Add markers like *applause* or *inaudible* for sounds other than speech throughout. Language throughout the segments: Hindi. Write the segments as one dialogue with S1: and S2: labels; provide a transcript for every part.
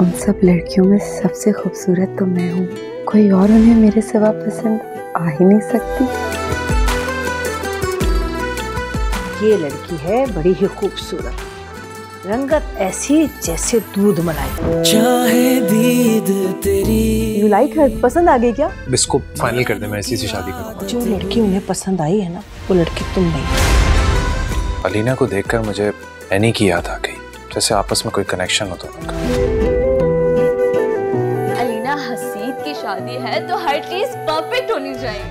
S1: उन सब लड़कियों में सबसे खूबसूरत तो मैं हूँ कोई और उन्हें मेरे सिवा पसंद आ ही नहीं सकती
S2: ये
S3: लड़की है बड़ी ही खूबसूरत रंगत ऐसी जैसे दूध मलाई
S4: चाहे दीद तेरी यू लाइक हर पसंद आ गई क्या इसको फाइनल कर दे मैं इसी से शादी करूंगा
S2: जो लड़की उन्हें पसंद आई है ना वो लड़की तुम नहीं
S4: अलीना को देखकर मुझे एनी की याद आ गई जैसे आपस में कोई कनेक्शन हो तो उनका
S5: शादी है तो हर चीज परफेक्ट होनी चाहिए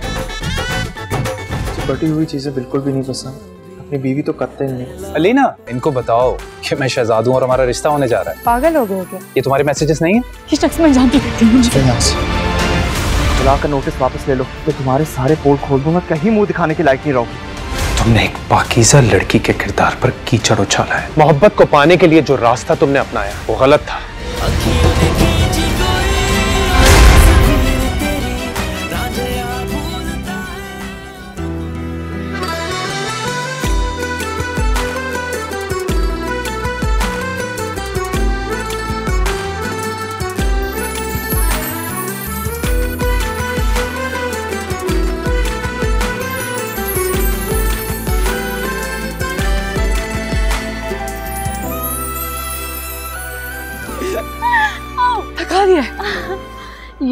S4: बटी हुई चीजें बिल्कुल भी नहीं पसंद अपनी बीवी तो करते नहीं अलीना इनको बताओ कि मैं शहजाद हूँ और हमारा रिश्ता होने जा रहा है
S6: पागल हो गए क्या
S4: ये तुम्हारे मैसेजेस नहीं है
S1: शख्स मैं जानती
S4: बुला नोटिस वापस ले लो मैं तुम्हारे सारे पोल खोल दूंगा कहीं मुंह दिखाने के लायक नहीं रहूंगी तुमने एक पाकिजा लड़की के किरदार पर कीचड़ उछाला है मोहब्बत को पाने के लिए जो रास्ता तुमने अपनाया वो गलत था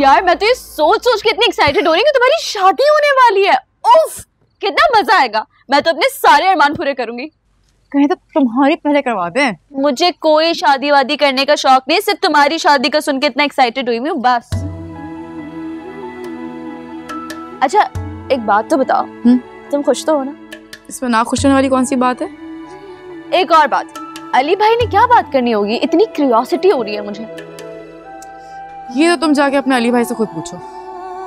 S5: यार मैं तो ये सोच सोच के इतनी एक्साइटेड हो रही हूँ तुम्हारी शादी होने वाली है उफ कितना मजा आएगा मैं तो अपने सारे अरमान पूरे करूंगी कहीं तो तुम्हारी पहले करवा दे मुझे कोई शादी वादी करने का शौक नहीं सिर्फ तुम्हारी शादी का सुन के इतना एक्साइटेड हुई हूँ बस अच्छा एक बात तो बताओ हुँ? तुम खुश तो हो ना इसमें ना खुश होने वाली कौन सी बात है एक और बात अली भाई ने क्या बात करनी होगी इतनी क्यूरियोसिटी हो रही है मुझे ये तो तुम जाके अपने अली भाई से खुद पूछो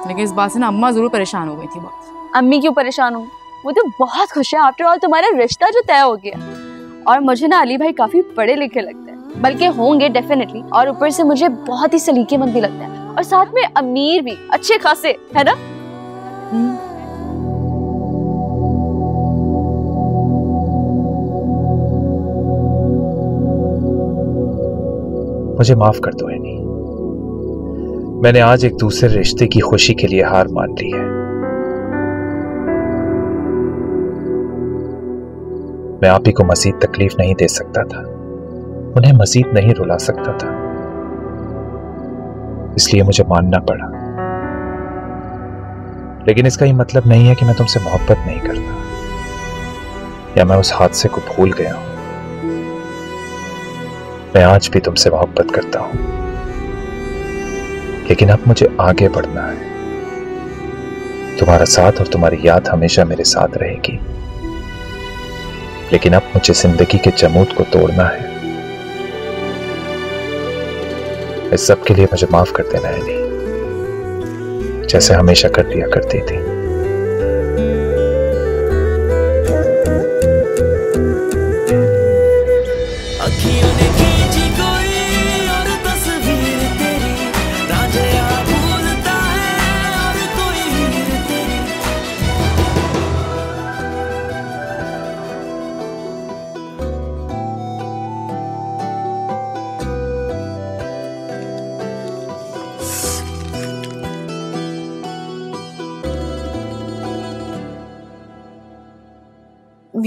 S1: लेकिन इस बात से ना अम्मा ज़रूर परेशान हो गई थी बहुत
S5: अम्मी क्यों परेशान हूँ वो तो बहुत खुश है आफ्टर ऑल तुम्हारा रिश्ता जो तय हो गया और मुझे ना अली भाई काफ़ी पढ़े लिखे लगते हैं बल्कि होंगे डेफिनेटली और ऊपर से मुझे बहुत ही सलीकेमंद भी लगता है और साथ में अमीर भी अच्छे खासे है ना
S4: मुझे माफ कर दो एनी मैंने आज एक दूसरे रिश्ते की खुशी के लिए हार मान ली है मैं आप ही को मजीद तकलीफ नहीं दे सकता था उन्हें मजीद नहीं रुला सकता था इसलिए मुझे मानना पड़ा लेकिन इसका ये मतलब नहीं है कि मैं तुमसे मोहब्बत नहीं करता या मैं उस हादसे को भूल गया हूं मैं आज भी तुमसे मोहब्बत करता हूं लेकिन अब मुझे आगे बढ़ना है तुम्हारा साथ और तुम्हारी याद हमेशा मेरे साथ रहेगी लेकिन अब मुझे जिंदगी के जमूत को तोड़ना है इस सब के लिए मुझे माफ कर देना है नहीं जैसे हमेशा कर लिया करती थी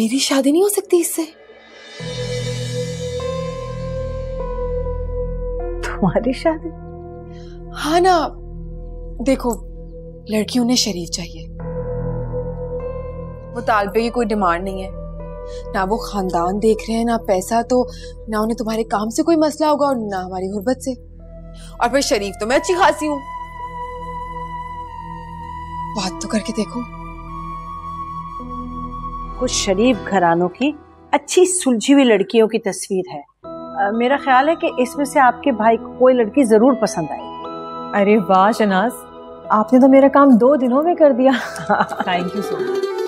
S1: मेरी शादी नहीं हो सकती इससे
S2: तुम्हारी शादी
S1: हा ना देखो लड़कियों ने शरीफ चाहिए वो तालबे की कोई डिमांड नहीं है ना वो खानदान देख रहे हैं ना पैसा तो ना उन्हें तुम्हारे काम से कोई मसला होगा और ना हमारी गुर्बत से और फिर शरीफ तो मैं अच्छी खासी हूं
S2: बात तो करके देखो कुछ शरीफ घरानों की अच्छी सुलझी हुई लड़कियों की तस्वीर है आ, मेरा ख्याल है कि इसमें से आपके भाई को कोई लड़की ज़रूर पसंद आएगी अरे वाह शनाज आपने तो मेरा काम दो दिनों में
S3: कर दिया थैंक यू सो मच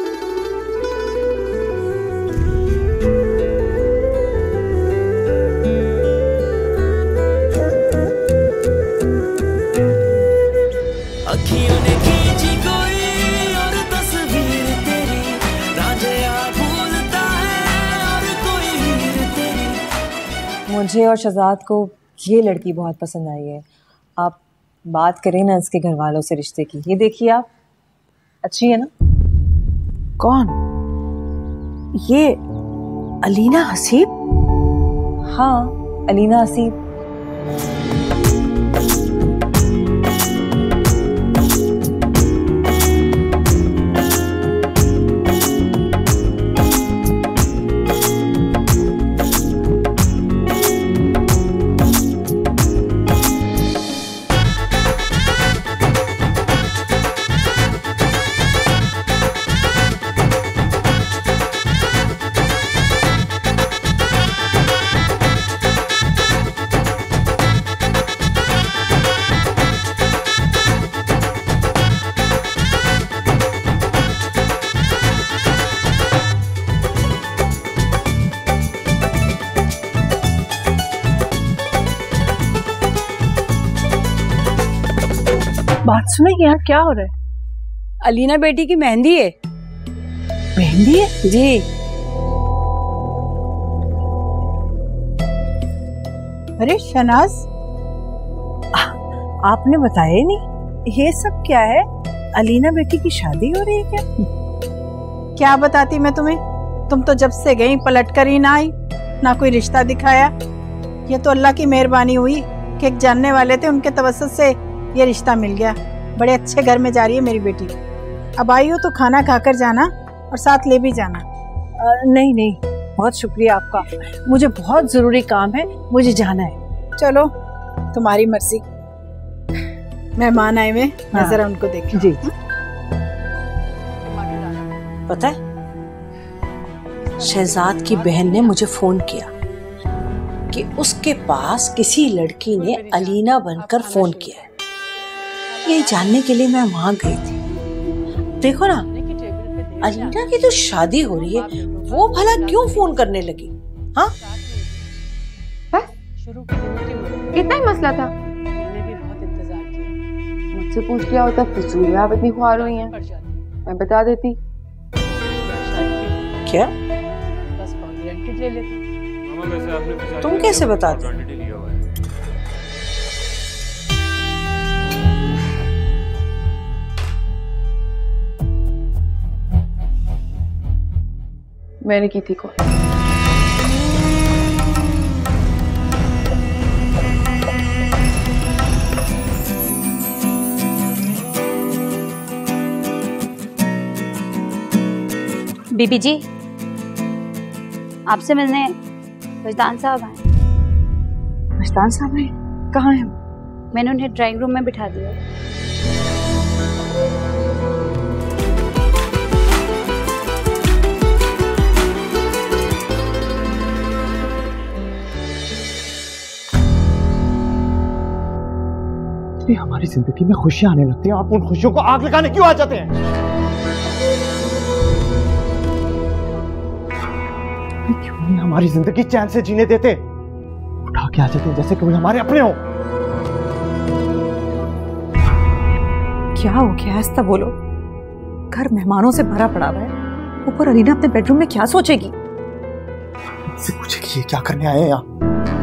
S3: मुझे और शहजाद को ये लड़की बहुत पसंद आई है आप बात करें ना इसके घर वालों से रिश्ते की ये देखिए आप अच्छी है ना कौन ये अलीना हसीब हाँ अलीना हसीब
S2: कि यहाँ क्या हो रहा है अलीना बेटी की मेहंदी है मेहंदी है जी अरे शनाज आपने बताया नहीं ये सब क्या है अलीना बेटी की शादी हो रही है क्या क्या बताती मैं तुम्हें तुम तो जब से गई पलट कर ही ना आई ना कोई रिश्ता दिखाया ये तो अल्लाह की मेहरबानी हुई कि एक जानने वाले थे उनके तवसत से ये रिश्ता मिल गया बड़े अच्छे घर में जा रही है मेरी बेटी अब आई हो तो खाना खाकर जाना और साथ ले भी जाना आ, नहीं नहीं बहुत शुक्रिया आपका मुझे बहुत ज़रूरी काम है मुझे जाना है चलो तुम्हारी मर्जी मेहमान आए हुए हाँ। जरा उनको देख जी हा? हम्म? पता है शहजाद की बहन ने मुझे फोन किया कि उसके पास किसी लड़की ने अलीना बनकर फोन किया है ये जानने के लिए मैं वहाँ गई थी देखो ना अलीना की जो तो शादी हो रही है वो भला क्यों फोन
S1: करने लगी हाँ
S2: कितना ही मसला था
S1: मुझसे पूछ लिया होता फजूल आप इतनी खुआर हुई हैं मैं बता देती क्या तुम कैसे बताते मैंने की थी कॉल
S5: बीबी जी आपसे मिलने मुश्तान साहब आए मुश्तान साहब आए कहाँ हैं मैंने उन्हें ड्राइंग रूम में बिठा दिया
S4: से हमारी जिंदगी में खुशियां आने लगती है आप उन खुशियों को आग लगाने क्यों आ जाते हैं क्यों नहीं हमारी जिंदगी चैन से जीने देते उठा के आ जाते हैं जैसे कि कोई हमारे अपने हो क्या हो गया ऐसा बोलो
S3: घर मेहमानों से भरा पड़ा हुआ है ऊपर अलीना अपने बेडरूम में क्या सोचेगी
S4: पूछेगी ये क्या करने आए हैं यहाँ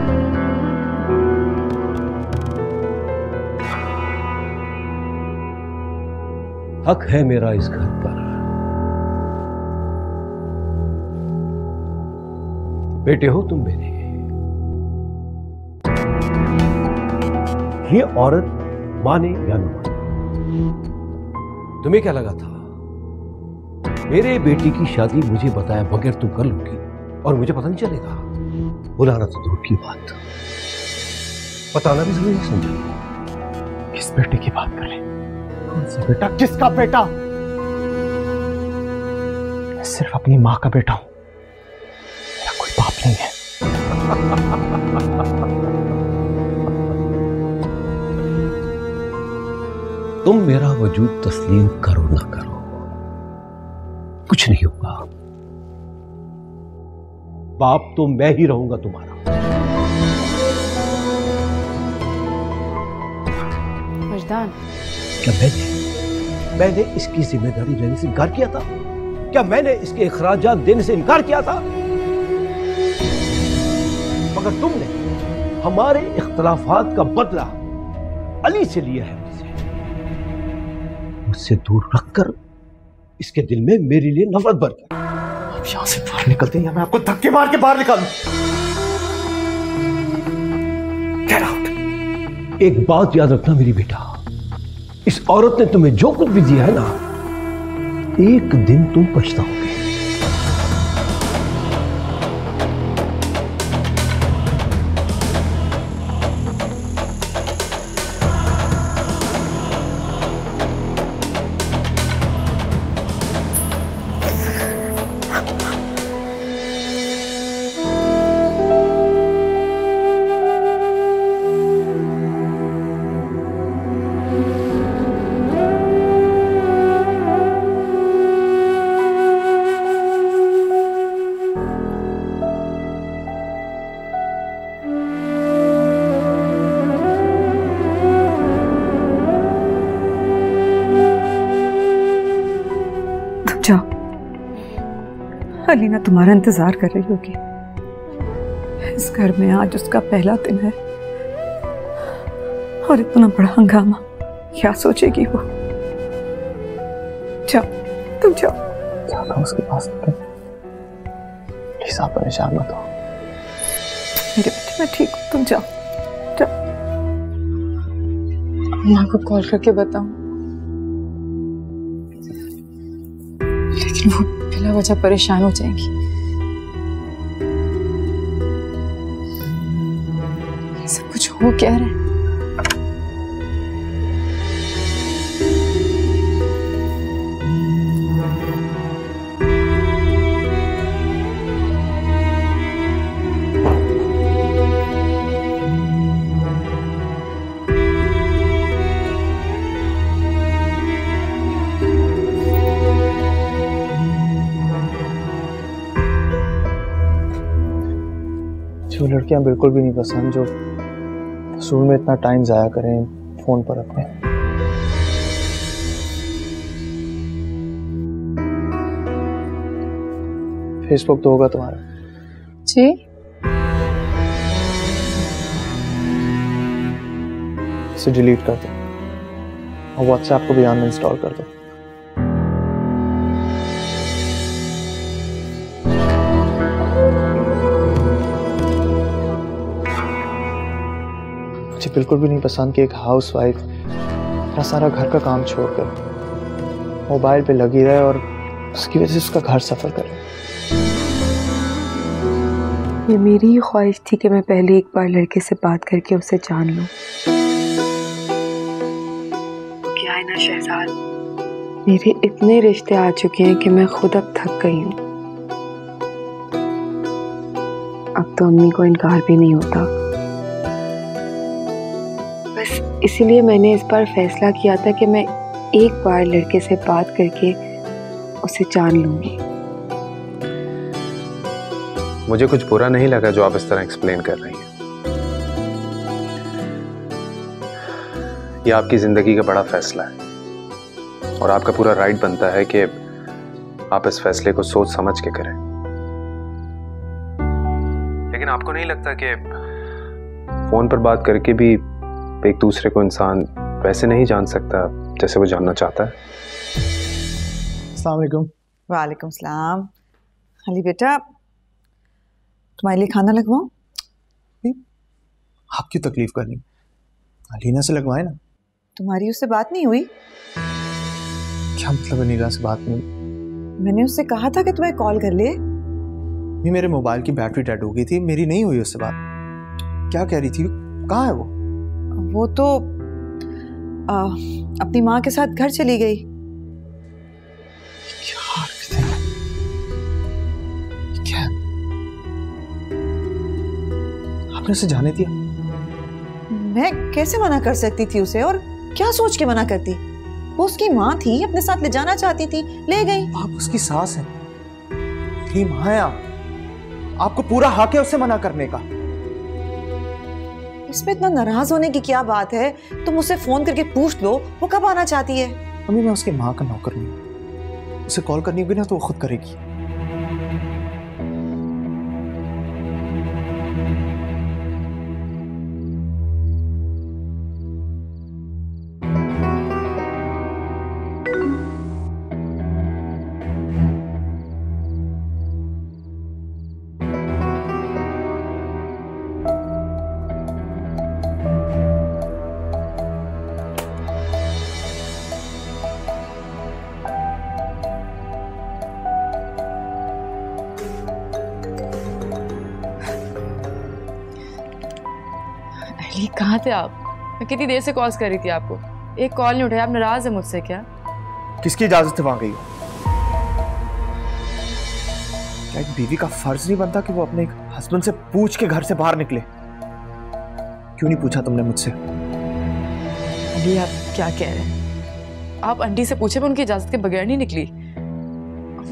S7: हक है मेरा इस घर पर बेटे हो तुम मेरे ये औरत माने या न माने तुम्हें क्या लगा था मेरे बेटी की शादी मुझे बताया बगैर तुम कर लूंगी और मुझे पता नहीं चलेगा बुलाना तो दूर की बात बताना भी जरूरी समझा किस बेटे की बात करें
S4: बेटा किसका बेटा
S7: मैं सिर्फ अपनी माँ का बेटा हूं मेरा कोई बाप नहीं है तुम मेरा वजूद तस्लीम करो ना करो कुछ नहीं होगा बाप तो मैं ही रहूंगा तुम्हारा मजदान क्या मैंने मैंने इसकी जिम्मेदारी लेने से इनकार किया था क्या मैंने इसके अखराज देने से इनकार किया था मगर तुमने हमारे इख्तलाफात का बदला अली से लिया है मुझसे मुझसे दूर रखकर इसके दिल में मेरे लिए नफरत भर गई आप यहां से बाहर निकलते हैं या मैं आपको धक्के मार के बाहर निकालू एक बात याद रखना मेरी बेटा इस औरत ने तुम्हें जो कुछ भी दिया है ना एक दिन तुम पछताओगे
S6: तुम्हारा इंतजार कर रही होगी इस घर में आज उसका पहला दिन है
S1: और इतना बड़ा हंगामा क्या सोचेगी वो जाओ तुम जाओ
S8: जाना उसके पास प्लीज आप
S1: परेशान मत हो मेरे बेटे मैं ठीक हूँ तुम जाओ जाओ माँ को कॉल करके बताऊ वजह परेशान हो जाएंगी सब कुछ हो क्या रहा है
S4: लड़कियां बिल्कुल भी नहीं पसंद जो फसूल में इतना टाइम ज़ाया करें फ़ोन पर अपने फेसबुक तो होगा तुम्हारा जी इसे डिलीट कर दो और व्हाट्सएप को भी अनइंस्टॉल कर दो मुझे बिल्कुल भी नहीं पसंद कि एक हाउस वाइफ अपना सारा घर का काम छोड़कर मोबाइल पे लगी रहे और उसकी वजह से उसका घर सफ़र करे
S1: ये मेरी ही ख्वाहिश थी कि मैं पहले एक बार लड़के से बात करके उसे जान लूं। क्या है ना शहजाद मेरे इतने रिश्ते आ चुके हैं कि मैं खुद अब थक गई हूँ अब तो अम्मी को इनकार भी नहीं होता इसीलिए मैंने इस बार फैसला किया था कि मैं एक बार लड़के से बात करके उसे जान लूंगी
S4: मुझे कुछ बुरा नहीं लगा जो आप इस तरह एक्सप्लेन कर रही हैं यह आपकी ज़िंदगी का बड़ा फैसला है और आपका पूरा राइट बनता है कि आप इस फैसले को सोच समझ के करें लेकिन आपको नहीं लगता कि फ़ोन पर बात करके भी एक दूसरे को इंसान वैसे नहीं जान सकता जैसे वो जानना चाहता है
S3: अलैक्म वालेकुम सलाम अली बेटा तुम्हारे लिए खाना लगवाओ
S4: आप क्यों तकलीफ करनी अलीना से लगवाए ना
S3: तुम्हारी उससे बात नहीं हुई
S4: क्या मतलब अलीना से बात नहीं
S3: मैंने उससे कहा था कि तुम्हें कॉल कर ले
S4: मेरे मोबाइल की बैटरी डेड हो गई थी मेरी नहीं हुई उससे बात क्या कह रही थी कहाँ है वो वो तो आ, अपनी माँ के साथ घर चली गई उसे जाने दिया
S2: मैं
S3: कैसे मना कर सकती थी उसे और क्या सोच के मना करती वो उसकी माँ थी अपने साथ ले जाना चाहती थी ले गई आप
S7: उसकी सास है माँ है आप
S4: आपको पूरा हक है उसे मना करने का
S3: इसमें इतना नाराज होने की क्या बात है तुम उसे फोन करके पूछ लो वो कब आना चाहती है
S4: अम्मी मैं उसकी माँ का नौकर नहीं उसे कॉल करनी होगी ना तो वो खुद करेगी
S1: मैं कितनी देर से कॉल कर रही थी आपको एक कॉल नहीं उठाया आप नाराज है मुझसे क्या
S4: किसकी इजाजत से वहां गई क्या एक बीवी का फर्ज नहीं बनता कि वो अपने हस्बैंड से पूछ के घर से बाहर निकले क्यों नहीं पूछा तुमने मुझसे
S1: अली आप क्या कह रहे हैं आप आंटी से पूछे मैं उनकी इजाजत के बगैर नहीं निकली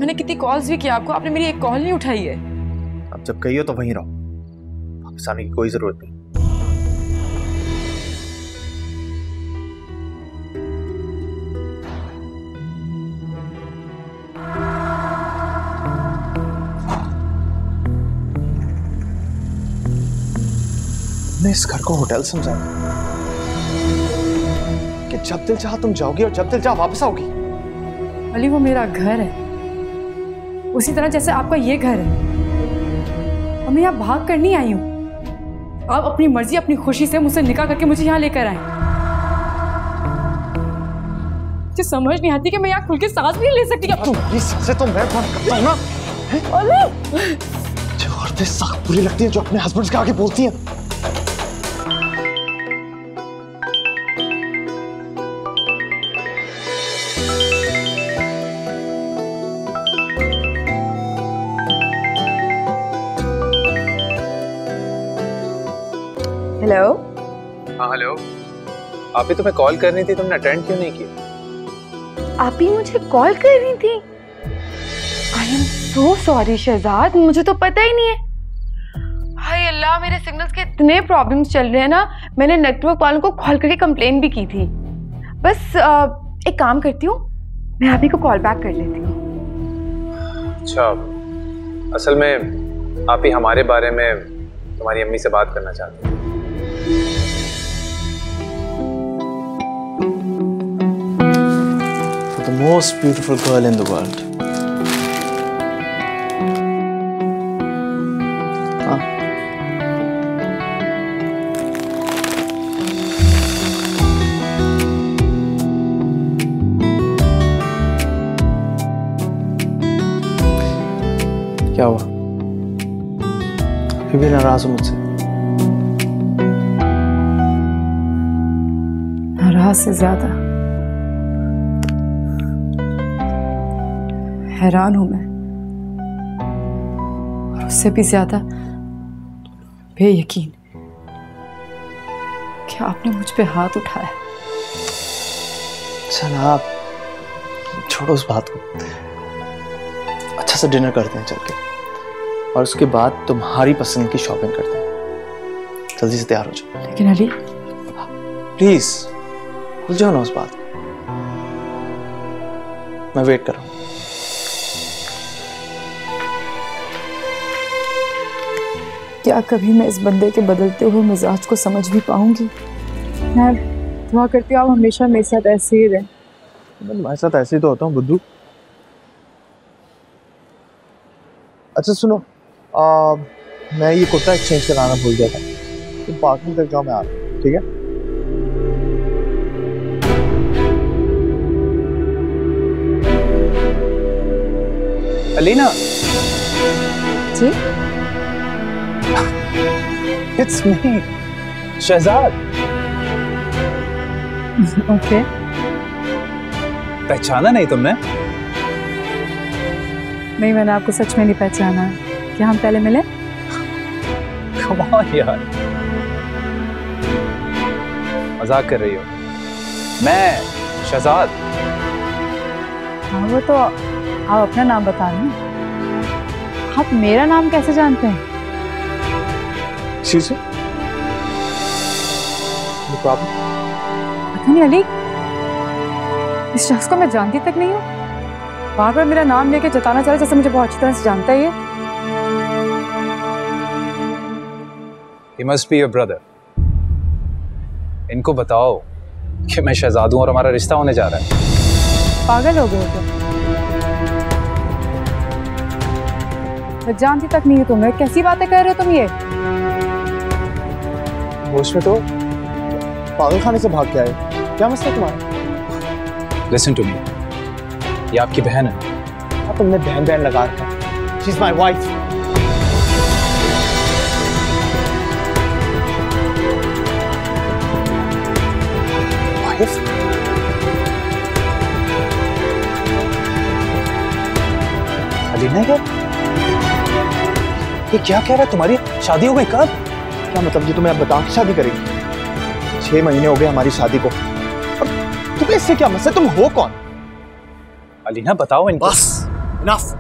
S1: मैंने कितनी कॉल्स भी किया आपको आपने मेरी एक कॉल नहीं उठाई है अब
S4: जब कही हो तो वहीं रहो वापस आने की कोई जरूरत नहीं तुमने इस घर को होटल समझा कि जब दिल चाह तुम जाओगी और जब दिल चाह वापस आओगी
S1: अली वो मेरा घर है उसी तरह जैसे आपका ये घर है और मैं यहाँ भाग कर नहीं आई हूँ आप अपनी मर्जी अपनी खुशी से मुझसे निकाह करके मुझे यहाँ लेकर आए मुझे समझ नहीं आती कि मैं यहाँ खुल के सांस भी नहीं ले सकती तू सांसें तो मैं बंद करता हूँ ना
S4: औरतें बुरी लगती है जो अपने हस्बैंड के आगे बोलती हैं आप ही तुम्हें तो कॉल कर रही थी तुमने अटेंड क्यों नहीं किया
S5: आप ही मुझे कॉल
S1: कर रही थी I am so sorry Shahzad मुझे तो पता ही नहीं है हाय अल्लाह मेरे सिग्नल्स के इतने प्रॉब्लम्स चल रहे हैं ना मैंने नेटवर्क वालों को कॉल करके कंप्लेन भी की थी बस आ, एक काम करती हूँ मैं आप ही को कॉल
S6: बैक कर लेती हूँ
S4: अच्छा असल में आप ही हमारे बारे में तुम्हारी अम्मी से बात करना चाहती हूँ the most beautiful girl in the world. क्या हुआ अभी भी नाराज हो मुझसे
S1: नाराज से ज्यादा हैरान हूं मैं और उससे भी ज़्यादा बेयकीन क्या आपने मुझ पे हाथ उठाया
S4: चला आप छोड़ो उस बात को अच्छा सा डिनर करते हैं चल के और उसके बाद तुम्हारी पसंद की शॉपिंग करते हैं जल्दी से तैयार हो जाओ लेकिन अली प्लीज हाँ, खुल जाओ ना उस बात मैं वेट कर रहा हूँ
S1: क्या कभी मैं इस बंदे के बदलते हुए मिजाज को समझ भी पाऊंगी मैं दुआ करती हूँ आप हमेशा मेरे साथ ऐसे ही रहें
S4: मेरे साथ ऐसे ही तो होता हूँ बुद्धू अच्छा सुनो आ, मैं ये कुर्ता एक्सचेंज कराना भूल गया था तुम पार्किंग तक जाओ मैं आ ठीक है अलीना जी It's me, शहजाद. Okay. पहचाना नहीं तुमने?
S2: नहीं मैंने आपको सच में नहीं पहचाना. क्या हम पहले मिले?
S8: यार.
S4: मजाक कर रही हो? मैं शहजाद.
S2: हाँ वो तो आप अपना नाम बता रहे हैं. आप मेरा नाम कैसे जानते हैं?
S4: चीज है पता
S1: नहीं अली इस शख्स को मैं जानती तक नहीं हूँ बार बार मेरा नाम लेके जताना चाह रहा जैसे मुझे बहुत अच्छी तरह से जानता है ये
S4: He must be your brother. इनको बताओ कि मैं शहजादू और हमारा रिश्ता होने जा रहा है
S1: पागल हो गए तुम जानती तक नहीं है तुम्हें कैसी बातें कर रहे हो तुम ये
S4: होश में तो पागल खाने से भाग के आए क्या मसला तुम्हारा लिसन टू मी ये आपकी बहन है आप हाँ, तुमने बहन बहन लगा रखा she is my wife wife क्या ये क्या कह रहा है तुम्हारी शादी हो गई कब क्या मतलब जी तुम्हें अब बता शादी करेगी छह महीने हो गए हमारी शादी को तुम्हें इससे क्या मतलब तुम हो कौन अलीना बताओ इनको बस इनफ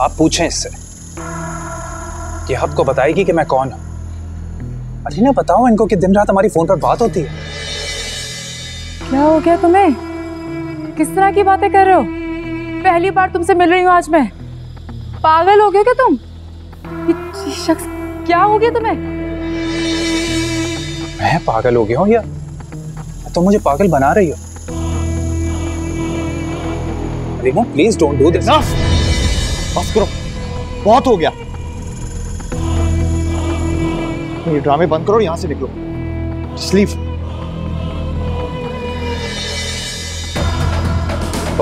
S4: आप पूछें इससे ये आपको बताएगी कि मैं कौन हूं अलीना बताओ इनको कि दिन रात हमारी फोन पर बात होती है
S1: क्या हो गया तुम्हें किस तरह की बातें कर रहे हो पहली बार तुमसे मिल रही हूं आज मैं पागल हो गए क्या तुम शख्स क्या हो गया तुम्हें
S4: मैं पागल हो गया हूँ या तुम तो मुझे पागल बना रही हो Rimo please don't do this बस करो बहुत हो गया ये ड्रामे बंद करो यहां से निकलो स्लीव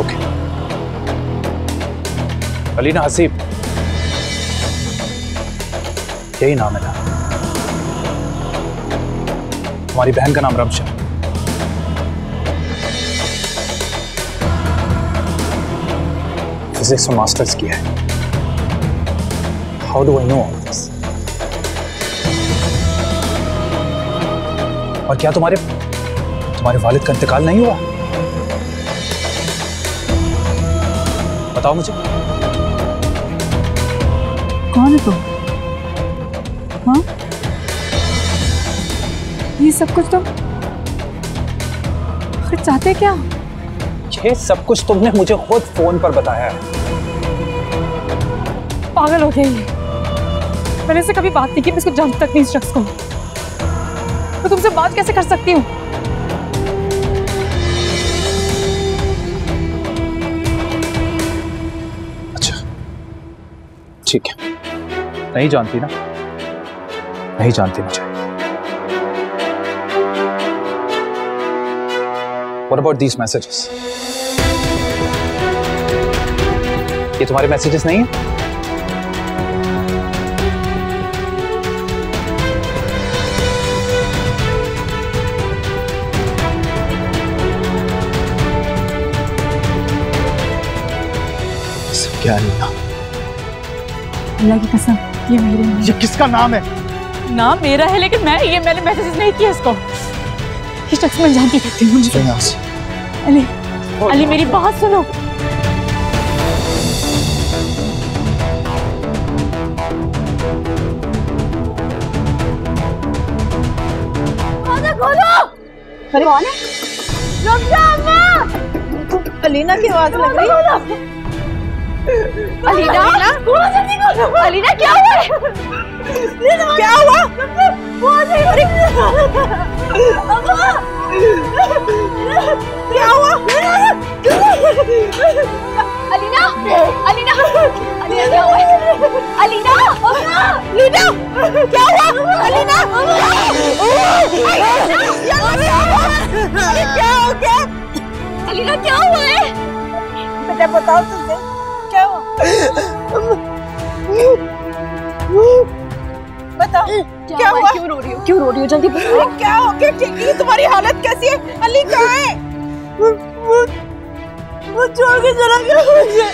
S4: ओके अलीना हसीब यही नाम है हमारी बहन का नाम रमशा फिजिक्स मास्टर्स किया है how do I know this और क्या तुम्हारे तुम्हारे वालिद का इंतकाल नहीं हुआ बताओ मुझे
S1: कौन है तुम
S6: ये सब कुछ तो फिर चाहते क्या
S4: ये सब कुछ तुमने मुझे खुद फोन पर बताया
S6: पागल हो गई मैंने इसे कभी बात नहीं की मैं इसको जानता तक नहीं इस शख्स को मैं तुमसे बात कैसे कर सकती हूँ
S4: अच्छा ठीक है नहीं जानती ना नहीं जानती मुझे What about these messages? ये तुम्हारे मैसेजेस नहीं है क्या नीता
S6: अल्लाह की कसम ये मेरे ये किसका
S5: नाम है नाम मेरा है लेकिन मैं ये मैंने मैसेजेस नहीं किया इसको
S1: ये शख्स मैं जानती थी मुझे
S5: अली अली मेरी बात सुनो
S8: अरे
S2: कौन है अलीना की आवाज लग रही है
S8: अलीना कौन अलीना क्या हुआ है तो क्या हुआ क्या हुआ अलीना अलीना क्या हुआ अलीना अलीना क्या हुआ है
S2: बेटा बताओ तुझे
S8: क्या
S2: हुआ क्यों रो रही
S5: हो क्यों रो रही हो जल्दी बताओ क्या हो गया टिकी तुम्हारी हालत
S2: कैसी है अली कहाँ है वो वो छोड़ के चला गया मुझे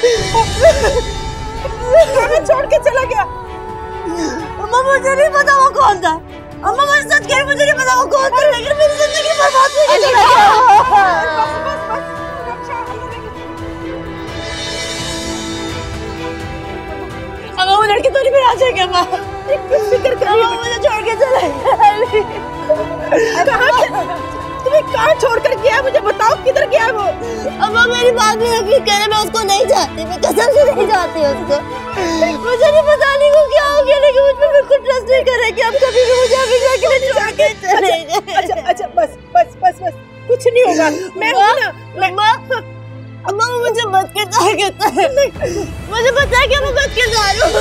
S2: छोड़ के चला गया अम्मा
S8: मुझे नहीं पता वो कौन था अम्मा मुझे सच कह मुझे नहीं पता वो कौन था लेकिन मेरी जिंदगी बर्बाद हो गई मामा वो लड़की तो नहीं फिर आ जाएगा माँ कुछ फिक्र करिए मुझे छोड़ के चला तुम्हें
S2: कहाँ छोड़ कर गया मुझे बताओ किधर गया वो अब वो मेरी बात नहीं रखी कह रहे मैं उसको नहीं जाती मैं कसम से नहीं जाती उसको मुझे नहीं पता नहीं वो क्या हो गया लेकिन मुझ पर बिल्कुल ट्रस्ट नहीं कर रहे कि आप कभी भी मुझे अभी जाके नहीं अच्छा, छोड़ के अच्छा, चले अच्छा, अच्छा अच्छा बस बस बस
S8: बस कुछ नहीं होगा मैं ना मैं अम्मा वो मुझे मत के जा कहता है मुझे पता है कि मैं मत के जा रहा हूं हूँ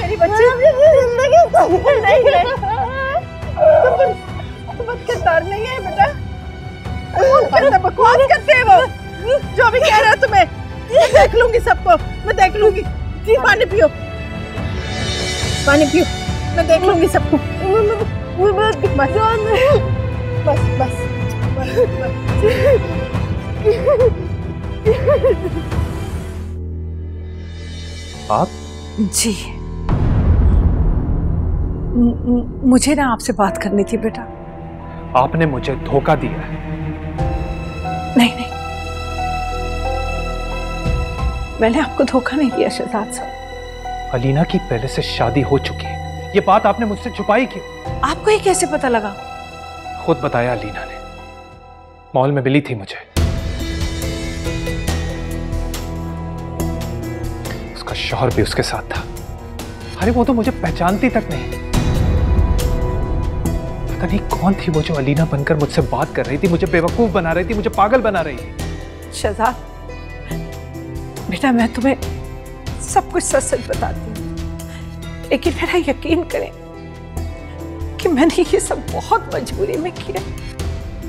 S8: मेरी बच्ची मुझे जिंदा कहता तो नहीं है
S2: तो मत के तार नहीं है बेटा करता बकवास करते हैं वो हम्म? जो भी कह रहा है तुम्हें मैं देख लूंगी सबको मैं देख लूंगी जी हाँ। पानी पियो पानी पियो मैं देख लूंगी सबको बस बस बस
S8: बस *laughs*
S4: आप
S2: जी मुझे ना आपसे बात करनी थी बेटा
S4: आपने मुझे धोखा दिया है
S2: नहीं नहीं मैंने आपको धोखा नहीं दिया शहजाद साहब
S4: अलीना की पहले से शादी हो चुकी है ये बात आपने मुझसे छुपाई क्यों
S2: आपको ये कैसे पता लगा
S4: खुद बताया अलीना ने मॉल में मिली थी मुझे शौहर भी उसके साथ था अरे वो तो मुझे पहचानती तक नहीं पता नहीं कौन थी वो जो अलीना बनकर मुझसे बात कर रही थी मुझे बेवकूफ बना रही थी मुझे पागल बना रही
S2: थी शजा बेटा मैं तुम्हें सब कुछ सच सच बताती हूँ लेकिन मेरा यकीन करें कि मैंने ये सब बहुत मजबूरी में किया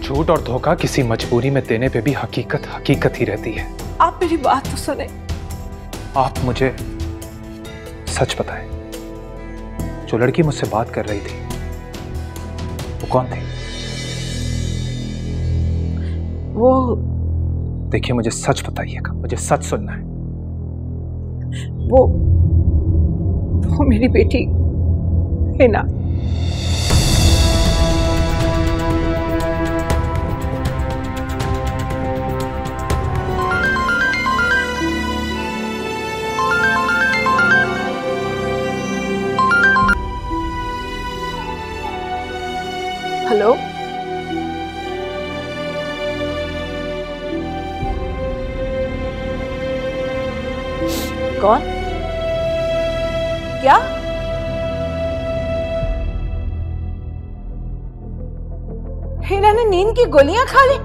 S4: झूठ और धोखा किसी मजबूरी में देने पे भी हकीकत हकीकत ही रहती है
S2: आप मेरी बात तो सुने
S4: आप मुझे सच बताएं जो लड़की मुझसे बात कर रही थी वो कौन थी वो देखिए मुझे सच बताइएगा मुझे सच सुनना है
S2: वो वो मेरी बेटी है ना हेलो कौन क्या हिना ने नींद की गोलियां खा ली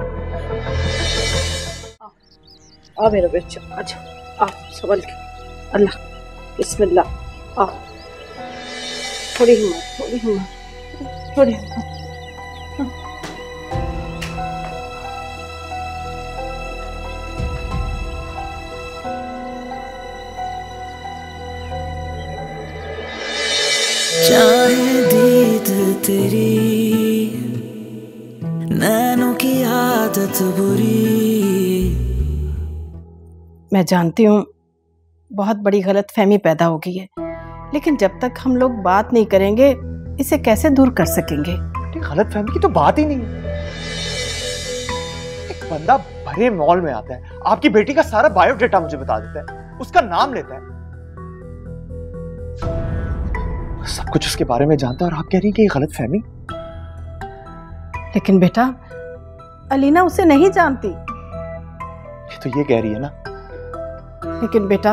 S2: आ मेरा बच्चा अच्छा आ संभल के अल्लाह बिस्मिल्लाह आ थोड़ी हिम्मत थोड़ी हिम्मत थोड़ी हिम्मत
S8: चाहे दीद तेरी नैनो
S2: की आदत बुरी मैं जानती हूँ बहुत बड़ी गलत फहमी पैदा हो गई है लेकिन जब तक हम लोग बात नहीं करेंगे इसे कैसे दूर कर सकेंगे गलत फहमी की तो बात ही नहीं
S7: एक बंदा भरे मॉल में आता है आपकी बेटी का सारा बायोडाटा मुझे बता देता है उसका नाम लेता है
S4: सब कुछ उसके बारे में जानता है और आप कह रही कि ये गलत फहमी लेकिन बेटा
S2: अलीना उसे नहीं जानती ये
S4: तो ये कह रही है ना
S2: लेकिन बेटा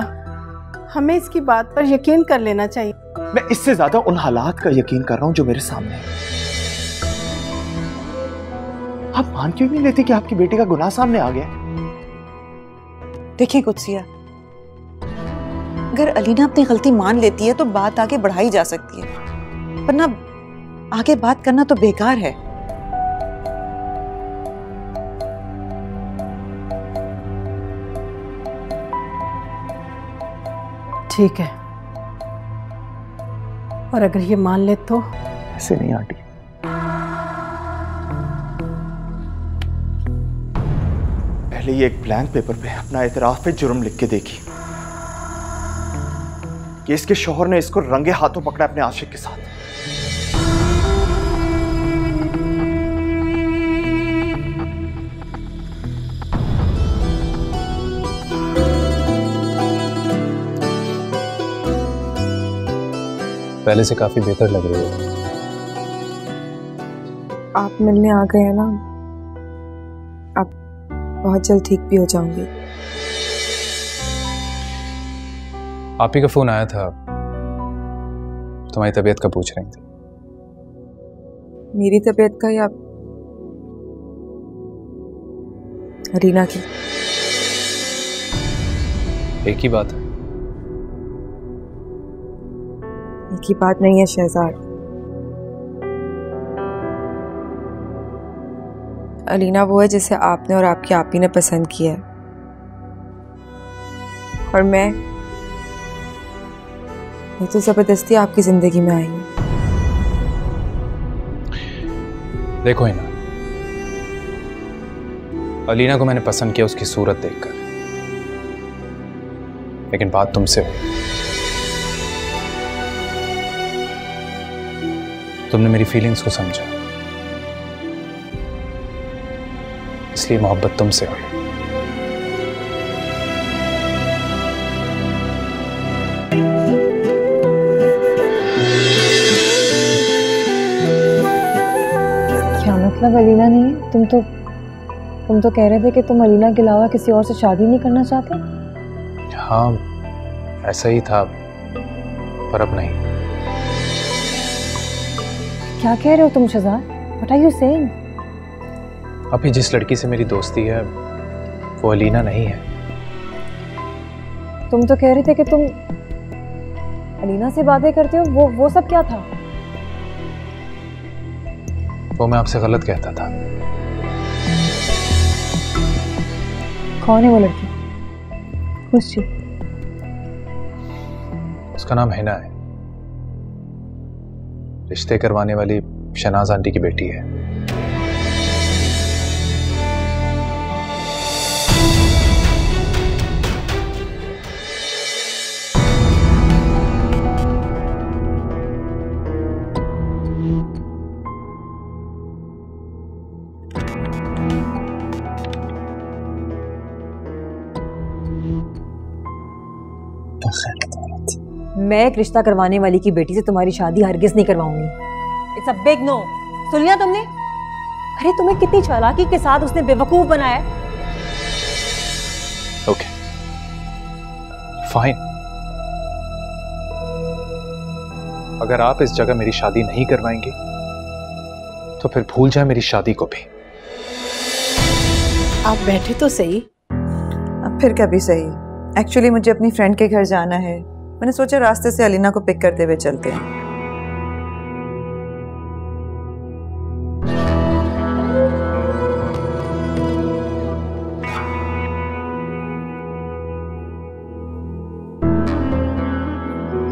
S2: हमें इसकी बात पर यकीन कर लेना चाहिए
S4: मैं इससे ज्यादा उन हालात का यकीन कर रहा हूँ जो मेरे सामने है। आप मान क्यों नहीं लेते कि आपकी बेटी का गुनाह सामने आ गया देखिए कुछ सिया
S3: अगर अलीना अपनी गलती मान लेती है तो बात आगे बढ़ाई जा सकती है पर ना आगे बात करना तो बेकार है
S2: ठीक है और अगर ये मान ले तो
S4: ऐसे नहीं आंटी पहले ये एक ब्लैंक पेपर पे अपना एतराफ पे जुर्म लिख के देखी कि इसके शोहर ने इसको रंगे हाथों पकड़ा अपने आशिक के साथ पहले से काफी बेहतर लग रही है
S1: आप मिलने आ गए हैं ना आप बहुत जल्द ठीक भी हो जाऊंगी
S4: आप ही का फोन आया था तुम्हारी तबीयत का पूछ रही थी
S1: मेरी तबीयत का या रीना की एक ही बात है एक ही बात नहीं है शहजाद अलीना वो है जिसे आपने और आपकी आपी ने पसंद किया है और मैं तो जबरदस्ती आपकी जिंदगी में आई
S4: देखो हिना अलीना को मैंने पसंद किया उसकी सूरत देखकर लेकिन बात तुमसे हुई तुमने मेरी फीलिंग्स को समझा इसलिए मोहब्बत तुमसे हुई
S6: अलीना नहीं है तुम तो
S3: तुम तो कह रहे थे कि तुम अलीना के अलावा किसी और से शादी नहीं करना चाहते
S4: हाँ ऐसा ही था पर अब नहीं
S3: क्या कह रहे हो तुम Shahzad what are you saying
S4: अभी जिस लड़की से मेरी दोस्ती है वो अलीना नहीं है
S3: तुम तो कह रहे थे कि तुम अलीना से बातें करते हो वो वो सब क्या था
S4: वो मैं आपसे गलत कहता था
S3: कौन है वो लड़की खुशी
S4: उसका नाम हिना है रिश्ते करवाने वाली शनाज आंटी की बेटी है
S3: मैं एक रिश्ता करवाने वाली की बेटी से तुम्हारी शादी हरगिज नहीं करवाऊंगी इट्स अ बिग नो सुन लिया तुमने अरे तुम्हें कितनी चालाकी के साथ उसने बेवकूफ बनाया
S4: ओके फाइन अगर आप इस जगह मेरी शादी नहीं करवाएंगे तो फिर भूल जाए मेरी शादी को भी
S2: आप बैठे तो सही अब फिर कभी सही
S3: एक्चुअली मुझे अपनी फ्रेंड के घर जाना है मैंने सोचा रास्ते से अलीना को पिक करते हुए चलते हैं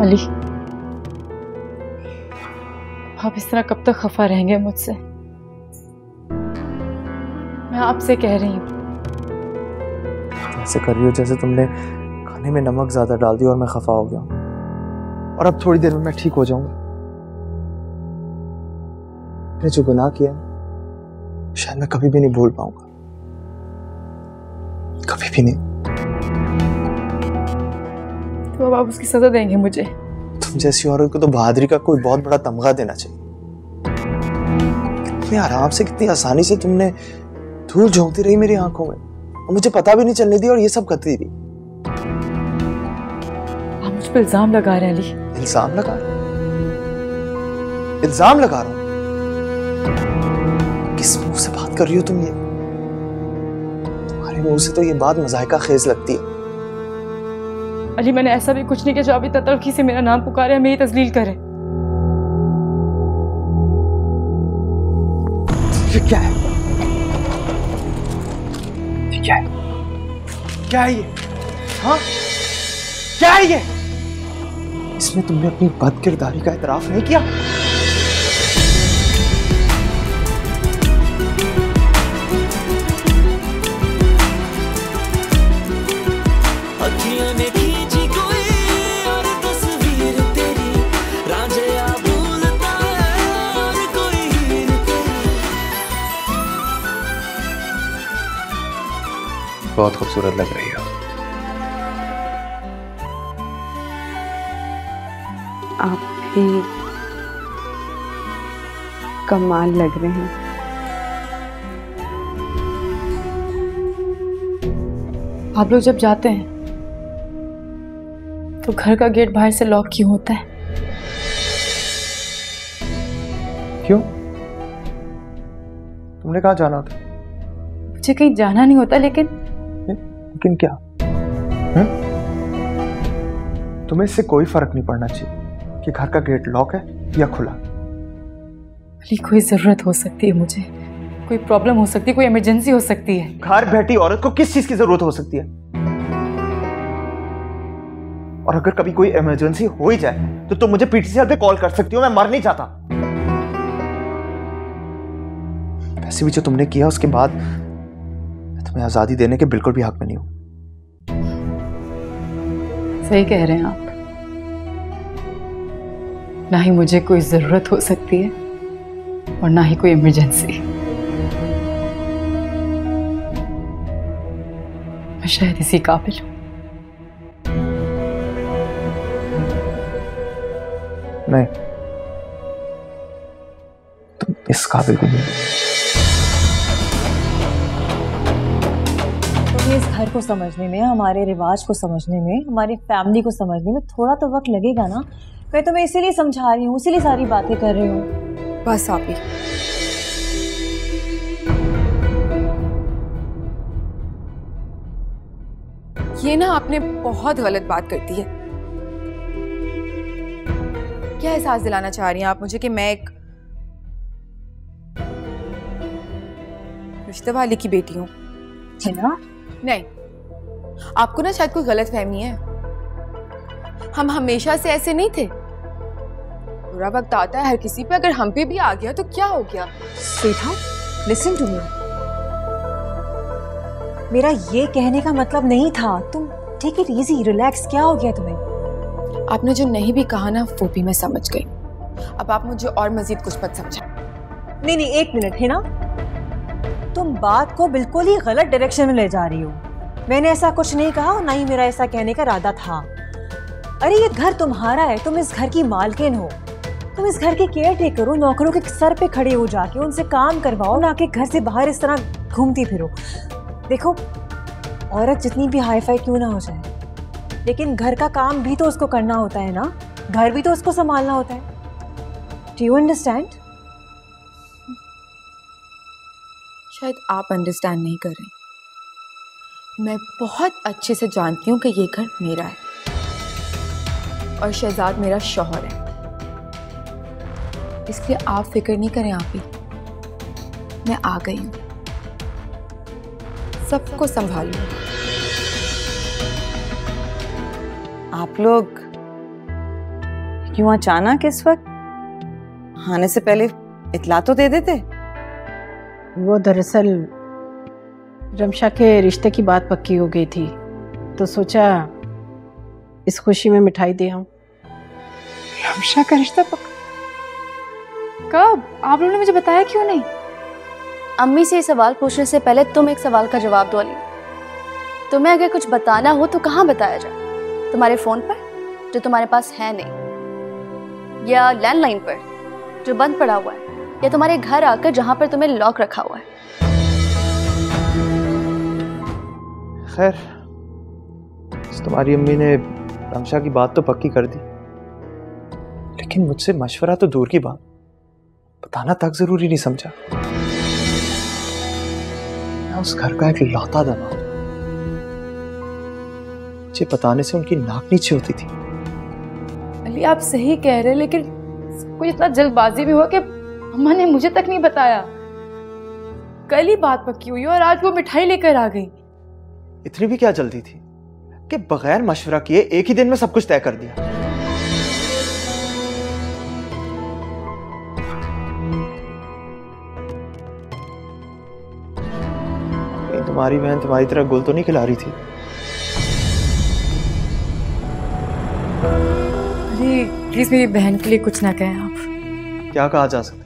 S1: अली आप इस तरह कब तक खफा रहेंगे मुझसे मैं आपसे कह रही हूँ
S4: ऐसे कर रही हो जैसे तुमने खाने में नमक ज़्यादा डाल दिया और मैं खफा हो गया और अब थोड़ी देर में मैं ठीक हो जाऊंगा मैंने जो गुनाह किया शायद मैं कभी भी नहीं भूल पाऊंगा कभी भी नहीं
S1: तो अब आप उसकी सजा देंगे मुझे
S4: तुम जैसी औरत को तो बहादुरी का कोई बहुत बड़ा तमगा देना चाहिए इतने आराम से कितनी आसानी से तुमने धूल झोंकती रही मेरी आंखों में और मुझे पता भी नहीं चलने दिया और ये सब करती रही
S1: पर इल्जाम लगा रहे हैं अली
S4: इल्जाम लगा रहा इल्जाम लगा रहा हूं किस मुंह से बात कर रही हो तुम ये तुम्हारे मुंह से तो ये बात मजायका खेज लगती है
S1: अली मैंने ऐसा भी कुछ नहीं किया जो अभी तलखी से मेरा नाम पुकारे या मेरी तजलील करे
S7: ये क्या है
S8: ये क्या है क्या है ये हाँ क्या
S7: है ये इसमें तुमने अपनी बद किरदारी का एतराफ़ नहीं
S4: किया बहुत खूबसूरत लग रही
S1: काफी कमाल लग रहे हैं आप लोग जब जाते हैं तो घर का गेट बाहर से लॉक क्यों होता है
S4: क्यों तुमने कहा जाना था
S1: मुझे कहीं जाना नहीं होता लेकिन
S4: लेकिन क्या है? तुम्हें इससे कोई फर्क नहीं पड़ना चाहिए कि घर का गेट लॉक है या
S1: खुला अली कोई जरूरत हो सकती है मुझे कोई प्रॉब्लम हो सकती है कोई इमरजेंसी हो सकती है
S4: घर बैठी औरत को किस चीज की जरूरत हो सकती है और अगर कभी कोई इमरजेंसी हो ही जाए तो तुम तो मुझे पीटीसी पे कॉल कर सकती हो मैं मर नहीं चाहता वैसे भी जो तुमने किया उसके बाद मैं तुम्हें आजादी देने के बिल्कुल भी हक में नहीं हूं
S1: सही कह रहे हैं आप ना ही मुझे कोई ज़रूरत हो सकती है और ना ही कोई इमरजेंसी मैं शायद इसी काबिल हूं
S8: नहीं
S4: तुम इस काबिल भी नहीं
S3: इस घर को समझने में हमारे रिवाज को समझने में हमारी फैमिली को समझने में थोड़ा तो वक्त लगेगा ना मैं तुम्हें इसीलिए समझा रही हूँ इसीलिए सारी बातें कर रही हूँ बस आप ही
S1: ये ना आपने बहुत गलत बात कर दी है क्या एहसास दिलाना चाह रही हैं आप मुझे कि मैं एक रिश्ते वाली की बेटी हूं ना नहीं आपको ना शायद कोई गलत फहमी है हम हमेशा से ऐसे नहीं थे बुरा वक्त आता है हर किसी पे अगर हम पे भी आ गया तो क्या हो गया सीधा लिसन टू मी
S3: मेरा ये कहने का मतलब नहीं था तुम ठीक इट इजी
S1: रिलैक्स क्या हो गया तुम्हें आपने जो नहीं भी कहा ना वो भी मैं समझ गई अब आप मुझे और मजीद कुछ मत समझा नहीं नहीं एक मिनट है ना तुम
S3: बात को बिल्कुल ही गलत डायरेक्शन में ले जा रही हो मैंने ऐसा कुछ नहीं कहा और ना ही मेरा ऐसा कहने का इरादा था अरे ये घर तुम्हारा है तुम इस घर की मालकिन हो तुम इस घर के केयर टेकर हो नौकरों के सर पे खड़े हो जाके उनसे काम करवाओ ना कि घर से बाहर इस तरह घूमती फिरो देखो औरत जितनी भी हाई फाई क्यों ना हो जाए लेकिन घर का काम भी तो उसको करना होता है ना घर भी तो उसको संभालना होता है डू यू अंडरस्टैंड शायद
S1: आप अंडरस्टैंड नहीं कर रहे मैं बहुत अच्छे से जानती हूँ कि ये घर मेरा है और शहजाद मेरा शोहर है इसलिए आप फिक्र नहीं करें आप ही मैं आ गई हूं सबको संभालू
S3: आप लोग क्यों अचानक इस वक्त
S2: आने से पहले इतला तो दे देते वो दरअसल रमशा के रिश्ते की बात पक्की हो गई थी तो सोचा इस खुशी में मिठाई दिया हूँ हमशा का रिश्ता पक्का
S5: कब आप लोगों ने मुझे बताया क्यों नहीं अम्मी से ये सवाल पूछने से पहले तुम एक सवाल का जवाब दो अली तुम्हें अगर कुछ बताना हो तो कहाँ बताया जाए तुम्हारे फ़ोन पर जो तुम्हारे पास है नहीं या लैंडलाइन पर जो बंद पड़ा हुआ है या तुम्हारे घर आकर जहाँ पर तुम्हें लॉक रखा हुआ है
S4: खैर तुम्हारी अम्मी ने रमशा की बात तो पक्की कर दी लेकिन मुझसे मशवरा तो दूर की बात बताना तक जरूरी नहीं समझा मैं उस घर का एक लौता दबा मुझे बताने से उनकी नाक नीचे होती थी
S1: अली आप सही कह रहे लेकिन कोई इतना जल्दबाजी भी हुआ कि अम्मा ने मुझे तक नहीं बताया कल ही बात पक्की हुई और आज वो मिठाई लेकर आ गई
S4: इतनी भी क्या जल्दी थी कि बगैर मशवरा किए एक ही दिन में सब कुछ तय कर दिया तुम्हारी बहन तुम्हारी तरह गोल तो नहीं खिला रही थी
S1: अरे प्लीज मेरी बहन के लिए कुछ ना कहें आप
S4: क्या कहा जा सकता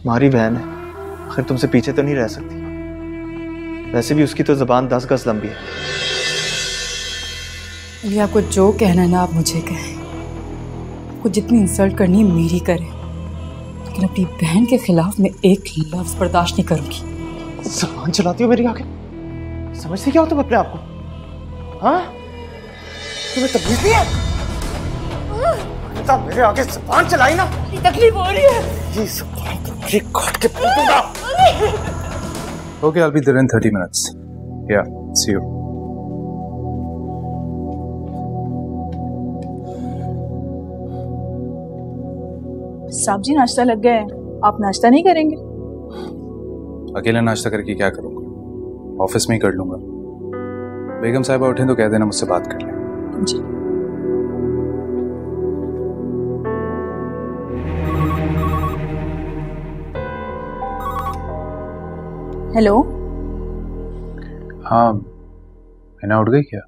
S4: तुम्हारी बहन है आखिर तुमसे पीछे तो नहीं रह सकती वैसे भी उसकी तो जबान दस गज लंबी है
S1: ये आपको जो कहना है ना आप मुझे कहें आपको जितनी इंसल्ट करनी है मेरी करें लेकिन अपनी बहन के खिलाफ मैं एक लफ्ज
S6: बर्दाश्त नहीं करूंगी जबान चलाती हो मेरी आगे समझते क्या हो तुम अपने आपको हाँ तुम्हें तकलीफ नहीं है
S7: मेरे आगे जबान चलाई ना तकलीफ हो रही है ये जबान तुम्हारी तो काट के फेंकूंगा
S4: Okay, I'll be there in 30 minutes. Yeah, see you.
S2: साहब जी नाश्ता लग गया है आप नाश्ता नहीं करेंगे
S4: अकेला नाश्ता करके क्या करूंगा ऑफिस में ही कर लूंगा बेगम साहब उठे तो कह देना मुझसे बात कर
S8: लें जी
S5: हेलो
S4: हाँ उठ गई क्या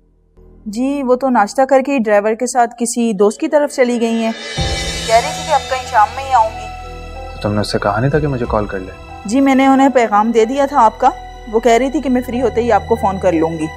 S2: जी वो तो नाश्ता करके ड्राइवर के साथ किसी दोस्त की तरफ चली गई हैं
S3: कह रही थी कि अब कहीं शाम में ही आऊँगी
S4: तो तुमने उससे कहा नहीं था कि मुझे कॉल कर ले
S2: जी मैंने उन्हें पैगाम दे दिया था आपका वो कह रही थी कि मैं फ्री होते ही आपको फ़ोन कर लूँगी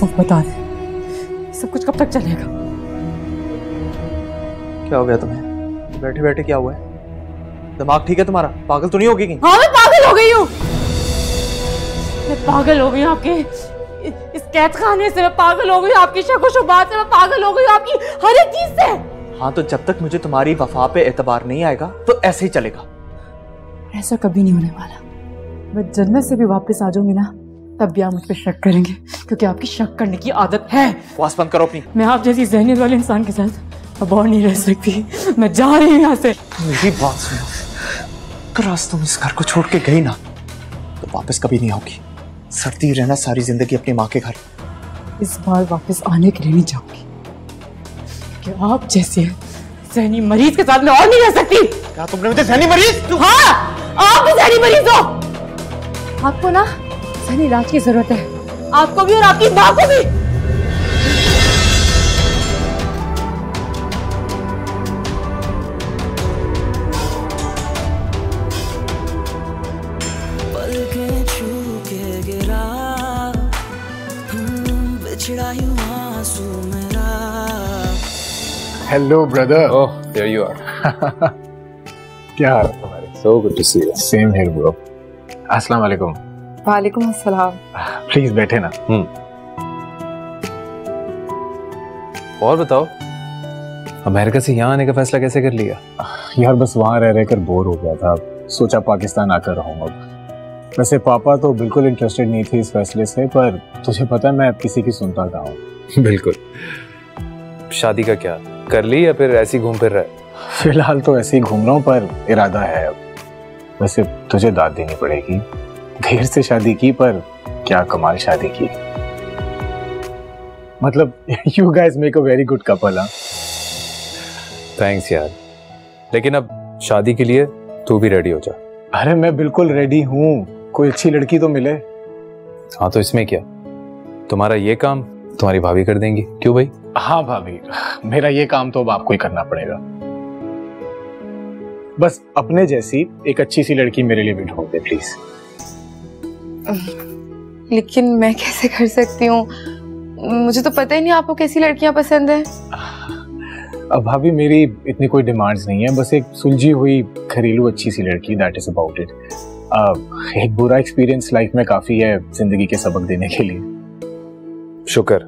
S1: सब बता दे सब कुछ कब तक चलेगा
S4: क्या हो गया तुम्हें बैठे बैठे क्या हुआ है दिमाग ठीक है तुम्हारा पागल तो नहीं होगी
S5: हाँ मैं पागल हो गई हूँ मैं पागल हो गई आपके
S1: इस कैद खाने से मैं पागल हो गई आपकी शको शुबात से मैं पागल हो गई आपकी हर एक चीज से
S4: हाँ तो जब तक मुझे तुम्हारी वफा पे एतबार नहीं आएगा तो ऐसे ही चलेगा
S1: ऐसा कभी नहीं होने वाला मैं जन्नत से भी वापस आ जाऊंगी ना तब भी आप मुझ पर शक करेंगे क्योंकि आपकी शक करने की आदत है
S4: बंद करो अपनी
S1: मैं आप जैसी जहनीत वाले इंसान के साथ अब और नहीं रह सकती मैं जा रही हूँ यहाँ से
S4: मेरी बात सुनो अगर आज तुम इस घर को छोड़ के गई ना तो वापस कभी नहीं आओगी सर्दी रहना सारी जिंदगी अपनी माँ के घर
S1: इस बार वापस आने के लिए नहीं जाऊंगी कि आप जैसे जहनी मरीज के साथ मैं और नहीं रह सकती क्या तुमने मुझे जहनी मरीज हाँ
S5: आप भी जहनी मरीज हो आपको ना राजधानी राज की जरूरत है आपको भी और आपकी माँ को भी
S4: hello brother oh there you are क्या हाल है तुम्हारे so good to see you same here bro अस्सलाम वालेकुम
S1: वालेकुम अस्सलाम
S4: प्लीज बैठे ना हम्म। और बताओ अमेरिका से यहाँ आने का फैसला कैसे कर लिया यार बस वहाँ रह रहकर बोर हो गया था सोचा पाकिस्तान आकर रहूँ अब वैसे पापा तो बिल्कुल इंटरेस्टेड नहीं थे इस फैसले से पर तुझे पता है मैं किसी की सुनता था हूँ बिल्कुल शादी का क्या कर ली या फिर ऐसे ही घूम फिर रहे फिलहाल तो ऐसे ही घूम रहा हूँ पर इरादा है अब वैसे तुझे दाद देनी पड़ेगी देर से शादी की पर क्या कमाल शादी की मतलब you guys make a very good couple हाँ थैंक्स यार लेकिन अब शादी के लिए तू भी रेडी हो जा अरे मैं बिल्कुल रेडी हूँ कोई अच्छी लड़की तो मिले हाँ तो इसमें क्या तुम्हारा ये काम तुम्हारी भाभी कर देंगी क्यों भाई हाँ भाभी मेरा ये काम तो अब आपको ही करना पड़ेगा बस अपने जैसी एक अच्छी सी लड़की मेरे लिए भी ढूंढ दे प्लीज़
S1: *laughs* लेकिन मैं कैसे कर सकती हूँ मुझे तो पता ही नहीं आपको कैसी लड़कियाँ पसंद हैं
S4: अब भाभी मेरी इतनी कोई डिमांड्स नहीं है बस एक सुलझी हुई घरेलू अच्छी सी लड़की दैट इज अबाउट इट एक बुरा एक्सपीरियंस लाइफ में काफी है जिंदगी के सबक देने के लिए शुक्र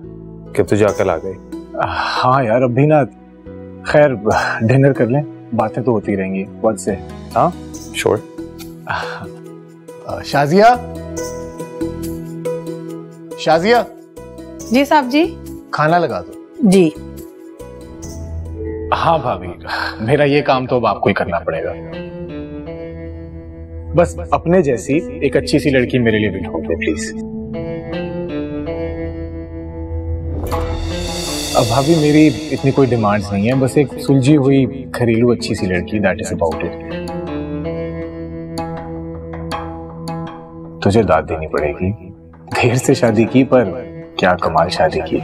S4: कि तुझे अकल आ गई हाँ यार अभी ना खैर डिनर कर लें बातें तो होती रहेंगी वक्त से हाँ श्योर sure. शाजिया शाजिया जी साहब जी खाना लगा दो जी हाँ भाभी मेरा ये काम तो अब आपको ही करना पड़ेगा बस अपने जैसी एक अच्छी सी लड़की मेरे लिए भी ढूंढ दो प्लीज अब भाभी मेरी इतनी कोई डिमांड्स नहीं है बस एक सुलझी हुई घरेलू अच्छी सी लड़की दैट इज अबाउट इट तुझे दाद देनी पड़ेगी देर से शादी की पर क्या कमाल शादी की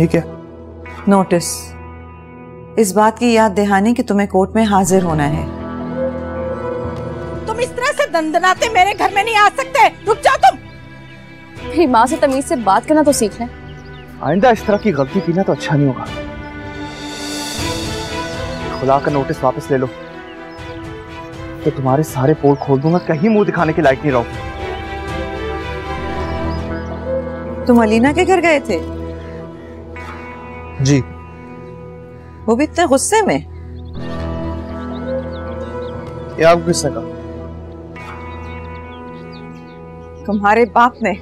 S4: ये क्या
S3: नोटिस इस बात की याद दहानी कि तुम्हें कोर्ट में हाजिर होना है
S2: तुम इस तरह से दंदनाते मेरे घर में नहीं आ सकते रुक जाओ तुम
S5: मेरी माँ से तमीज से बात करना तो सीख लें
S4: आइंदा इस तरह की गलती की ना तो अच्छा नहीं होगा बुला कर नोटिस वापस ले लो तो तुम्हारे सारे पोल खोल दूंगा कहीं मुंह दिखाने के लायक नहीं रहो
S3: तुम अलीना के घर गए थे जी वो भी इतने गुस्से में आप तुम्हारे बाप ने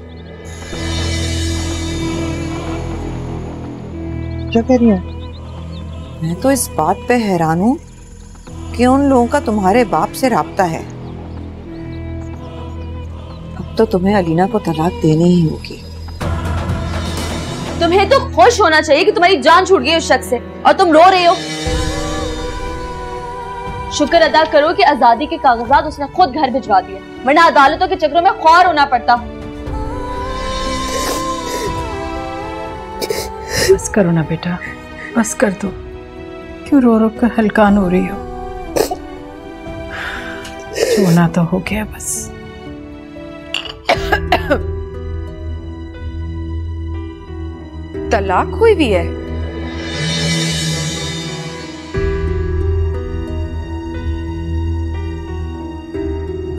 S3: क्या कह रही है मैं तो इस बात पे हैरान हूँ कि उन लोगों का तुम्हारे बाप से रबता है अब तो तुम्हें अलीना को तलाक देनी ही होगी
S5: तुम्हें तो खुश होना चाहिए कि तुम्हारी जान छूट गई उस शख्स से और तुम रो रहे हो शुक्र अदा करो कि आजादी के कागजात उसने खुद घर भिजवा दिए वरना अदालतों के चक्रों में ख्वार होना पड़ता
S2: बस करो ना बेटा बस कर दो क्यों रो रो कर हलकान हो रही हो सोना तो हो गया बस
S1: तलाक हुई भी है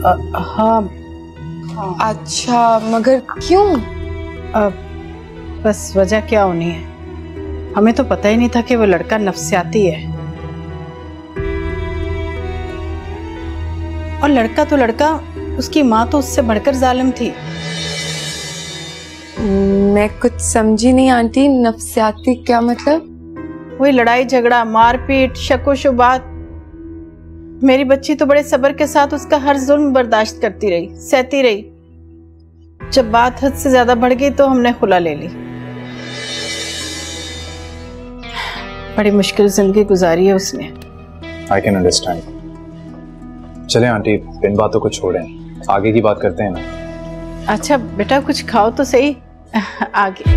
S1: हा हाँ अच्छा मगर
S2: क्यों अब बस वजह क्या होनी है हमें तो पता ही नहीं था कि वो लड़का नफसियाती है और लड़का तो लड़का उसकी माँ तो उससे बढ़कर जालिम थी
S1: मैं कुछ समझी नहीं आंटी नफसियाती क्या
S2: मतलब वही लड़ाई झगड़ा मारपीट शको शुबात मेरी बच्ची तो बड़े सबर के साथ उसका हर जुल्म बर्दाश्त करती रही सहती रही जब बात हद से ज्यादा बढ़ गई तो हमने खुला ले ली बड़ी मुश्किल जिंदगी गुजारी है उसने
S4: आई कैन अंडरस्टैंड चले आंटी इन बातों को छोड़ें आगे की बात करते हैं ना
S2: अच्छा बेटा कुछ खाओ तो सही आगे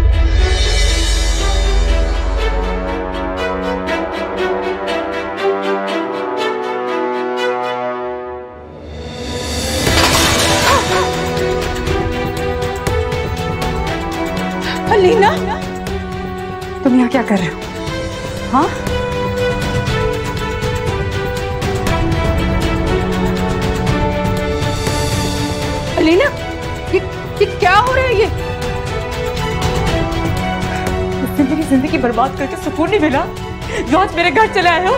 S1: लीना तुम यहाँ
S6: क्या कर रहे हो हाँ अलीना ये, ये क्या हो रहा है ये इससे मेरी जिंदगी बर्बाद करके
S1: सुकून नहीं मिला जो आज मेरे घर चले आए हो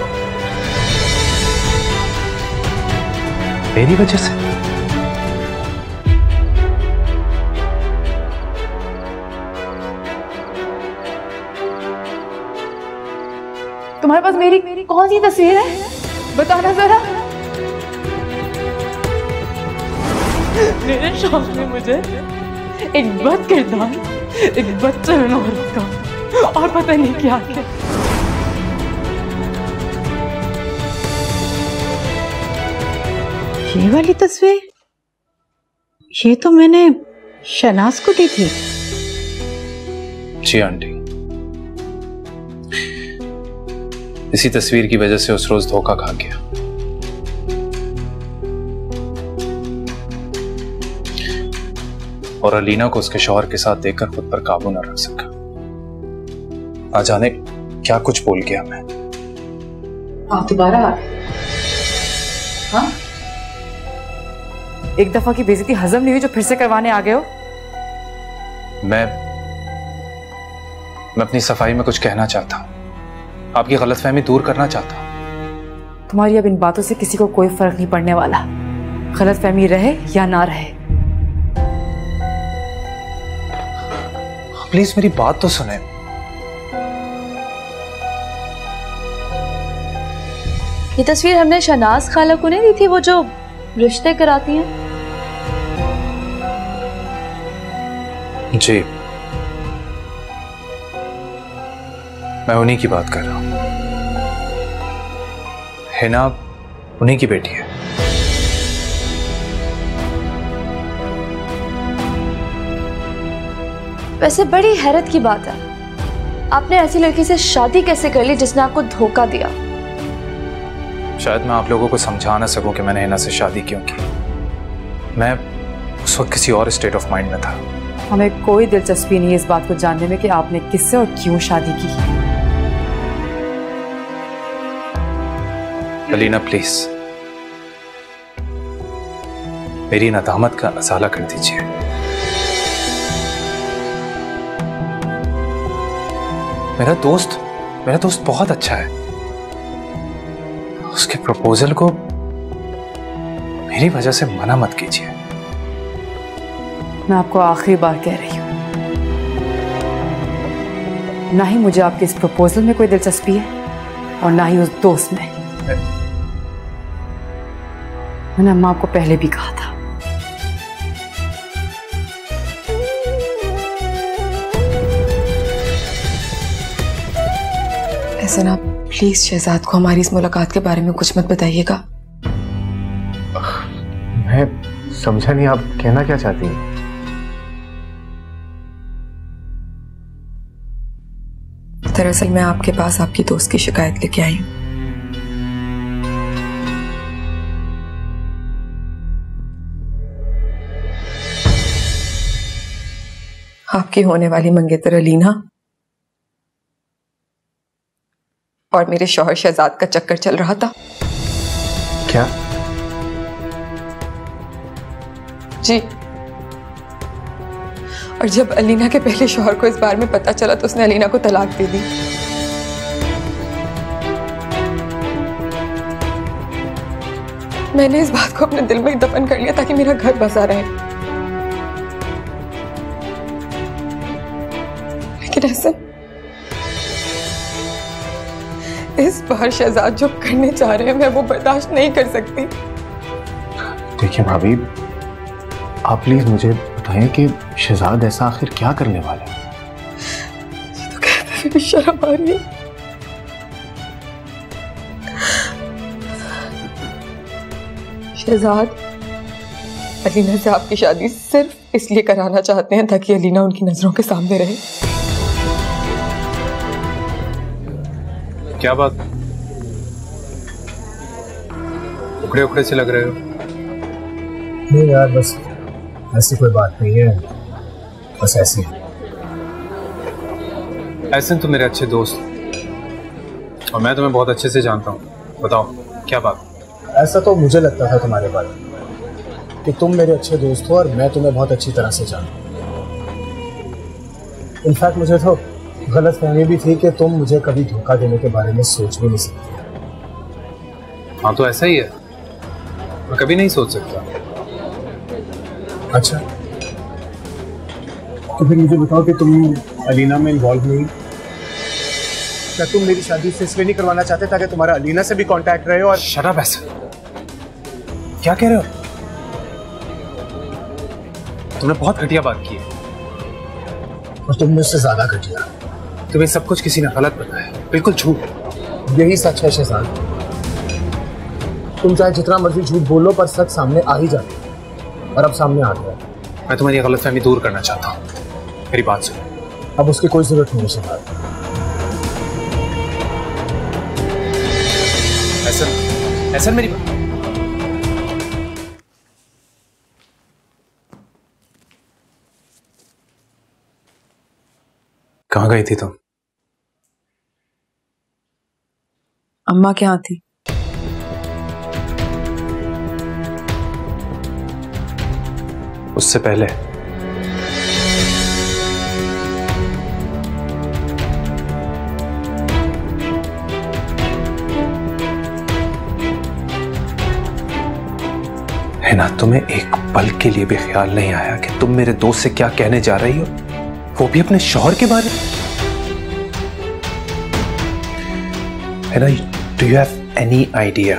S4: मेरी वजह से
S1: तुम्हारे पास मेरी कौन सी तस्वीर है बताना जरा
S8: मेरे शौक ने मुझे एक
S1: बद किरदार एक बच्चन औरत का और पता नहीं क्या है
S2: ये वाली तस्वीर ये तो मैंने शनाज को दी थी
S4: जी आंटी इसी तस्वीर की वजह से उस रोज धोखा खा गया और अलीना को उसके शोहर के साथ देखकर खुद पर काबू न रख सका ना जाने क्या कुछ बोल गया मैं
S1: हाँ, दोबारा हाँ? एक दफा की बेजती हजम नहीं हुई जो फिर से करवाने आ गए हो
S4: मैं मैं अपनी सफाई में कुछ कहना चाहता हूं आपकी गलतफहमी दूर करना चाहता
S1: तुम्हारी अब इन बातों से किसी को कोई फर्क नहीं पड़ने वाला गलतफहमी रहे या ना रहे
S4: प्लीज मेरी बात तो सुने
S5: ये तस्वीर हमने शनाज खाला को नहीं दी थी वो जो रिश्ते कराती हैं
S4: जी मैं उन्हीं की बात कर रहा हूं हिना उन्हीं की बेटी है
S5: वैसे बड़ी हैरत की बात है आपने ऐसी लड़की से शादी कैसे कर ली जिसने आपको धोखा दिया
S4: शायद मैं आप लोगों को समझा ना सकूं कि मैंने हिना से शादी क्यों की मैं उस वक्त किसी और स्टेट ऑफ माइंड में था
S1: हमें कोई दिलचस्पी नहीं इस बात को जानने में कि आपने किससे और क्यों शादी की
S4: अलीना प्लीज मेरी नदामत का असाला कर दीजिए मेरा दोस्त मेरा दोस्त बहुत अच्छा है उसके प्रपोजल को मेरी वजह से मना मत कीजिए
S1: मैं आपको आखिरी बार कह रही हूं ना ही मुझे आपके इस प्रपोजल में कोई दिलचस्पी है और ना ही उस दोस्त में मैंने अम्मा आपको पहले भी कहा था ऐसा आप प्लीज शहजाद को हमारी इस मुलाकात के बारे में कुछ मत बताइएगा
S4: मैं समझा नहीं आप कहना क्या चाहती हैं
S1: दरअसल मैं आपके पास आपकी दोस्त की शिकायत लेके आई हूँ आपकी होने वाली मंगेतर अलीना और मेरे शोहर शहजाद का चक्कर चल रहा था क्या जी और जब अलीना के पहले शोहर को इस बार में पता चला तो उसने अलीना को तलाक दे दी मैंने इस बात को अपने दिल में दफन कर लिया ताकि मेरा घर बसा रहे लेकिन ऐसा इस बार शहजाद जो करने चाह रहे हैं मैं वो बर्दाश्त नहीं कर सकती
S4: देखिए भाभी आप प्लीज मुझे बताएं कि शहजाद ऐसा आखिर क्या करने वाला है
S8: तो कहते भी शर्म आ रही
S1: शहजाद अलीना से आपकी शादी सिर्फ इसलिए कराना चाहते हैं ताकि अलीना उनकी नजरों के सामने रहे
S4: क्या बात उखड़े उखड़े से लग रहे हो
S8: नहीं यार बस ऐसी कोई बात नहीं है बस ऐसी
S4: ऐसे तो मेरे अच्छे दोस्त और मैं तुम्हें बहुत अच्छे से जानता हूँ बताओ क्या बात ऐसा तो मुझे लगता था तुम्हारे बारे में कि तुम मेरे अच्छे दोस्त हो और मैं तुम्हें बहुत अच्छी तरह से जानता हूँ इनफैक्ट मुझे तो गलत फहमी भी थी कि तुम मुझे कभी धोखा देने के बारे में सोच भी नहीं सकते हाँ तो ऐसा ही है मैं कभी नहीं सोच सकता अच्छा तो फिर मुझे बताओ कि तुम अलीना में इन्वॉल्व नहीं क्या तुम मेरी शादी से इसलिए नहीं करवाना चाहते ताकि तुम्हारा अलीना से भी कांटेक्ट रहे और शराब ऐसा क्या कह रहे हो तुमने बहुत घटिया बात की है और तुमने उससे ज्यादा घटिया तुम्हें सब कुछ किसी ने गलत बताया बिल्कुल झूठ यही सच है शहजाद तुम चाहे जितना मर्जी झूठ बोलो पर सच सामने आ ही जाता और अब सामने आ गया मैं तुम्हारी गलत फहमी दूर करना चाहता हूँ मेरी बात सुनो अब उसकी कोई जरूरत नहीं है शहजाद ऐसा ऐसा मेरी बात कहाँ गई थी तुम
S1: अम्मा के थी
S4: उससे पहले है ना तुम्हें एक पल के लिए भी ख्याल नहीं आया कि तुम मेरे दोस्त से क्या कहने जा रही हो वो भी अपने शोहर के बारे में do you have any idea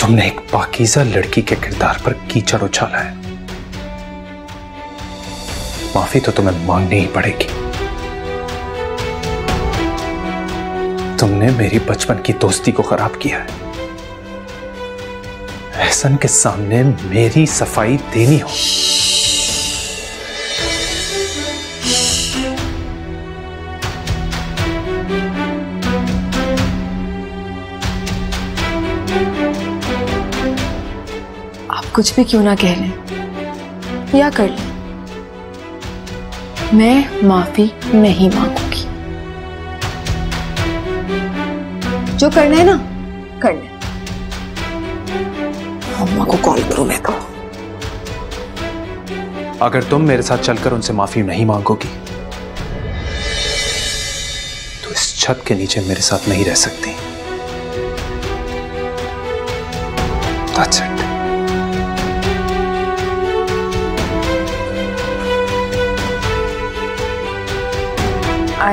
S4: तुमने एक पाकिजा लड़की के किरदार पर कीचड़ उछाला है माफी तो तुम्हें मांगनी ही पड़ेगी तुमने मेरी बचपन की दोस्ती को खराब किया है एहसन के सामने मेरी सफाई देनी हो
S1: कुछ भी क्यों ना कह लें या कर लें मैं माफी नहीं मांगूंगी जो करना है ना कर लें अम्मा को कॉल करूं मैं तो
S4: अगर तुम मेरे साथ चलकर उनसे माफी नहीं मांगोगी तो इस छत के नीचे मेरे साथ नहीं रह सकती
S1: That's it.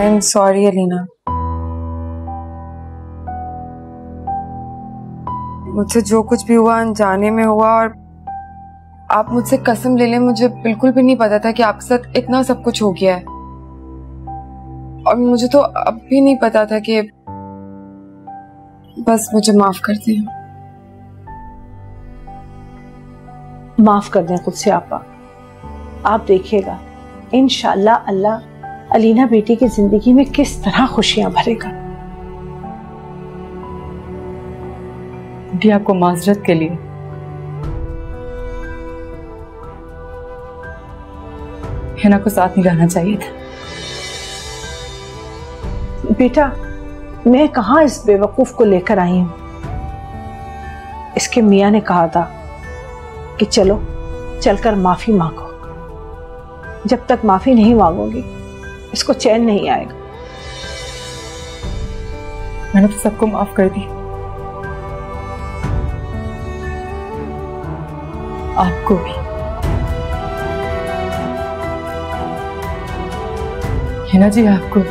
S1: Am sorry Alina मुझसे जो कुछ भी हुआ अनजाने में हुआ और आप मुझसे कसम ले लें मुझे बिल्कुल भी नहीं पता था कि आपके साथ इतना सब कुछ हो गया है और मुझे तो अब भी नहीं पता था कि बस मुझे माफ कर दें माफ कर दें खुद से आपा
S2: आप देखिएगा इनशाला अल्लाह अलीना बेटी की जिंदगी में किस तरह खुशियां भरेगा
S1: को माजरत के लिए हिना को साथ नहीं लाना चाहिए था
S2: बेटा मैं कहा इस बेवकूफ को लेकर आई हूं इसके मिया ने कहा था कि चलो चलकर माफी मांगो जब तक माफी नहीं मांगोगी इसको चैन नहीं आएगा
S1: मैंने तो सबको माफ कर दी आपको भी
S6: है ना जी आपको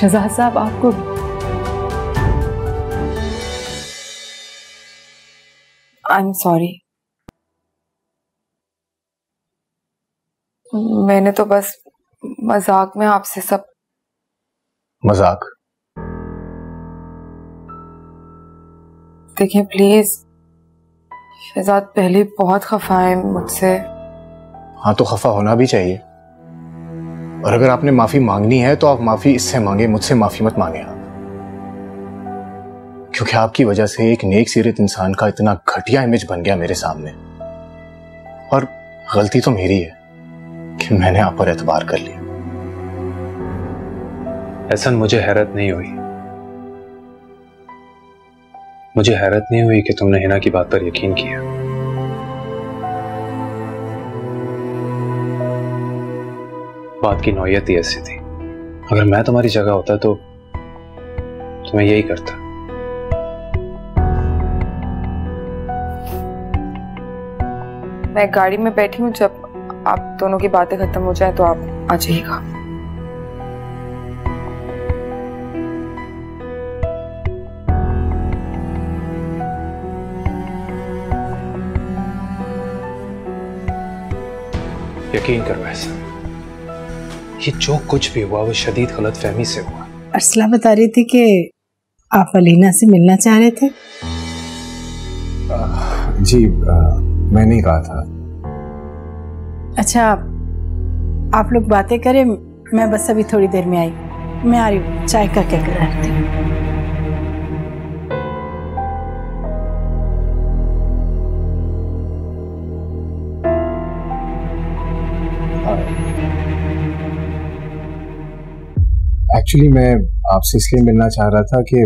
S6: शहजाद साहब आपको भी
S1: आई एम सॉरी मैंने तो बस मजाक में आपसे सब मजाक देखिए प्लीज शहजाद पहले बहुत खफा है मुझसे
S4: हाँ तो खफा होना भी चाहिए और अगर आपने माफी मांगनी है तो आप माफी इससे मांगे मुझसे माफी मत मांगे आप क्योंकि आपकी वजह से एक नेक सीरत इंसान का इतना घटिया इमेज बन गया मेरे सामने और गलती तो मेरी है कि मैंने आप पर एतबार कर लिया ऐसा मुझे हैरत नहीं हुई मुझे हैरत नहीं हुई कि तुमने हिना की बात पर यकीन किया बात की नौयत ही ऐसी थी अगर मैं तुम्हारी जगह होता तो, तो मैं यही करता
S1: मैं गाड़ी में बैठी हूं जब आप दोनों की बातें खत्म हो जाए तो आप आ जाइएगा
S4: यकीन करो ऐसा ये जो कुछ भी हुआ वो शदीद गलत फहमी से हुआ
S1: अरसला बता
S2: रही थी कि आप अलीना से मिलना चाह रहे थे
S4: आ, जी आ, मैंने कहा था
S2: अच्छा आप लोग बातें करें मैं बस अभी थोड़ी देर में आई मैं आ रही हूँ चाय का क्या कर
S8: रहा है
S4: एक्चुअली मैं आपसे इसलिए मिलना चाह रहा था कि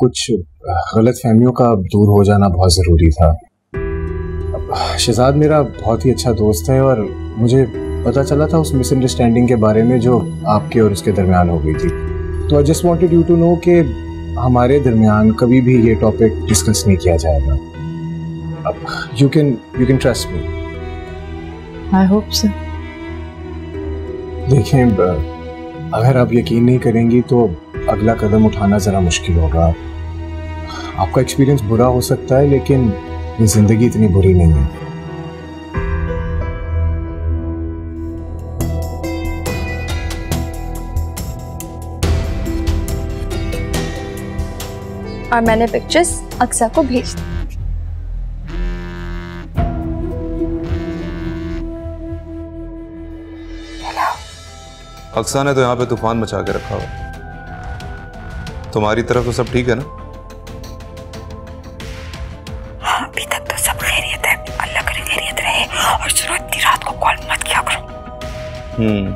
S4: कुछ गलत फहमियों का दूर हो जाना बहुत ज़रूरी था शहजाद मेरा बहुत ही अच्छा दोस्त है और मुझे पता चला था उस मिसअंडरस्टैंडिंग के बारे में जो आपके और उसके दरमियान हो गई थी तो I just wanted you to know कि हमारे दरमियान कभी भी ये टॉपिक डिस्कस नहीं किया जाएगा अब you can you can trust me I hope so देखें अगर आप यकीन नहीं करेंगी तो अगला कदम उठाना ज़रा मुश्किल होगा आपका एक्सपीरियंस बुरा हो सकता है लेकिन ये जिंदगी इतनी बुरी नहीं है
S5: और मैंने पिक्चर्स अक्सा को भेज दी
S4: अक्सा ने तो यहाँ पे तूफान मचा के रखा हुआ तुम्हारी तरफ तो सब ठीक है ना हम्म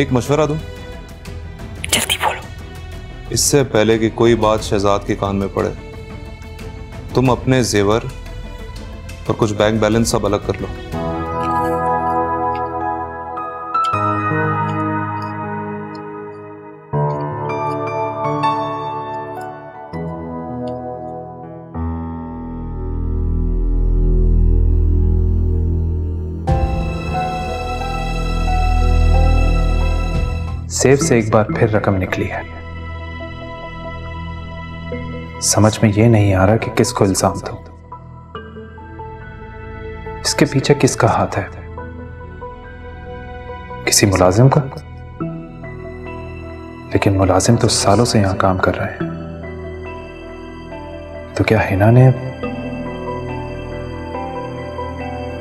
S4: एक मशवरा दो जल्दी बोलो इससे पहले कि कोई बात शहजाद के कान में पड़े तुम अपने जेवर और कुछ बैंक बैलेंस सब अलग कर लो सेफ से एक बार फिर रकम निकली है समझ में यह नहीं आ रहा कि किसको इल्जाम दो इसके पीछे किसका हाथ है किसी मुलाजिम का लेकिन मुलाजिम तो सालों से यहां काम कर रहे हैं तो क्या हिना ने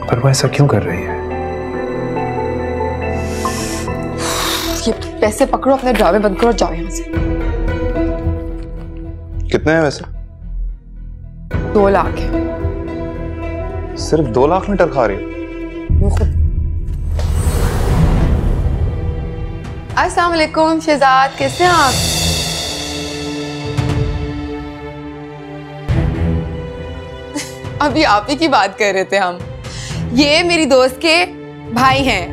S4: पर वो ऐसा क्यों कर रही है
S1: पैसे पकड़ो अपने ड्रामे बंद करो जाओ यहाँ से कितने हैं वैसे दो लाख है
S4: सिर्फ दो लाख मीटर खा रही
S1: असलाकुम अस्सलाम वालेकुम शहजाद कैसे हैं आप *laughs* अभी आप ही की बात कर रहे थे हम ये मेरी दोस्त के भाई हैं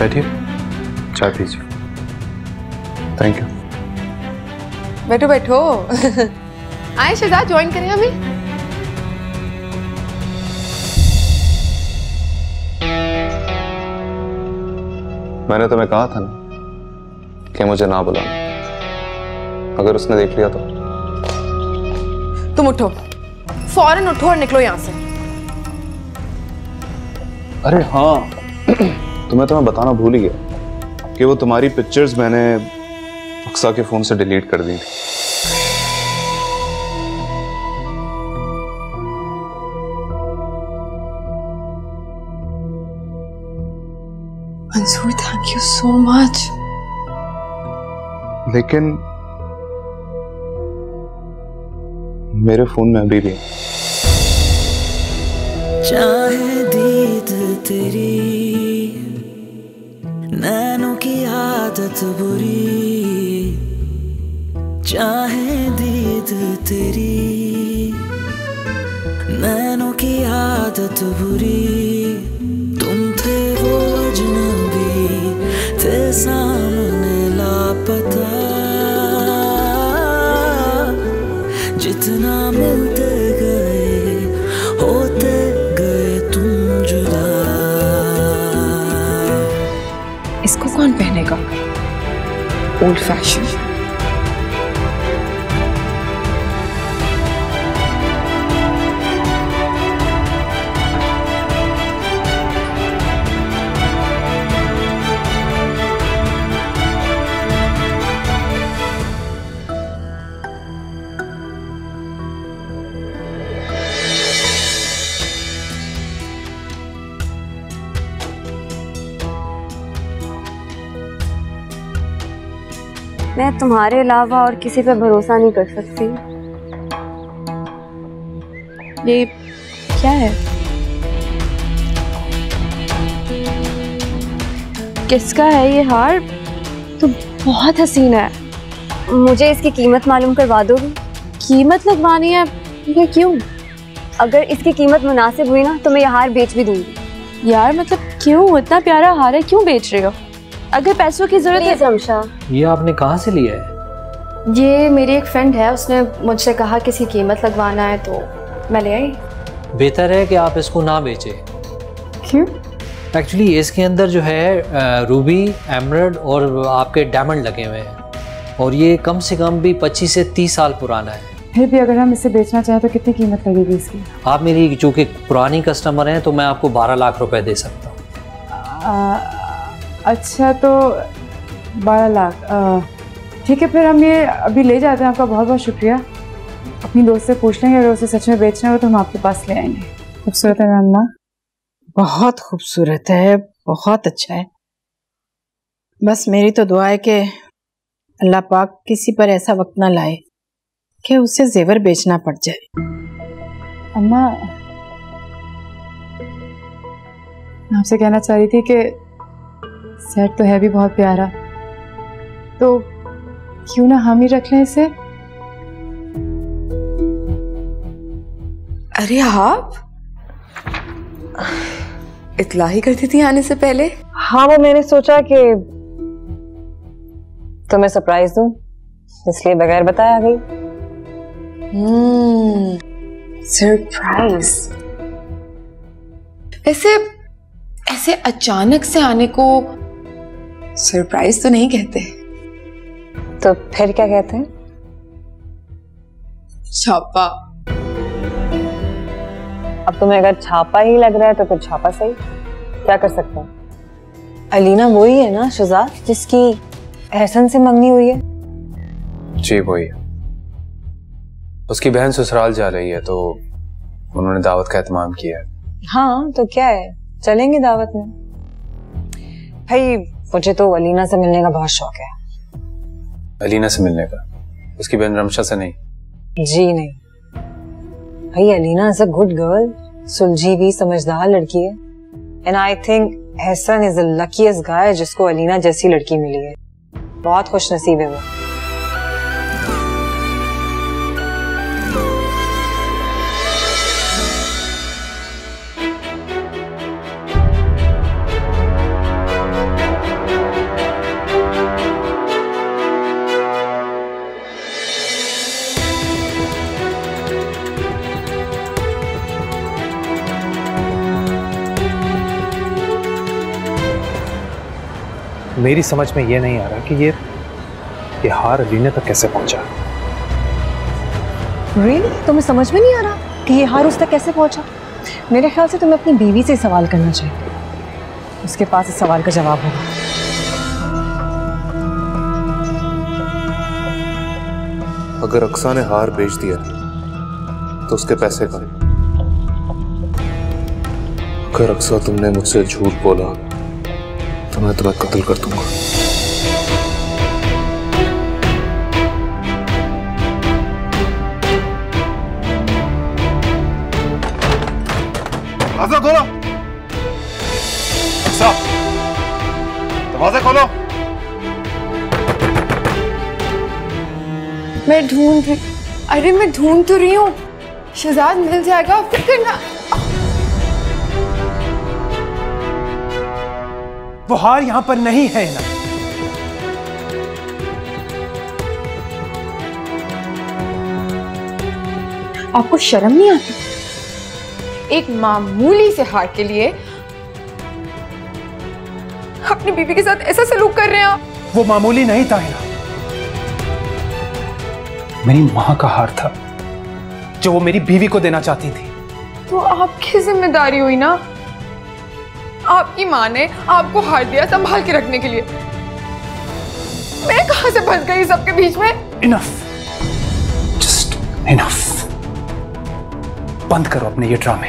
S4: बैठिए चाय पीजिए थैंक
S1: यू बैठो बैठो आए शिजा ज्वाइन करें अभी
S4: मैंने तुम्हें कहा था ना कि मुझे ना बुलाना अगर उसने देख लिया तो
S1: तुम उठो फौरन उठो और निकलो यहां से
S4: अरे हाँ तो मैं तुम्हें बताना भूल ही गया कि वो तुम्हारी पिक्चर्स मैंने अक्सा के फ़ोन से डिलीट कर दी थी
S8: Mansoor thank you so much
S4: लेकिन मेरे फोन में अभी भी
S8: चाहे दीद तेरी नैनों की आदत बुरी चाहे दीद तेरी नैनों की आदत बुरी तुम थे वो अजनबी थे सामने लापता
S1: old fashioned.
S5: मैं तुम्हारे अलावा और किसी पे भरोसा नहीं कर सकती ये क्या है किसका है ये हार तो बहुत हसीन है मुझे इसकी कीमत मालूम करवा दोगी कीमत लगवानी है ये क्यों अगर इसकी कीमत मुनासिब हुई ना तो मैं ये हार बेच भी दूंगी यार मतलब क्यों इतना प्यारा हार है क्यों बेच रहे हो अगर पैसों की जरूरत है
S4: ये आपने कहाँ से लिया
S5: है ये मेरी एक फ्रेंड है उसने मुझसे कहा किसी कीमत लगवाना है तो मैं ले आई
S4: बेहतर है कि आप इसको ना बेचें क्यों एक्चुअली इसके अंदर जो है रूबी एमरल्ड और आपके डायमंड लगे हुए हैं और ये कम से कम भी पच्चीस से तीस साल पुराना है
S1: फिर भी अगर हम इसे बेचना चाहें तो कितनी कीमत लगेगी इसकी
S4: आप मेरी चूँकि पुरानी कस्टमर हैं तो मैं आपको बारह लाख रुपए दे सकता हूँ
S1: अच्छा तो बारह लाख ठीक है फिर हम ये अभी ले जाते हैं आपका बहुत बहुत शुक्रिया अपनी दोस्त से पूछ लेंगे अगर उसे सच में बेचना हो तो हम आपके पास ले आएंगे
S2: खूबसूरत है ना बहुत खूबसूरत है बहुत अच्छा है बस मेरी तो दुआ है कि अल्लाह पाक किसी पर ऐसा वक्त ना लाए कि उसे जेवर बेचना पड़ जाए
S1: अम्मा आपसे कहना चाह रही थी कि सेट तो है भी बहुत प्यारा तो क्यों ना हम ही रख लें इसे अरे आप इतला ही करती थी आने से
S3: पहले हाँ वो मैंने सोचा कि तुम्हें सरप्राइज दू इसलिए बगैर बताया आ गई
S1: सरप्राइज ऐसे ऐसे अचानक से आने को सरप्राइज तो नहीं कहते तो फिर क्या कहते हैं छापा
S3: अब तुम्हें अगर छापा ही लग रहा है तो फिर छापा सही क्या कर सकते हैं अलीना वही है ना शुजा जिसकी एहसन से मंगनी हुई है
S4: जी वही है उसकी बहन ससुराल जा रही है तो उन्होंने दावत का एहतमाम किया है
S3: हाँ तो क्या है चलेंगे दावत में भाई मुझे तो अलीना से मिलने का बहुत शौक है
S4: अलीना से मिलने का उसकी बहन रमशा से नहीं
S3: जी नहीं भाई Alina is a good girl सुलझी भी समझदार लड़की है and I think Ehsan is the luckiest guy जिसको अलीना जैसी लड़की मिली है बहुत खुश नसीब है वो
S4: मेरी समझ में ये नहीं आ रहा कि ये ये हार रीना तक कैसे पहुंचा
S3: रीन तुम्हें समझ में नहीं आ रहा कि ये हार उस तक कैसे पहुंचा मेरे ख्याल से तुम्हें अपनी बीवी से सवाल करना चाहिए उसके पास इस सवाल का जवाब होगा
S4: अगर अक्सा ने हार बेच दिया तो उसके पैसे का अगर अक्सा तुमने मुझसे झूठ बोला तो मैं तुम्हें कत्ल कर दूंगा दरवाजा खोलो
S7: दरवाजा खोलो
S1: मैं ढूंढ रही अरे मैं ढूंढ तो रही हूँ शहजाद मिल जाएगा फिक्र ना
S4: वो हार यहां पर नहीं है ना
S5: आपको शर्म नहीं आती
S1: एक मामूली से हार के लिए अपनी बीवी के साथ ऐसा सलूक कर रहे हैं आप वो मामूली नहीं था ना
S4: मेरी मां का हार था जो वो मेरी बीवी को देना चाहती थी
S1: तो आपकी जिम्मेदारी हुई ना आपकी माँ ने आपको हार दिया संभाल के रखने के लिए मैं कहां से फंस गई सबके बीच में
S4: इनफ जस्ट इनफ बंद करो अपने ये ड्रामे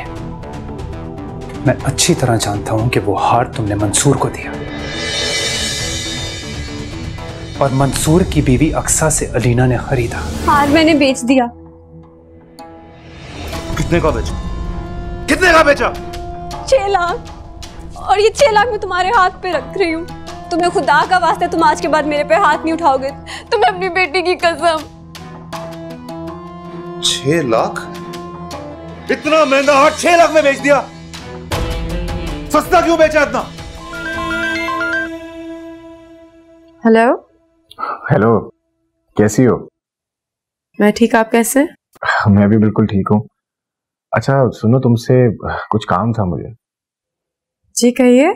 S4: मैं अच्छी तरह जानता हूं कि वो हार तुमने मंसूर को दिया और मंसूर की बीवी अक्सा से अलीना ने खरीदा
S5: हार मैंने बेच दिया
S4: कितने का बेचा कितने का बेचा
S5: छह लाख और ये छह लाख मैं तुम्हारे हाथ पे रख रही हूँ तुम्हें खुदा का वास्ते तुम आज के बाद मेरे पे हाथ नहीं उठाओगे तुम्हें अपनी बेटी की कसम
S4: छह लाख
S7: इतना महंगा हाथ छह लाख में बेच दिया सस्ता क्यों बेचा इतना
S1: हेलो
S4: हेलो कैसी हो
S1: मैं ठीक आप कैसे
S4: मैं भी बिल्कुल ठीक हूँ अच्छा सुनो तुमसे कुछ काम था मुझे जी कहिए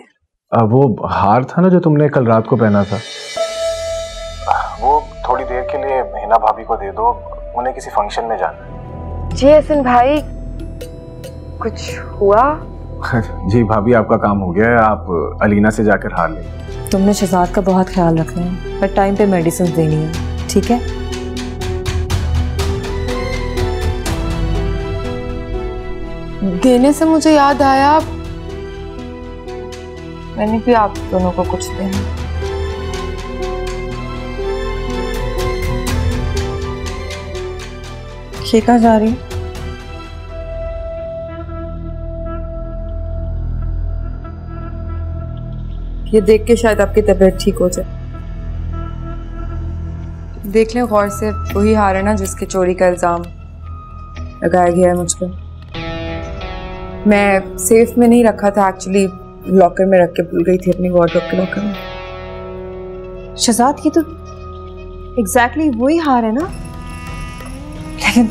S4: वो हार था ना जो तुमने कल रात को पहना था वो थोड़ी देर के लिए हिना भाभी को दे दो उन्हें किसी फंक्शन में जाना
S1: जी हसन भाई कुछ हुआ
S4: *laughs* जी भाभी आपका काम हो गया है आप अलीना से जाकर हार लें
S3: तुमने शहजाद का बहुत ख्याल रखना है पर टाइम पे मेडिसिन देनी है
S1: ठीक है देने से मुझे याद आया मैंने भी आप दोनों को कुछ देना कहा जा रही ये देख के शायद आपकी तबीयत ठीक हो जाए देख ले गौर से वही हार है ना जिसके चोरी का इल्ज़ाम लगाया गया है मुझ पर मैं सेफ में नहीं रखा था एक्चुअली लॉकर में रख के भूल गई थी अपनी वार्डरोब के लॉकर में शहजाद की तो एग्जैक्टली
S3: exactly वही हार है ना लेकिन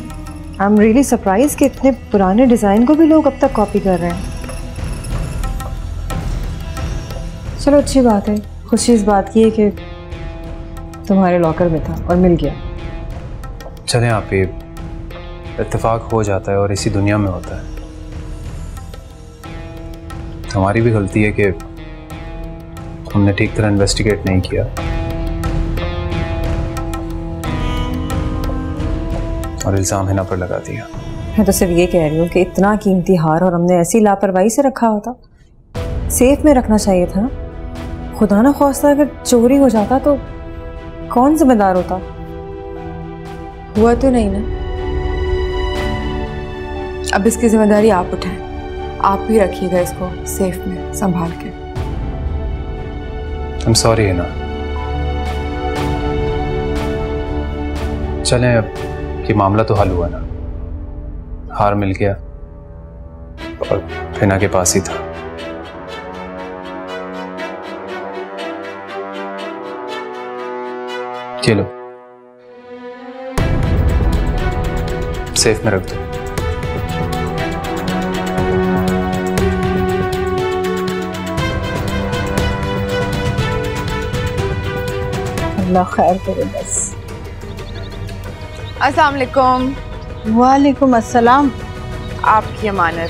S3: आई एम रियली सरप्राइज कि इतने पुराने डिज़ाइन को भी लोग अब तक कॉपी कर रहे हैं चलो अच्छी बात है खुशी इस बात की है कि तुम्हारे लॉकर में था और
S6: मिल गया
S4: चले आप ये इतफाक हो जाता है और इसी दुनिया में होता है हमारी भी गलती है कि हमने ठीक तरह इन्वेस्टिगेट नहीं किया और इल्ज़ाम हिना पर लगा दिया
S3: मैं तो सिर्फ ये कह रही हूँ कि इतना कीमती हार और हमने ऐसी लापरवाही से रखा होता सेफ में रखना चाहिए था खुदा ना खास्ता अगर चोरी हो जाता तो कौन जिम्मेदार होता
S1: हुआ तो नहीं ना अब इसकी जिम्मेदारी आप उठाएं आप भी रखिएगा इसको सेफ में संभाल के
S4: आई एम सॉरी ना चले अब कि मामला तो हल हुआ ना हार मिल गया और हिना के पास ही था चलो सेफ में रख दो
S2: अल्लाह खैर करे बस
S1: असलकुम वालेकुम असलम आपकी अमानत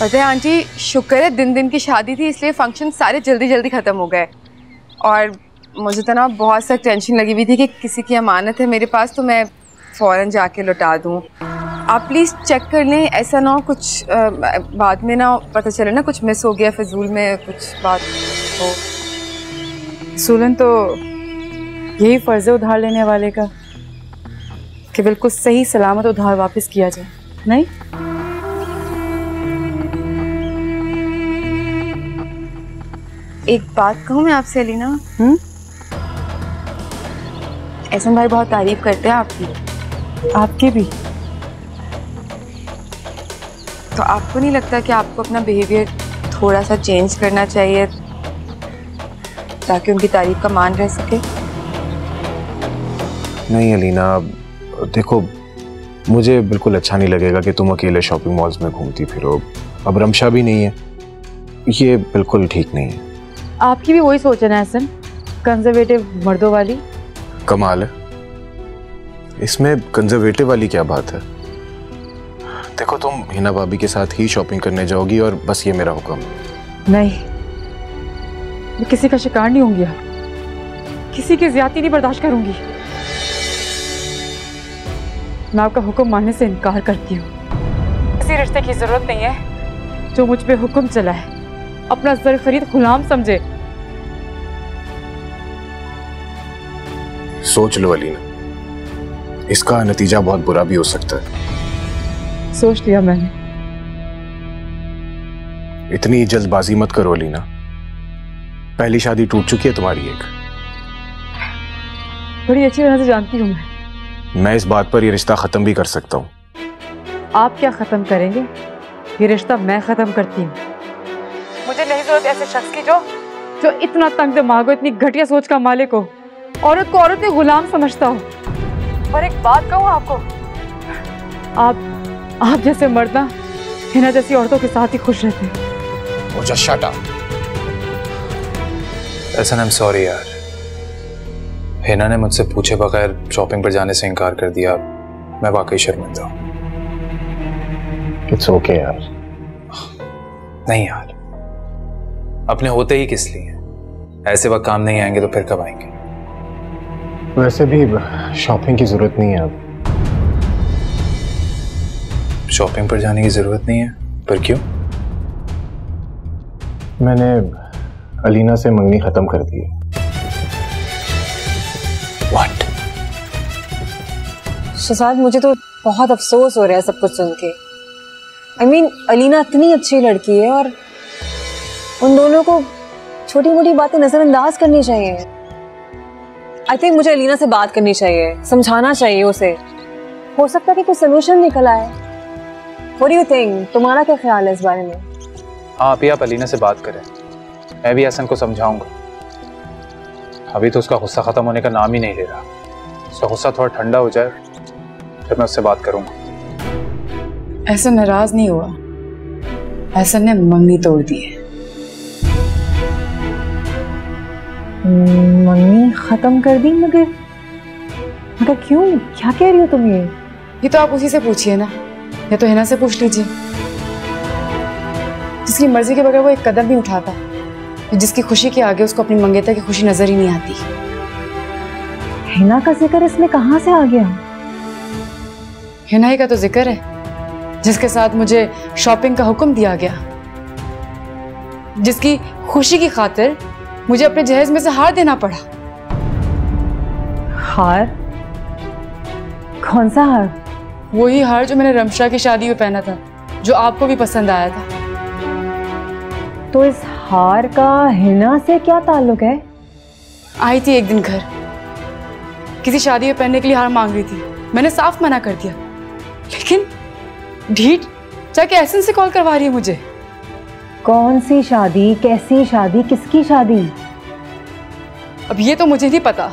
S1: पता है आंटी शुक्र है दिन दिन की शादी थी इसलिए फंक्शन सारे जल्दी जल्दी ख़त्म हो गए और मुझे तो ना बहुत सा टेंशन लगी हुई थी कि किसी की अमानत है मेरे पास तो मैं फ़ौर जाके लौटा दूँ आप प्लीज़ चेक कर लें ऐसा ना हो कुछ आ, बाद में ना पता चले ना कुछ मिस हो गया फजूल में कुछ बात हो सूलन तो यही फ़र्ज़ उधार लेने वाले का कि बिल्कुल सही सलामत उधार वापस किया जाए नहीं एक बात कहूँ मैं आपसे अलीना हम्म? ऐसा भाई बहुत तारीफ करते हैं आपकी आपकी भी तो आपको नहीं लगता कि आपको अपना बिहेवियर थोड़ा सा चेंज करना चाहिए ताकि उनकी तारीफ का मान रह सके
S4: नहीं अलीना देखो मुझे बिल्कुल अच्छा नहीं लगेगा कि तुम अकेले शॉपिंग मॉल्स में घूमती फिरो अब रमशा भी नहीं है ये बिल्कुल ठीक नहीं है
S1: आपकी भी वही सोच है ना कंजर्वेटिव मर्दों वाली
S4: कमाल है इसमें कंजर्वेटिव वाली क्या बात है देखो तुम हिना भाभी के साथ ही शॉपिंग करने जाओगी और बस ये मेरा हुक्म
S1: नहीं मैं किसी का शिकार नहीं होंगी किसी की ज्यादा नहीं बर्दाश्त करूंगी मैं आपका हुक्म मानने से इनकार करती हूँ किसी रिश्ते की जरूरत नहीं है जो मुझ पर हुक्म चला है अपना जर खरीद गुलाम समझे
S4: सोच लो अलीना इसका नतीजा बहुत बुरा भी हो सकता है
S1: सोच लिया मैंने
S4: इतनी जल्दबाजी मत करो अलीना पहली शादी टूट चुकी है तुम्हारी एक
S1: बड़ी अच्छी तरह से जानती हूँ मैं
S4: मैं इस बात पर यह रिश्ता ख़त्म भी कर सकता हूँ
S1: आप क्या ख़त्म करेंगे ये रिश्ता मैं ख़त्म करती हूँ मुझे नहीं ज़रूरत ऐसे शख्स की जो जो इतना तंग दिमाग हो इतनी घटिया सोच का मालिक हो औरत को औरत ने गुलाम समझता हो पर एक बात कहूँ आपको आप आप जैसे मरना हिना जैसी औरतों के साथ ही खुश रहते हैं मुझे शट
S4: ऐसा आई सॉरी यार हेना ने मुझसे पूछे बगैर शॉपिंग पर जाने से इनकार कर दिया मैं वाकई शर्मिंदा हूँ इट्स ओके यार नहीं यार अपने होते ही किस लिए ऐसे वक्त काम नहीं आएंगे तो फिर कब आएंगे वैसे भी शॉपिंग की जरूरत नहीं है अब शॉपिंग पर जाने की जरूरत नहीं है पर क्यों मैंने अलीना से मंगनी खत्म कर दी है
S3: शहजाद अच्छा मुझे तो बहुत अफसोस हो रहा है सब कुछ सुन के I I mean mean, Alina इतनी अच्छी लड़की है और उन दोनों को छोटी मोटी बातें नज़रअंदाज करनी चाहिए आई थिंक मुझे अलीना से बात करनी चाहिए समझाना चाहिए उसे हो सकता है कि कोई सोल्यूशन निकल आए What यू थिंक तुम्हारा क्या ख्याल है इस बारे में
S4: हाँ अभी आप अलीना से बात करें मैं भी हसन को समझाऊंगा अभी तो उसका गुस्सा ख़त्म होने का नाम ही नहीं ले रहा उसका गुस्सा थोड़ा ठंडा हो जाए फिर मैं उससे बात करूंगा
S1: ऐसा नाराज नहीं हुआ ऐसा ने मंगनी तोड़ दी है मंगनी खत्म कर दी मगर मगर क्यों क्या कह रही हो तुम ये ये तो आप उसी से पूछिए ना या तो हिना से पूछ लीजिए जिसकी मर्जी के बगैर वो एक कदम भी उठाता तो जिसकी खुशी के आगे उसको अपनी मंगेता की खुशी नजर ही नहीं आती हिना का जिक्र इसमें कहां से आ गया हिनाई का तो जिक्र है जिसके साथ मुझे शॉपिंग का हुक्म दिया गया जिसकी खुशी की खातिर मुझे अपने जहेज में से हार देना पड़ा हार कौन सा हार वही हार जो मैंने रमशा की शादी में पहना था जो आपको भी पसंद आया था तो इस हार का
S3: हिना से क्या
S1: ताल्लुक है आई थी एक दिन घर किसी शादी में पहनने के लिए हार मांग रही थी मैंने साफ मना कर दिया लेकिन ढीठ जाके एसन से कॉल करवा रही है मुझे
S3: कौन सी शादी कैसी शादी
S1: किसकी शादी अब ये तो मुझे नहीं पता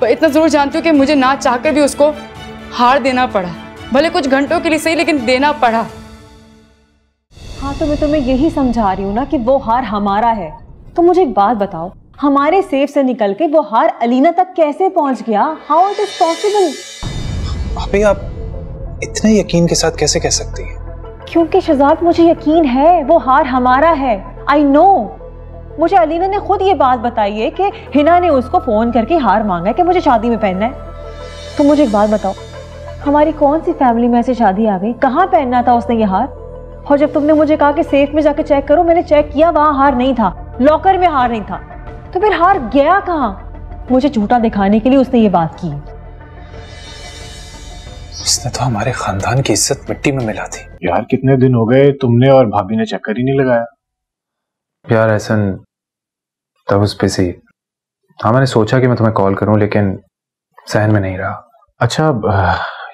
S1: पर इतना जरूर जानती हूँ कि मुझे ना चाहकर भी उसको हार देना पड़ा भले कुछ घंटों के लिए सही लेकिन देना पड़ा
S3: हाँ तो मैं तुम्हें यही समझा रही हूँ ना कि वो हार हमारा है तो मुझे एक बात बताओ हमारे सेफ से निकल के वो हार अलीना तक कैसे पहुँच गया हाउ इट इज पॉसिबल
S4: आप इतने यकीन के साथ कैसे कह सकती है
S3: क्योंकि शहजाद मुझे यकीन है वो हार हमारा है आई नो मुझे अलीना ने खुद ये बात बताई है कि हिना ने उसको फ़ोन करके हार मांगा है कि मुझे शादी में पहनना है तो मुझे एक बात बताओ हमारी कौन सी फैमिली में ऐसी शादी आ गई कहाँ पहनना था उसने ये हार और जब तुमने मुझे कहा कि सेफ में जाके चेक करो मैंने चेक किया वहाँ हार नहीं था लॉकर में हार नहीं था तो फिर हार गया कहाँ मुझे झूठा दिखाने के लिए उसने ये बात की
S4: उसने तो हमारे खानदान की इज्जत मिट्टी में मिला थी यार कितने दिन हो गए तुमने और भाभी ने चक्कर ही नहीं लगाया यार ऐसन तब उस पे सी हाँ मैंने सोचा कि मैं तुम्हें कॉल करूं लेकिन सहन में नहीं रहा अच्छा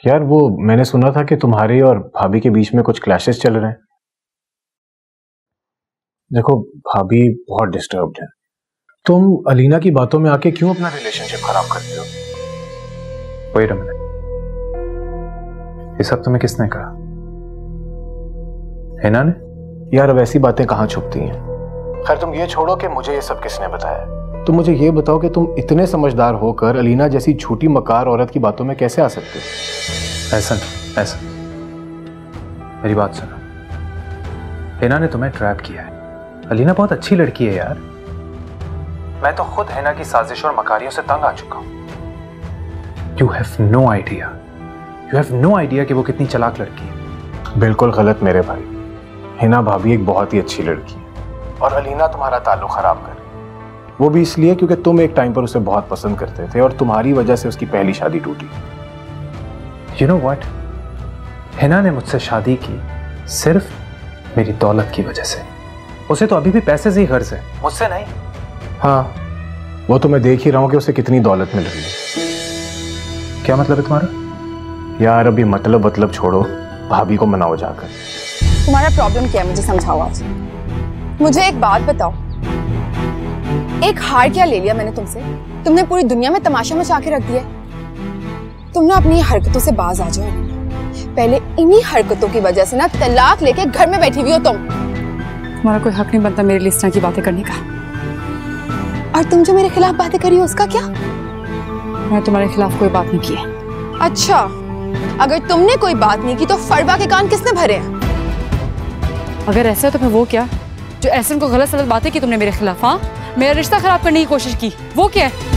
S4: यार वो मैंने सुना था कि तुम्हारे और भाभी के बीच में कुछ क्लैशेस चल रहे हैं देखो भाभी बहुत डिस्टर्ब है तुम अलीना की बातों में आके क्यों अपना रिलेशनशिप खराब करते हो वेट अ मिनट ये सब तुम्हें किसने कहा हिना ने यार अब ऐसी बातें कहां छुपती हैं खैर तुम ये छोड़ो कि मुझे ये सब किसने बताया तुम मुझे ये बताओ कि तुम इतने समझदार होकर अलीना जैसी झूठी मकार औरत की बातों में कैसे आ सकते हो ऐसा ऐसा मेरी बात सुनो हेना ने तुम्हें ट्रैप किया है अलीना बहुत अच्छी लड़की है यार मैं तो खुद हेना की साजिश और मकारियों से तंग आ चुका हूं you have no idea you have no idea कि वो कितनी चलाक लड़की है बिल्कुल गलत मेरे भाई हिना भाभी एक बहुत ही अच्छी लड़की है और अलीना तुम्हारा ताल्लुक ख़राब कर वो भी इसलिए क्योंकि तुम एक टाइम पर उसे बहुत पसंद करते थे और तुम्हारी वजह से उसकी पहली शादी टूटी यू नो वट हिना ने मुझसे शादी की सिर्फ मेरी दौलत की वजह से उसे तो अभी भी पैसे से ही गर्ज है मुझसे नहीं हाँ वो तो मैं देख ही रहा हूँ कि उसे कितनी दौलत मिल रही है क्या मतलब है तुम्हारा यार अभी मतलब मतलब छोड़ो भाभी को मनाओ जाकर
S1: तुम्हारा प्रॉब्लम क्या है मुझे समझाओ आज मुझे एक बात बताओ एक हार क्या ले लिया मैंने तुमसे तुमने पूरी दुनिया में तमाशा मचा के रख दिया तुम ना अपनी हरकतों से बाज आ जाओ पहले इन्हीं हरकतों की वजह से ना तलाक लेके घर में बैठी हुई हो तुम तुम्हारा कोई हक नहीं बनता मेरे लिए इस तरह की बातें करने का और तुम जो मेरे खिलाफ बातें करी हो उसका क्या मैं तुम्हारे खिलाफ कोई बात नहीं की है अच्छा अगर तुमने कोई बात नहीं की तो फरवा के कान किसने भरे हैं अगर ऐसा है तो फिर वो क्या जो ऐसे को गलत सलत बातें की तुमने मेरे खिलाफ हाँ मेरा रिश्ता खराब करने की कोशिश की वो क्या है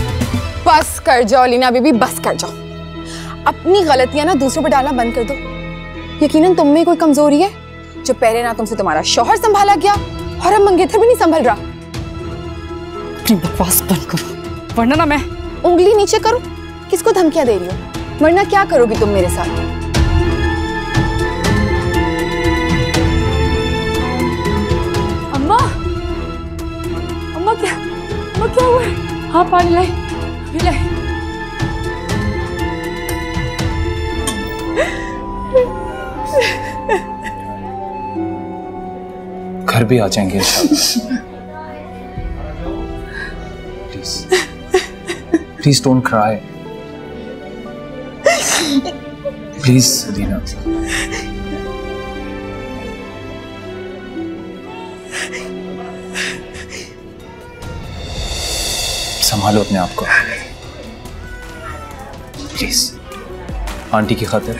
S1: बस कर जाओ लीना बीबी बस कर जाओ अपनी गलतियां ना दूसरों पर डालना बंद कर दो यकीनन तुम में कोई कमजोरी है जो पहले ना तुमसे तुम्हारा शोहर संभाला गया और अब मंगेतर भी नहीं संभल रहा
S6: बकवास बंद
S1: करो वरना ना मैं उंगली नीचे करूं किसको धमकियां दे रही हूँ वरना क्या करोगी तुम मेरे साथ अम्मा
S6: अम्मा क्या अम्मा क्या हुआ हाँ पानी लाई अभी लाई
S4: घर भी आ जाएंगे please please don't cry
S8: please Reena
S4: संभालो अपने आप को प्लीज आंटी की खातिर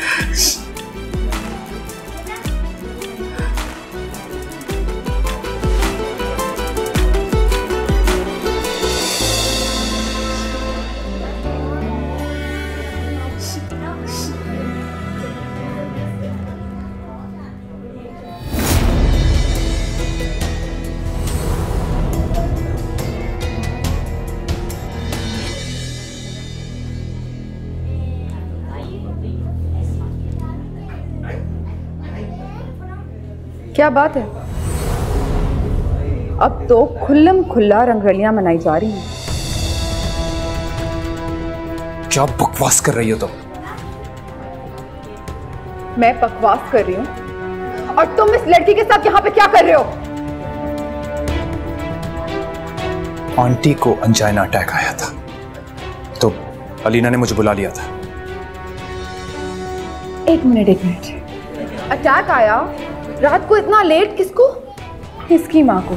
S1: क्या बात है अब तो खुल्लम खुल्ला रंगरलियां मनाई जा रही हैं
S4: क्या बकवास कर रही हो तुम तो?
S1: मैं बकवास कर रही हूं और तुम इस लड़की के साथ यहां पे क्या कर रहे हो
S4: आंटी को अंजाइना अटैक आया था तो अलीना ने मुझे बुला लिया था
S1: एक मिनट एक मिनट अटैक आया रात को इतना लेट किसको किसकी माँ को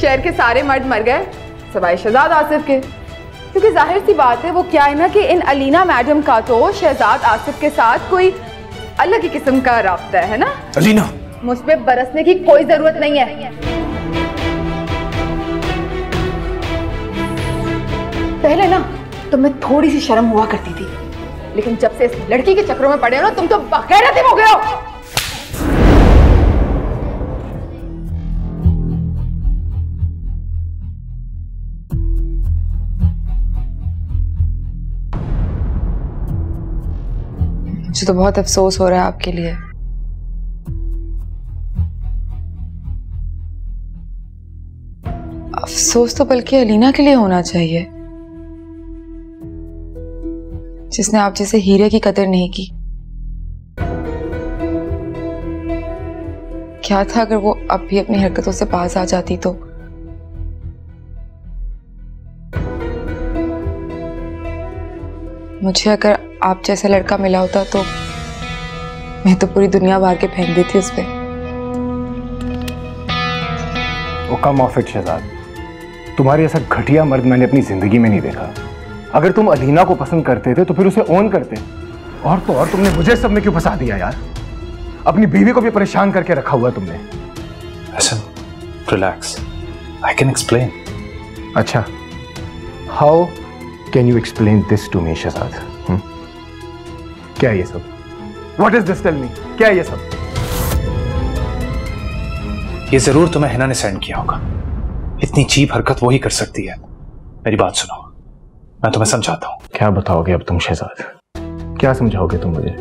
S1: शहर के सारे मर्द मर गए सवाई शहजाद आसिफ के क्योंकि जाहिर सी बात है वो क्या है ना कि इन अलीना मैडम का तो शहजाद आसिफ के साथ कोई अलग ही किस्म का रहा है ना अलीना मुझ पर बरसने की कोई जरूरत नहीं है पहले ना तो मैं थोड़ी सी शर्म हुआ करती थी लेकिन जब से इस लड़की के चक्रों में पड़े हो ना तुम तो बगैरत हो गए हो तो बहुत अफसोस हो रहा है आपके लिए अफसोस तो बल्कि अलीना के लिए होना चाहिए जिसने आप जैसे हीरे की कदर नहीं की क्या था अगर वो अब भी अपनी हरकतों से पास आ जाती तो मुझे अगर आप जैसा लड़का मिला होता तो मैं तो पूरी दुनिया भार के फेंक दी थी उस पर
S4: कम ऑफ इट शहजाद ऐसा घटिया मर्द मैंने अपनी जिंदगी में नहीं देखा अगर तुम अलीना को पसंद करते थे तो फिर उसे ओन करते और तो और तुमने मुझे सब में क्यों फंसा दिया यार अपनी बीवी को भी परेशान करके रखा हुआ तुमने Listen, relax I can explain अच्छा how can you explain this to me Shahzad क्या ये सब what is this tell me क्या ये सब ये जरूर तुम्हें हिना ने सेंड किया होगा इतनी चीप हरकत वही कर सकती है मेरी बात सुनो मैं तुम्हें समझाता हूं क्या बताओगे अब तुम शहजाद क्या समझाओगे तुम मुझे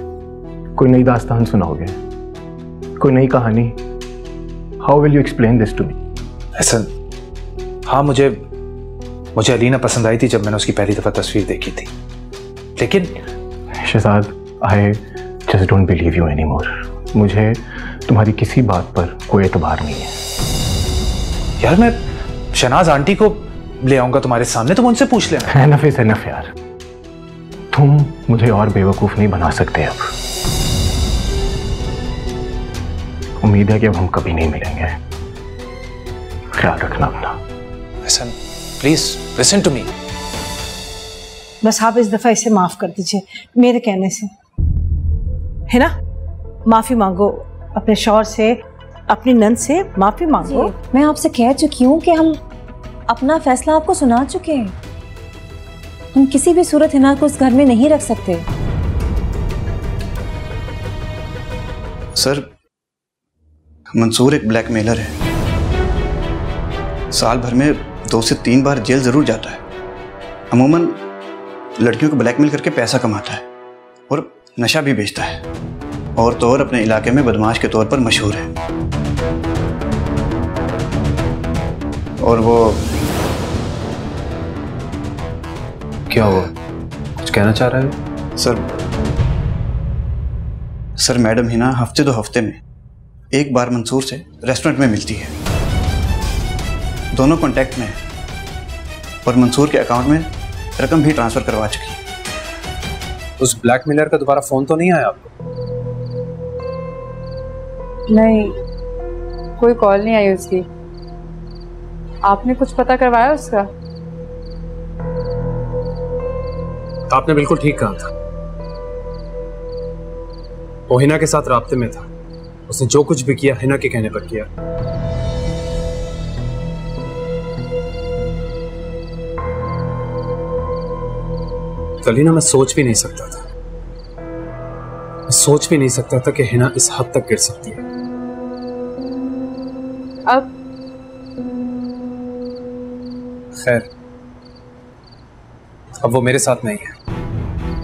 S4: कोई नई दास्तान सुनाओगे कोई नई कहानी how will you explain this to me ऐसा हाँ मुझे मुझे अलीना पसंद आई थी जब मैंने उसकी पहली दफा तस्वीर देखी थी लेकिन Shahzad I just don't believe you any more मुझे तुम्हारी किसी बात पर कोई एतबार नहीं है यार मैं शनाज आंटी को ले आऊंगा तुम्हारे सामने तुम उनसे पूछ लेना एनफ इज एनफ यार तुम मुझे और बेवकूफ नहीं बना सकते अब उम्मीद है कि अब हम कभी नहीं मिलेंगे ख्याल रखना अपना Hasan please listen to me बस आप
S2: इस दफा इसे माफ कर दीजिए मेरे कहने से है ना माफ़ी मांगो अपने शोर से अपनी नंद से माफ़ी मांगो मैं आपसे कह चुकी हूँ
S3: कि हम अपना फैसला आपको सुना चुके हैं हम किसी भी सूरत हिना को इस घर में नहीं रख सकते
S4: सर मंसूर एक ब्लैकमेलर है साल भर में दो से तीन बार जेल ज़रूर जाता है अमूमन लड़कियों को ब्लैकमेल करके पैसा कमाता है और नशा भी बेचता है और तो और अपने इलाके में बदमाश के तौर पर मशहूर है और वो क्या हुआ कुछ कहना चाह रहा है सर सर मैडम हिना हफ्ते दो हफ्ते में एक बार मंसूर से रेस्टोरेंट में मिलती है दोनों कॉन्टैक्ट में और मंसूर के अकाउंट में रकम भी ट्रांसफ़र करवा चुकी है उस ब्लैकमेलर का दोबारा फोन तो नहीं आया आपको
S1: नहीं कोई कॉल नहीं आई उसकी आपने कुछ पता करवाया उसका
S4: आपने बिल्कुल ठीक कहा था वो हिना के साथ रबते में था उसने जो कुछ भी किया हिना के कहने पर किया कल ही ना मैं सोच भी नहीं सकता था मैं सोच भी नहीं सकता था कि हिना इस हद तक गिर सकती है अब खैर अब वो मेरे साथ नहीं है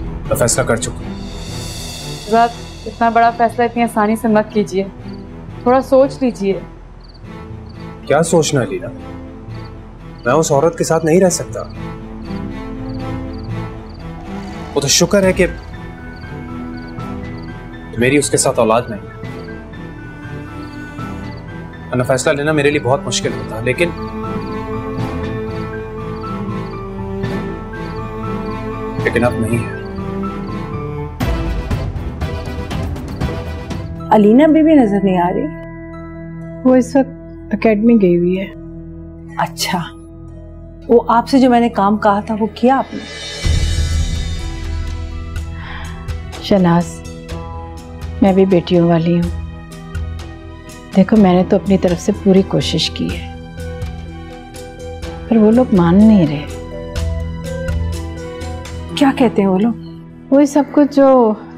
S4: मैं फैसला कर
S1: चुका इतना बड़ा फैसला इतनी आसानी से मत कीजिए थोड़ा सोच लीजिए
S4: क्या सोचना लीला मैं उस औरत के साथ नहीं रह सकता वो तो शुक्र है कि मेरी उसके साथ औलाद नहीं अन्ना फैसला लेना मेरे लिए बहुत मुश्किल होता है लेकिन लेकिन
S8: अब नहीं है
S2: अलीना भी, भी नजर नहीं आ रही वो इस वक्त एकेडमी गई हुई है अच्छा
S3: वो आपसे जो मैंने काम कहा था वो किया आपने
S2: शनाज मैं भी बेटियों वाली हूँ देखो मैंने तो अपनी तरफ से पूरी कोशिश की है पर वो लोग मान नहीं रहे क्या कहते हैं वो लोग वही सब कुछ जो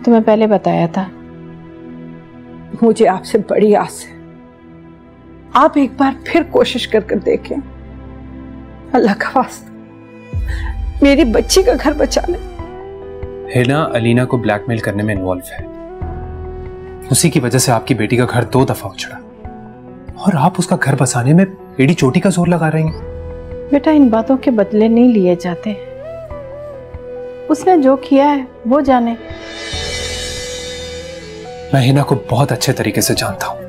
S2: तुम्हें पहले बताया था मुझे आपसे बड़ी आस है आप एक बार फिर कोशिश कर कर देखें
S1: अल्लाह का वास्ता मेरी बच्ची का घर बचा लें
S4: हिना अलीना को ब्लैकमेल करने में इन्वॉल्व है उसी की वजह से आपकी बेटी का घर दो दफा उछड़ा और आप उसका घर बसाने में एडी चोटी का जोर लगा रही हैं
S2: बेटा इन बातों के बदले नहीं लिए जाते उसने जो किया है वो जाने
S4: मैं हिना को बहुत अच्छे तरीके से जानता हूं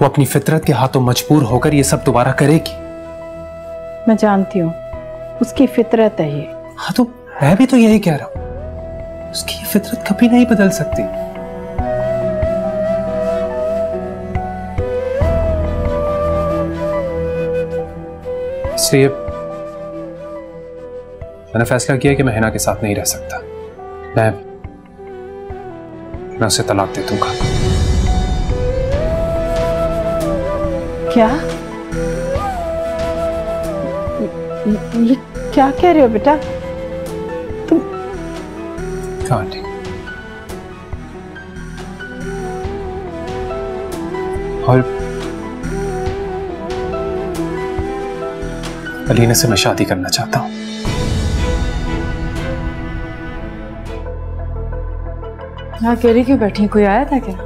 S4: वो अपनी फितरत के हाथों मजबूर होकर ये सब दोबारा करेगी
S2: मैं जानती हूँ उसकी फितरत है ये हाँ तो
S4: मैं भी तो यही कह रहा हूं उसकी फितरत कभी नहीं बदल सकती इसलिए मैंने फैसला किया कि मैं हिना के साथ नहीं रह सकता मैं मैं उसे तलाक दे दूंगा
S2: क्या ये क्या कह रहे हो बेटा
S8: God. और
S4: अलीना से मैं शादी करना चाहता हूं
S1: यहाँ अकेली क्यों बैठी कोई आया था क्या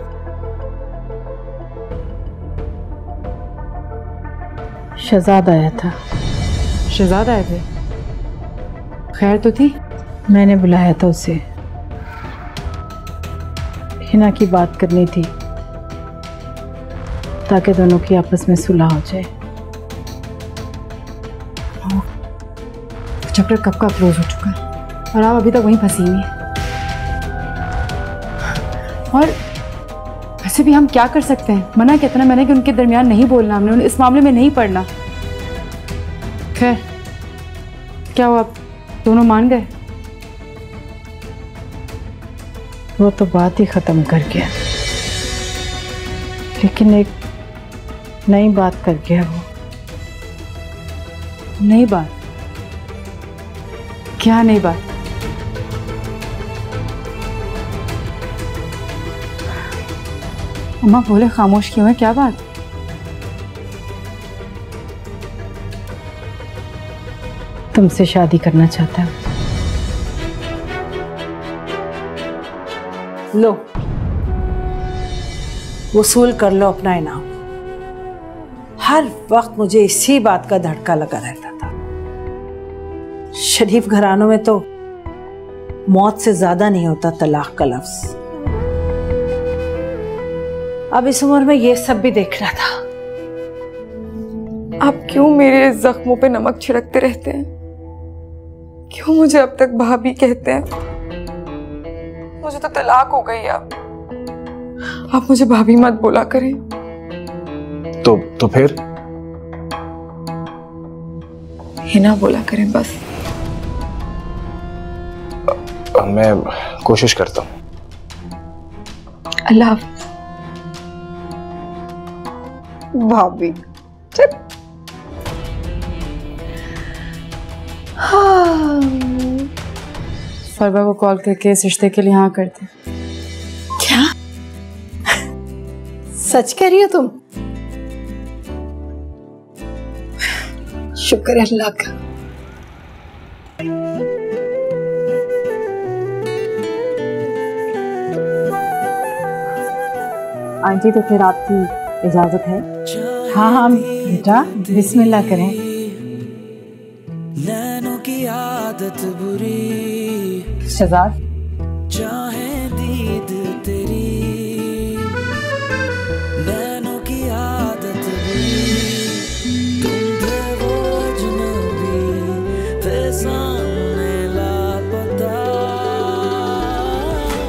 S2: शहजाद आया था शहजाद आए थे खैर तो थी मैंने बुलाया था उसे हिना की बात करनी थी ताकि दोनों की आपस में सुलह हो जाए चैप्टर कब का क्लोज हो चुका है
S1: और आप अभी तक वहीं फंसी हुई हैं और वैसे भी हम क्या कर सकते हैं मना कितना मैंने कि उनके दरमियान नहीं बोलना हमने इस मामले में नहीं पढ़ना खैर क्या हुआ आप दोनों मान गए
S2: वो तो बात ही ख़त्म कर गया लेकिन एक नई बात कर गया वो
S1: नई बात क्या नई बात अम्मा बोले खामोश क्यों है क्या बात
S2: तुमसे शादी करना चाहता है लो वसूल कर लो अपना इनाम हर वक्त मुझे इसी बात का धड़का लगा रहता था शरीफ घरानों में तो
S3: मौत से ज्यादा नहीं होता तलाक का लफ्ज
S1: अब इस उम्र में यह सब भी देख रहा था आप क्यों मेरे जख्मों पे नमक छिड़कते रहते हैं क्यों मुझे अब तक भाभी कहते हैं मुझे तो तलाक हो गई अब आप मुझे भाभी मत बोला करें
S4: तो तो फिर
S1: हिना बोला करें बस
S4: आ, मैं कोशिश करता हूं
S1: अल्लाह भाभी हाँ फरवा को कॉल करके इस रिश्ते के लिए हाँ कर दी क्या सच कह रही हो तुम
S2: शुक्र अल्लाह का
S3: आंटी तो फिर आपकी इजाजत है हाँ हाँ बेटा बिस्मिल्लाह करें
S8: नैनों की आदत बुरी
S3: शहजाद चाहे दीद तेरी
S8: नैनों की आदत तुम थे वो अजनबी थे सामने लापता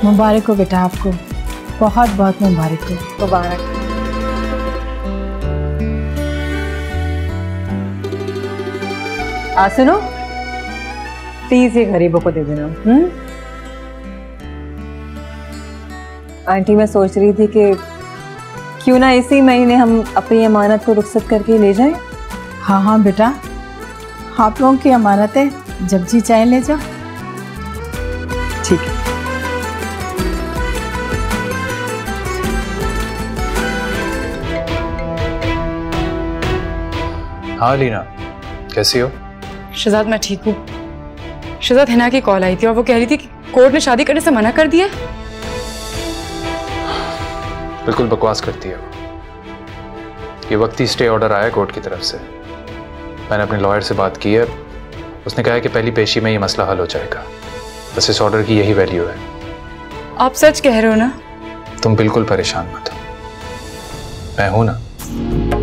S2: मुबारक हो बेटा आपको बहुत बहुत मुबारक हो
S3: मुबारक सुनो प्लीज ये गरीबों को दे देना हम्म आंटी मैं सोच रही थी कि क्यों ना इसी महीने हम अपनी अमानत को रुखसत करके ले जाएं
S2: हाँ हाँ बेटा आप लोगों की अमानत है जब जी चाहे ले जाओ
S6: ठीक है
S4: हाँ लीना कैसी हो
S1: शहजाद मैं ठीक हूँ शिजात हिना की कॉल आई थी और वो कह रही थी कि कोर्ट ने शादी करने से मना कर दिया
S4: बिल्कुल बकवास करती है ये वक्त ही स्टे ऑर्डर आया कोर्ट की तरफ से मैंने अपने लॉयर से बात की है उसने कहा है कि पहली पेशी में ये मसला हल हो जाएगा बस इस ऑर्डर की यही वैल्यू है
S1: आप सच कह रहे हो ना
S4: तुम बिल्कुल परेशान मत हो मैं हूं ना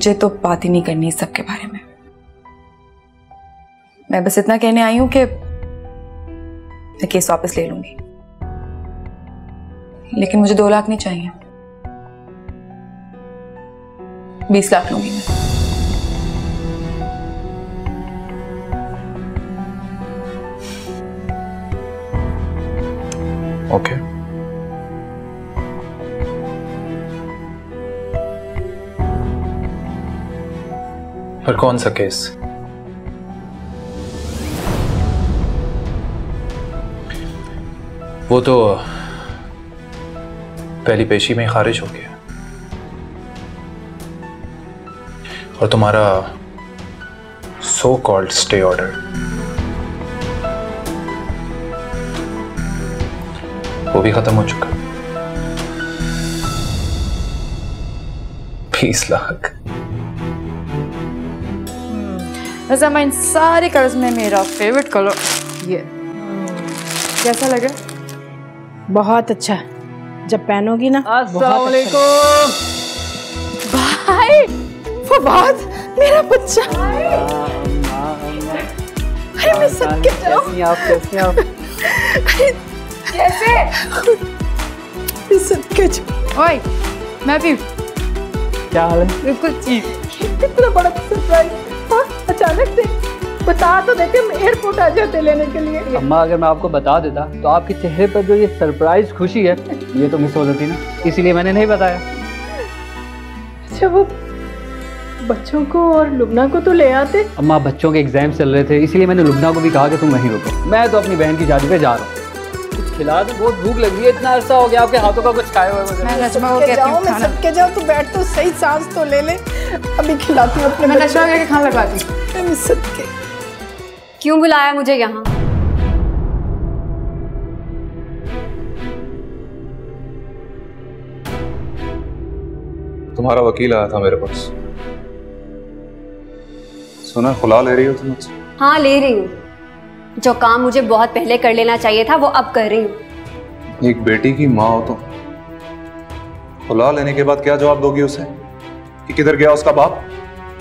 S1: मुझे तो बात ही नहीं करनी इस सबके बारे में मैं बस इतना कहने आई हूं कि मैं केस वापस ले लूंगी लेकिन मुझे दो लाख नहीं चाहिए बीस लाख लूंगी मैं
S8: ओके
S4: okay. पर कौन सा केस वो तो पहली पेशी में खारिज हो गया और तुम्हारा सो कॉल्ड स्टे ऑर्डर वो भी खत्म हो चुका बीस लाख
S1: वैसे मैं इन सारे कलर्स में मेरा फेवरेट कलर ये
S6: कैसा लगे
S2: बहुत अच्छा जब पहनोगी ना अच्छा। अस्सलाम
S1: भाई फवाद मेरा बच्चा
S8: अरे मैं सब के कैसी आप कैसी आप
S1: कैसे मैं सब के ओए मैं भी
S8: क्या
S1: हाल है
S6: बिल्कुल ठीक कितना बड़ा सरप्राइज अचानक से बता तो देते हम एयरपोर्ट आ जाते लेने के लिए
S3: अम्मा अगर मैं आपको बता देता तो आपके चेहरे पर जो ये सरप्राइज खुशी है ये तो मिस हो जाती ना इसीलिए मैंने नहीं बताया
S2: अच्छा वो बच्चों को और लुबना को तो ले आते
S3: अम्मा बच्चों के एग्जाम चल रहे थे इसीलिए मैंने लुबना को भी कहा कि तुम वहीं रुको मैं तो अपनी बहन की शादी पे जा रहा हूँ
S6: खिला दो बहुत भूख
S7: लगी है इतना
S2: अरसा हो गया आपके हाथों का कुछ खाए हुए मैं तो बैठ तो सही सांस तो ले ले अभी खिलाती हूँ अपने मैं
S5: लगवाती क्यों बुलाया मुझे यहाँ
S4: तुम्हारा वकील आया था मेरे पास सुना खुला ले रही हो तुम
S5: हाँ ले रही हूँ जो काम मुझे बहुत पहले कर लेना चाहिए था वो अब कर रही हूँ
S4: एक बेटी की माँ हो तो खुला लेने के बाद क्या जवाब दोगी उसे कि किधर गया उसका बाप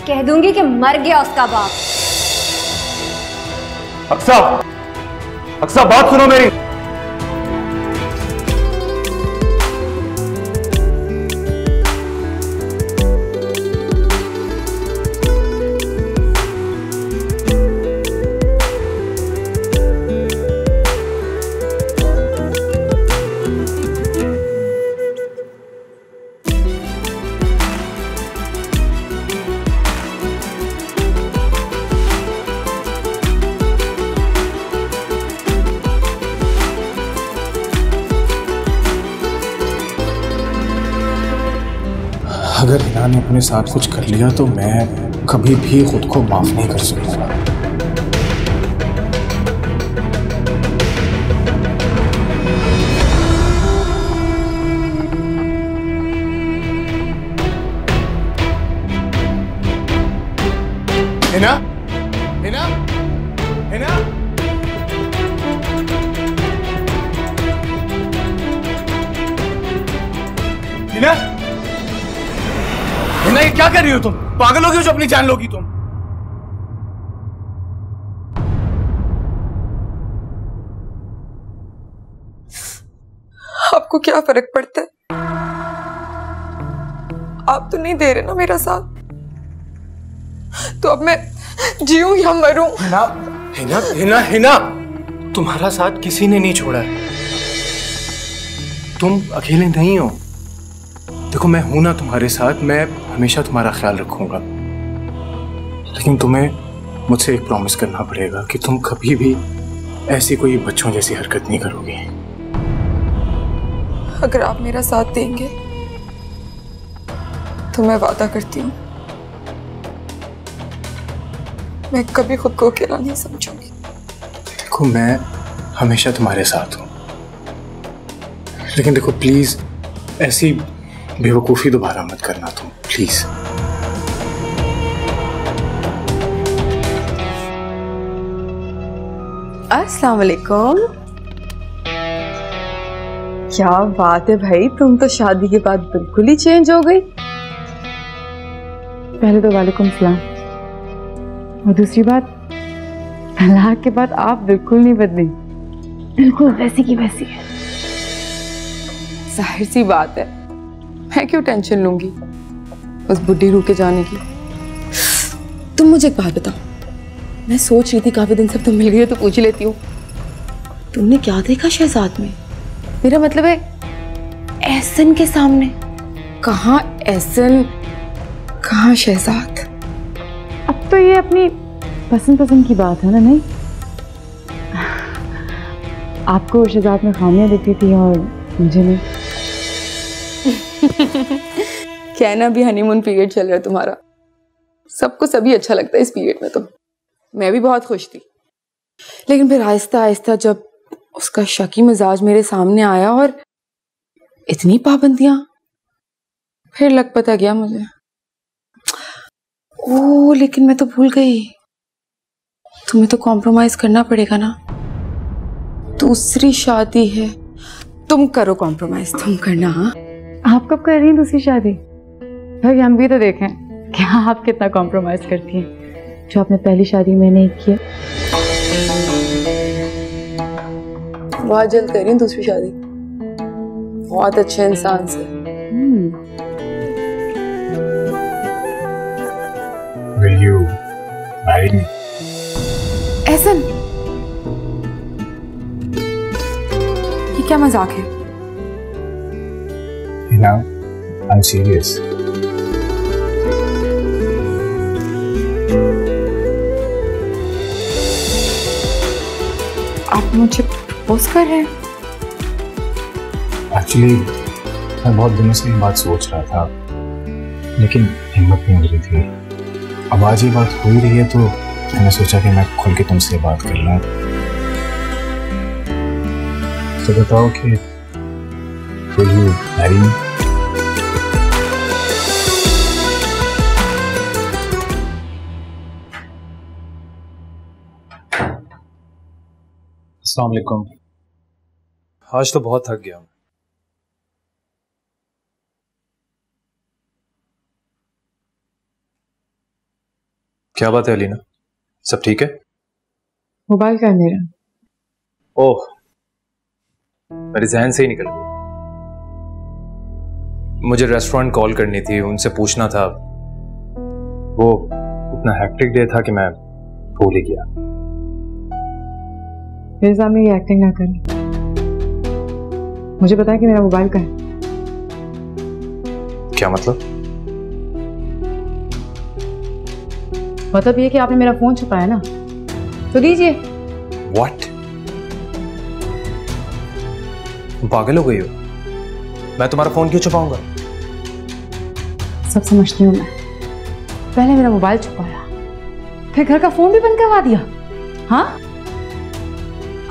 S5: कह दूंगी कि मर गया उसका बाप
S4: अक्सा अक्सा बात सुनो मेरी अपने साथ कुछ कर लिया तो मैं कभी भी खुद को माफ नहीं कर सकूंगा
S8: क्या कर रही हो तुम पागल हो गई जो अपनी जान लोगी तुम
S1: आपको क्या फर्क पड़ता है आप तो नहीं दे रहे ना मेरा साथ तो अब मैं जीऊं या मरूं हिना
S4: हिना हिना हिना तुम्हारा साथ किसी ने नहीं छोड़ा है तुम अकेले नहीं हो देखो मैं हूं ना तुम्हारे साथ मैं हमेशा तुम्हारा ख्याल रखूंगा लेकिन तुम्हें मुझसे एक प्रॉमिस करना पड़ेगा कि तुम कभी भी ऐसी कोई बच्चों जैसी हरकत नहीं करोगे
S1: अगर आप मेरा साथ देंगे तो मैं वादा करती हूँ मैं कभी खुद को अकेला नहीं समझूंगी
S4: देखो मैं हमेशा तुम्हारे साथ हूँ लेकिन देखो प्लीज़ ऐसी बेवकूफ़ी दोबारा मत करना तुम प्लीज़
S1: अस्सलाम क्या बात है भाई तुम तो शादी के बाद बिल्कुल ही चेंज हो गई पहले तो वालेकुम सलाम और दूसरी बात अल्लाह के बाद आप बिल्कुल नहीं बदली बिल्कुल वैसी की वैसी है जाहिर सी बात है मैं क्यों टेंशन लूंगी बस बुढ़ी रू के जाने की तुम मुझे एक बात बताओ मैं सोच रही थी काफ़ी दिन से तुम मिल गई हो तो पूछ लेती हूँ तुमने क्या देखा शहजाद में मेरा मतलब है एहसन के सामने कहा एहसन कहा शहजाद अब तो ये अपनी पसंद पसंद की बात है ना नहीं आपको शहजाद में खामियां दिखती थी और मुझे नहीं *laughs* क्या ना अभी हनीमून पीरियड चल रहा है तुम्हारा सबको सभी अच्छा लगता है इस पीरियड में तो मैं भी बहुत खुश थी लेकिन फिर आहिस्ता आहिस्ता जब उसका शकी मिजाज मेरे सामने आया और इतनी पाबंदियां फिर लग पता गया मुझे ओ लेकिन मैं तो भूल गई तुम्हें तो कॉम्प्रोमाइज करना पड़ेगा ना दूसरी शादी है तुम करो कॉम्प्रोमाइज तुम करना हा? आप कब कर रही हैं दूसरी शादी भाई हम भी तो देखें क्या आप कितना कॉम्प्रोमाइज करती हैं जो आपने पहली शादी में नहीं किया बहुत जल्द कर रही हूँ दूसरी शादी बहुत अच्छे इंसान से ऐसा हम्म। ये क्या मजाक है
S4: now, I'm serious.
S1: आप मुझे प्रपोज कर रहे हैं
S4: एक्चुअली मैं बहुत दिनों से ये बात सोच रहा था लेकिन हिम्मत नहीं हो रही थी अब आज ये बात हो ही रही है तो मैंने सोचा कि मैं खुल के तुमसे बात कर लूँ तो बताओ कि
S8: Will you marry me?
S4: अस्सलाम आज तो बहुत थक गया हूँ क्या बात है अलीना सब ठीक है
S1: मोबाइल क्या मेरा
S4: ओह मेरे जहन से ही निकल गया मुझे रेस्टोरेंट कॉल करनी थी उनसे पूछना था वो इतना हैक्टिक डे था कि मैं भूल ही गया
S1: मेरे सामने ये एक्टिंग ना करना मुझे पता है कि मेरा मोबाइल का है क्या मतलब मतलब ये कि आपने मेरा फोन छुपाया ना तो
S6: दीजिए
S4: व्हाट पागल हो गई हो मैं तुम्हारा फोन क्यों छुपाऊंगा
S6: सब समझती हूँ मैं
S1: पहले मेरा मोबाइल छुपाया फिर घर का फोन भी बंद करवा दिया हाँ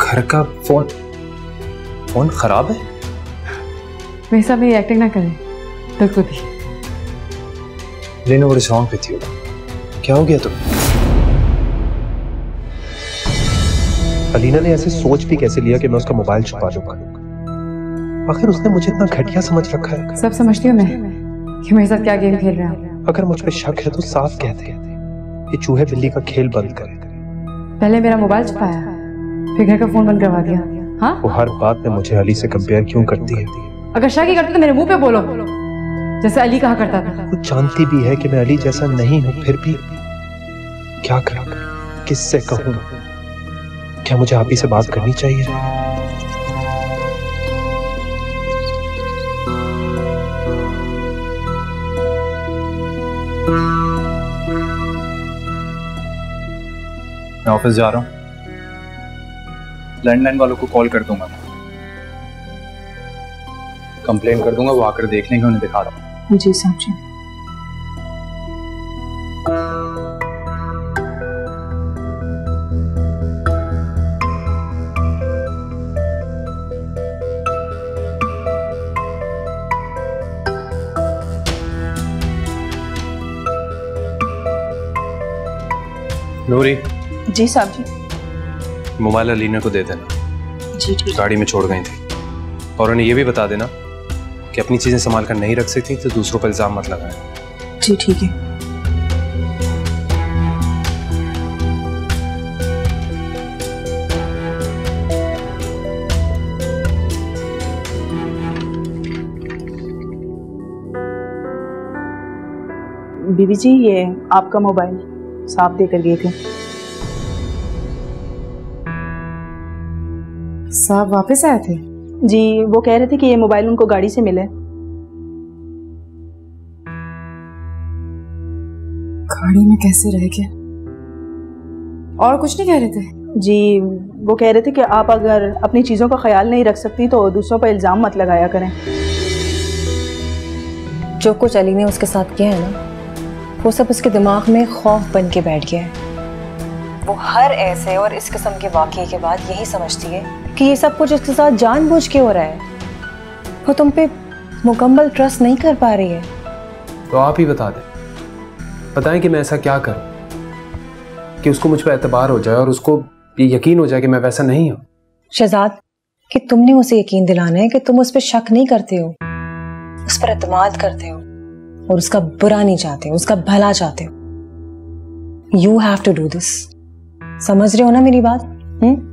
S4: घर का फोन फोन खराब है
S1: मेरे साथ मेरी एक्टिंग ना करें बिल्कुल भी
S4: लेनो बड़े सॉन्ग पे थी होगा क्या हो गया तुम अलीना ने ऐसे सोच भी कैसे लिया कि मैं उसका मोबाइल छुपा लूंगा
S1: आखिर उसने मुझे इतना
S4: घटिया समझ रखा
S1: है सब समझती हूँ मैं कि मेरे साथ क्या गेम खेल रहा है
S4: अगर मुझ पर शक है तो साफ कहते ये चूहे बिल्ली का खेल बंद कर
S1: पहले मेरा मोबाइल छुपाया घर का फोन बंद करवा दिया हाँ
S4: वो हर बात में मुझे अली से कंपेयर क्यों करती है
S1: अगर शाकी करती तो मेरे मुंह पे बोलो जैसे अली कहा करता था
S4: वो जानती भी है कि मैं अली जैसा नहीं हूँ फिर भी क्या करूँ किससे कहूँ क्या मुझे आप ही से बात करनी चाहिए मैं ऑफिस जा रहा हूँ लैंडलाइन वालों को कॉल कर दूंगा कंप्लेन कर दूंगा वो आकर देख लेंगे उन्हें दिखा रहा हूँ जी साहब जी नूरी
S2: जी साहब जी
S4: मोबाइल अलीना को दे देना जी ठीक गाड़ी में छोड़ गई थी और उन्हें यह भी बता देना कि अपनी चीज़ें संभाल कर नहीं रख सकती तो दूसरों पर इल्ज़ाम मत लगाए
S2: जी ठीक है बीबी जी ये आपका मोबाइल साफ दे कर गए थे साहब वापस आए थे जी वो कह रहे थे कि ये मोबाइल उनको गाड़ी से मिले
S1: गाड़ी में कैसे रह गया
S2: और कुछ नहीं कह रहे थे जी वो कह रहे थे कि आप अगर अपनी चीज़ों का ख्याल नहीं रख सकती तो दूसरों पर इल्ज़ाम मत लगाया करें
S3: जो कुछ अली ने उसके साथ किया है ना वो सब उसके दिमाग में खौफ बन के बैठ गया है वो हर ऐसे और इस किस्म के वाक़े के बाद यही समझती है कि ये सब कुछ इसके साथ जानबूझ के हो रहा है वो तुम पे मुकम्मल ट्रस्ट नहीं कर पा रही है
S4: तो आप ही बता दें बताएं कि मैं ऐसा क्या करूं कि उसको मुझ पर एतबार हो जाए और उसको ये यकीन हो जाए कि मैं वैसा नहीं हूं
S3: शहजाद कि तुमने उसे यकीन दिलाना है कि तुम उस पर शक नहीं करते हो उस पर एतमाद करते हो और उसका बुरा नहीं चाहते उसका भला चाहते हो you have to do this समझ रहे हो ना मेरी बात हुँ? हम्म?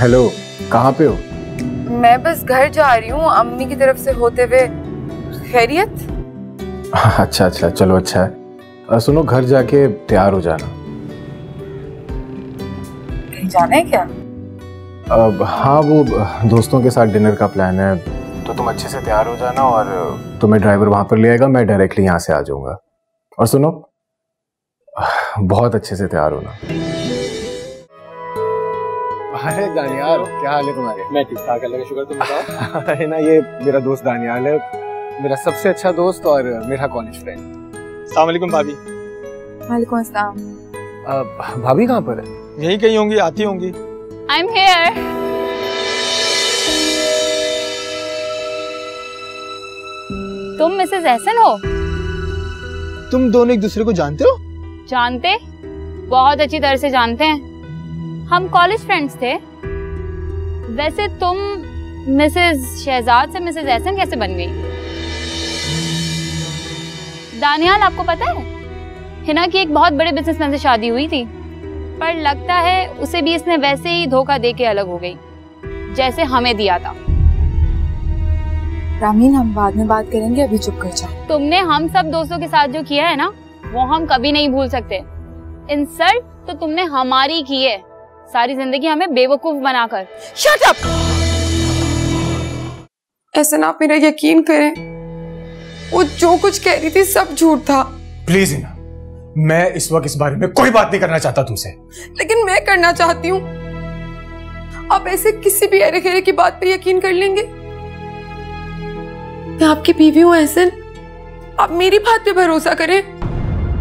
S4: हेलो कहाँ पे हो
S1: मैं बस घर जा रही हूँ अम्मी की तरफ से होते हुए खैरियत
S4: अच्छा अच्छा चलो अच्छा है सुनो घर जाके तैयार हो जाना
S1: कहीं जाना है क्या
S4: अब हाँ वो दोस्तों के साथ डिनर का प्लान है तो तुम अच्छे से तैयार हो जाना और तुम्हें ड्राइवर वहां पर ले आएगा मैं डायरेक्टली यहाँ से आ जाऊँगा और सुनो बहुत अच्छे से तैयार होना अरे दानियाल क्या हाल है तुम्हारे मैं ठीक ठाक अल्लाह का शुक्र तुम बताओ *laughs* है ना ये मेरा दोस्त दानियाल है मेरा सबसे अच्छा दोस्त और मेरा कॉलेज फ्रेंड सलामकुम भाभी
S1: वालेकुम अस्सलाम
S4: भाभी कहाँ पर है यही कहीं होंगी आती होंगी
S5: आई एम हेयर तुम मिसेज एहसन हो
S4: तुम दोनों एक दूसरे को जानते
S5: हो जानते बहुत अच्छी तरह से जानते हैं हम कॉलेज फ्रेंड्स थे वैसे तुम मिसेज शहजाद से मिसेज एहसन कैसे बन गई दानियाल आपको पता है हिना की एक बहुत बड़े बिजनेसमैन से शादी हुई थी पर लगता है उसे भी इसने वैसे ही धोखा दे के अलग हो गई जैसे हमें दिया था रामीन हम बाद में बात
S1: करेंगे अभी चुप कर जाओ
S5: तुमने हम सब दोस्तों के साथ जो किया है ना वो हम कभी नहीं भूल सकते इंसल्ट तो तुमने हमारी की है सारी जिंदगी हमें बेवकूफ बनाकर शट अप
S1: ऐसा ना आप मेरा यकीन करें वो जो कुछ कह रही थी सब झूठ था
S4: प्लीज इना मैं इस वक्त इस बारे में कोई बात नहीं करना चाहता तुमसे
S1: लेकिन मैं करना चाहती हूँ आप ऐसे किसी भी अरे खेरे की बात पे यकीन कर लेंगे मैं आपकी बीवी हूँ ऐसन आप मेरी बात पे भरोसा करें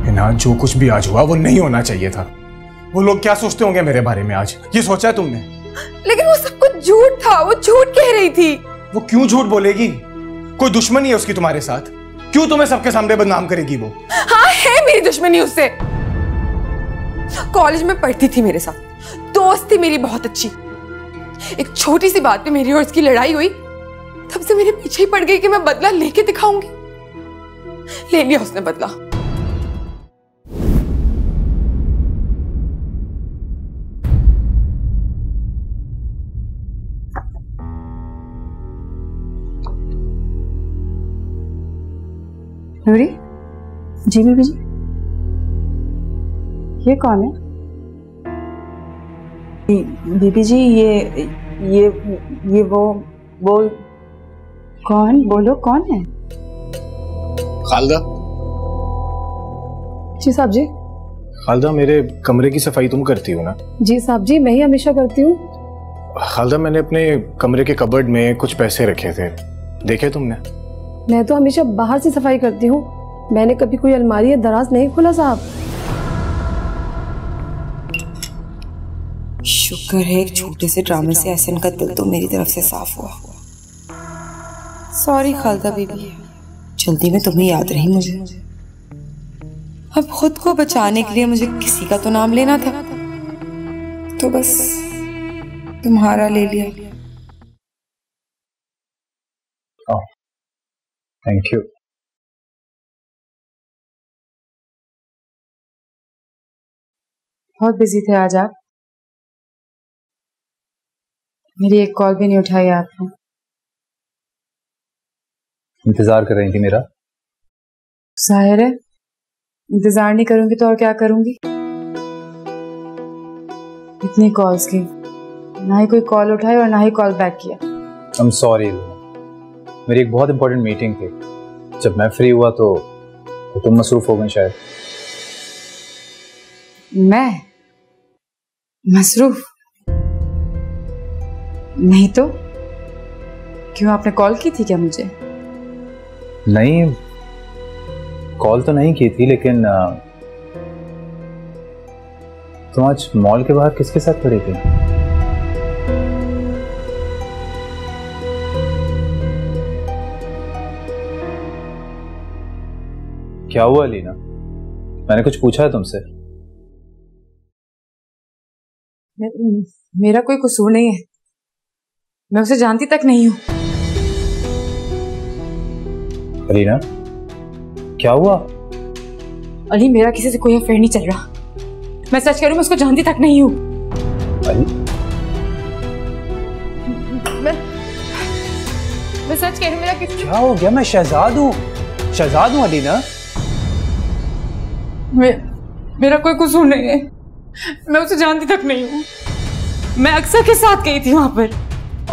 S4: हिना जो कुछ भी आज हुआ वो नहीं होना चाहिए था
S1: वो लोग क्या सोचते होंगे मेरे
S8: बारे
S4: में आज ये सोचा है तुमने लेकिन वो सब कुछ झूठ था वो झूठ कह रही थी वो क्यों झूठ बोलेगी कोई दुश्मनी है उसकी तुम्हारे साथ क्यों तुम्हें सबके सामने बदनाम करेगी वो
S1: हाँ है मेरी दुश्मनी उससे कॉलेज में पढ़ती थी मेरे साथ दोस्त थी मेरी बहुत अच्छी एक छोटी सी बात पे मेरी और उसकी लड़ाई हुई तब से मेरे पीछे ही पड़ गई कि मैं बदला लेके दिखाऊंगी ले लिया उसने बदला
S8: नूरी
S2: जी बीबी जी ये कौन है बीबी जी ये ये ये वो वो
S1: कौन बोलो कौन है
S4: खालदा जी साहब जी खालदा मेरे कमरे की सफाई तुम करती हो ना
S6: जी साहब जी मैं ही हमेशा करती हूँ
S4: खालदा मैंने अपने कमरे के कबर्ड में कुछ पैसे रखे थे देखे तुमने
S6: मैं तो हमेशा बाहर से सफाई करती हूँ मैंने कभी कोई अलमारी या दराज नहीं खोला साहब
S1: शुक्र है एक छोटे से ड्रामे से एहसन का दिल तो मेरी तरफ से साफ हुआ सॉरी खालदा बीबी
S3: जल्दी में तुम्हें याद रही मुझे
S1: अब खुद को बचाने के लिए मुझे किसी का तो नाम लेना था
S8: तो बस तुम्हारा ले लिया थैंक यू बहुत बिजी थे आज आप मेरी एक कॉल भी नहीं उठाई आपने इंतजार कर रही थी मेरा
S1: जाहिर है इंतजार नहीं करूंगी तो और क्या करूंगी इतनी कॉल्स की ना ही कोई कॉल उठाई और ना ही कॉल बैक किया
S4: आई एम सॉरी मेरी एक बहुत इंपॉर्टेंट मीटिंग थी जब मैं फ्री हुआ तो, तो तुम मसरूफ हो गई शायद
S1: मैं मसरूफ नहीं तो क्यों आपने कॉल की थी क्या मुझे
S4: नहीं कॉल तो नहीं की थी लेकिन तुम आज मॉल के बाहर किसके साथ खड़ी थे क्या हुआ लीना मैंने कुछ पूछा है तुमसे
S1: मेरा कोई कसूर नहीं है मैं उसे जानती तक नहीं हूं
S4: रीना क्या हुआ
S1: अली मेरा किसी से कोई अफेयर नहीं चल रहा मैं सच करूँ मैं उसको जानती तक नहीं हूं अली मैं मैं सच कह रही मेरा क्या
S4: हो गया मैं शहजाद हूँ शहजाद हूँ अली ना
S1: मे, मेरा कोई कसूर नहीं है मैं उसे जानती तक नहीं हूँ मैं अक्सर के साथ गई थी वहां पर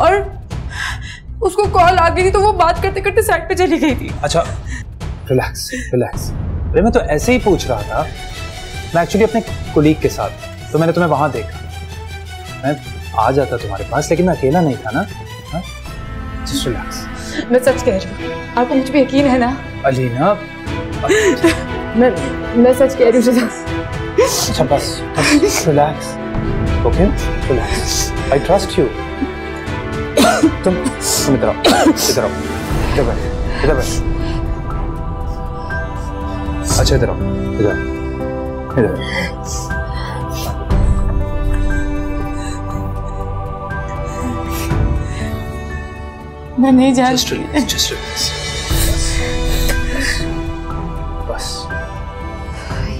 S1: और उसको कॉल आ गई थी तो वो बात करते करते साइड पे चली गई थी
S4: अच्छा रिलैक्स रिलैक्स अरे मैं तो ऐसे ही पूछ रहा था मैं एक्चुअली अपने कुलीग के साथ तो मैंने तुम्हें वहां देखा मैं आ जाता तुम्हारे पास लेकिन मैं अकेला नहीं था ना जस्ट हाँ? रिलैक्स
S1: मैं सच कह रही हूँ आपको मुझ पर यकीन है ना
S4: अलीना *laughs* मैं मैं सच कह रही हूँ अच्छा बस बस relax okay relax I trust you तुम तुम इधर आओ इधर आओ इधर बैठ इधर बैठ अच्छा इधर
S8: आओ इधर इधर मैं नहीं जा जस्ट रिलैक्स जस्ट रिलैक्स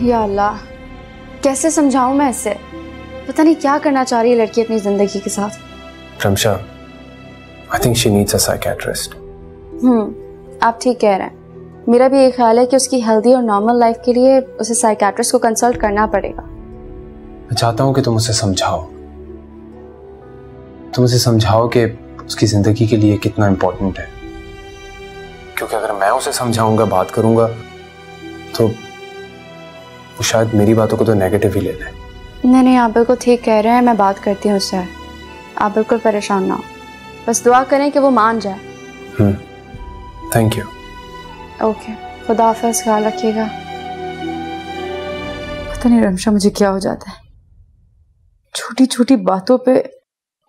S5: या अल्लाह कैसे समझाऊं मैं इसे पता नहीं क्या करना चाह रही है लड़की अपनी जिंदगी के साथ
S4: Ramsha I think she needs a psychiatrist
S5: हम्म आप ठीक कह रहे हैं मेरा भी ये ख्याल है कि उसकी हेल्दी और नॉर्मल लाइफ के लिए उसे साइकेट्रिस्ट को कंसल्ट करना पड़ेगा
S4: मैं चाहता हूँ कि तुम उसे समझाओ तुम उसे समझाओ कि उसकी ज़िंदगी के लिए कितना इम्पोर्टेंट है क्योंकि अगर मैं उसे समझाऊंगा बात करूंगा तो वो तो शायद मेरी बातों को तो नेगेटिव ही ले लें
S5: नहीं नहीं आप बिल्कुल ठीक कह रहे हैं मैं बात करती हूँ उससे आप बिल्कुल परेशान ना हो बस दुआ करें कि वो मान जाए थैंक यू ओके खुदा हाफिज ख्याल रखिएगा
S1: पता नहीं रमशा मुझे क्या हो जाता है छोटी छोटी बातों पे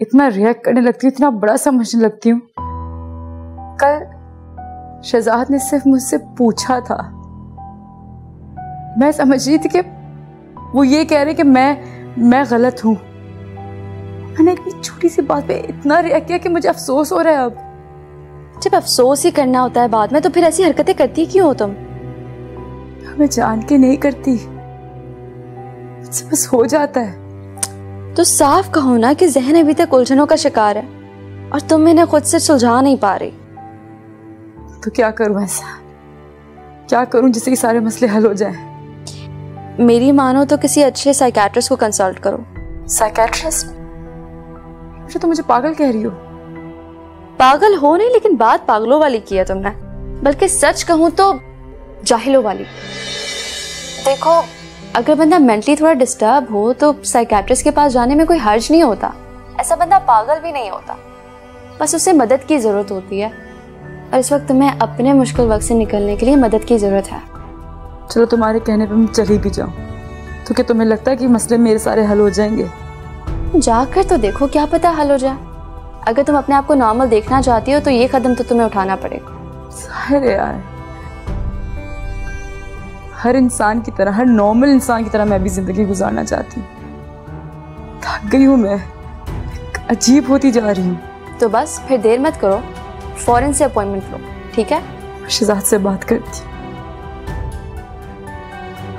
S1: इतना रिएक्ट करने लगती हूँ इतना बड़ा समझने लगती हूँ कल शहजाद ने सिर्फ मुझसे पूछा था मैं समझ रही थी कि वो ये कह रहे कि मैं मैं गलत हूँ
S5: मैंने इतनी छोटी सी बात पे इतना रिएक्ट किया कि मुझे अफसोस हो रहा है अब जब अफसोस ही करना होता है बाद में तो फिर ऐसी हरकतें करती क्यों हो तुम मैं जान के नहीं करती बस हो जाता है तो साफ कहो ना कि जहन अभी तक उलझनों का शिकार है और तुम इन्हें खुद से सुलझा नहीं पा रही तो क्या करूं ऐसा क्या करूं जिससे कि सारे मसले हल हो जाएं? मेरी मानो तो किसी अच्छे साइकेट्रिस्ट को कंसल्ट करो साइकेट्रिस्ट अच्छा, तुम तो मुझे पागल कह रही हो पागल हो नहीं लेकिन बात पागलों वाली की है तुमने बल्कि सच कहूं तो जाहिलों वाली देखो अगर बंदा मेंटली थोड़ा डिस्टर्ब हो तो साइकेट्रिस्ट के पास जाने में कोई हर्ज नहीं होता ऐसा बंदा पागल भी नहीं होता बस उसे मदद की ज़रूरत होती है और इस वक्त तुम्हें अपने मुश्किल वक्त से निकलने के लिए मदद की ज़रूरत है चलो तुम्हारे कहने पर मैं चली भी जाऊँ तो क्या तुम्हें लगता है कि मसले मेरे सारे हल हो जाएंगे जाकर तो देखो क्या पता हल हो जाए अगर तुम अपने आप को नॉर्मल देखना चाहती हो तो ये कदम तो तुम्हें उठाना पड़ेगा यार हर
S1: इंसान की तरह हर नॉर्मल इंसान की तरह मैं भी जिंदगी गुजारना चाहती हूँ थक गई हूँ मैं अजीब होती जा रही हूँ
S5: तो बस फिर देर मत करो फॉरन से अपॉइंटमेंट लो ठीक है शहजाद
S1: से बात करती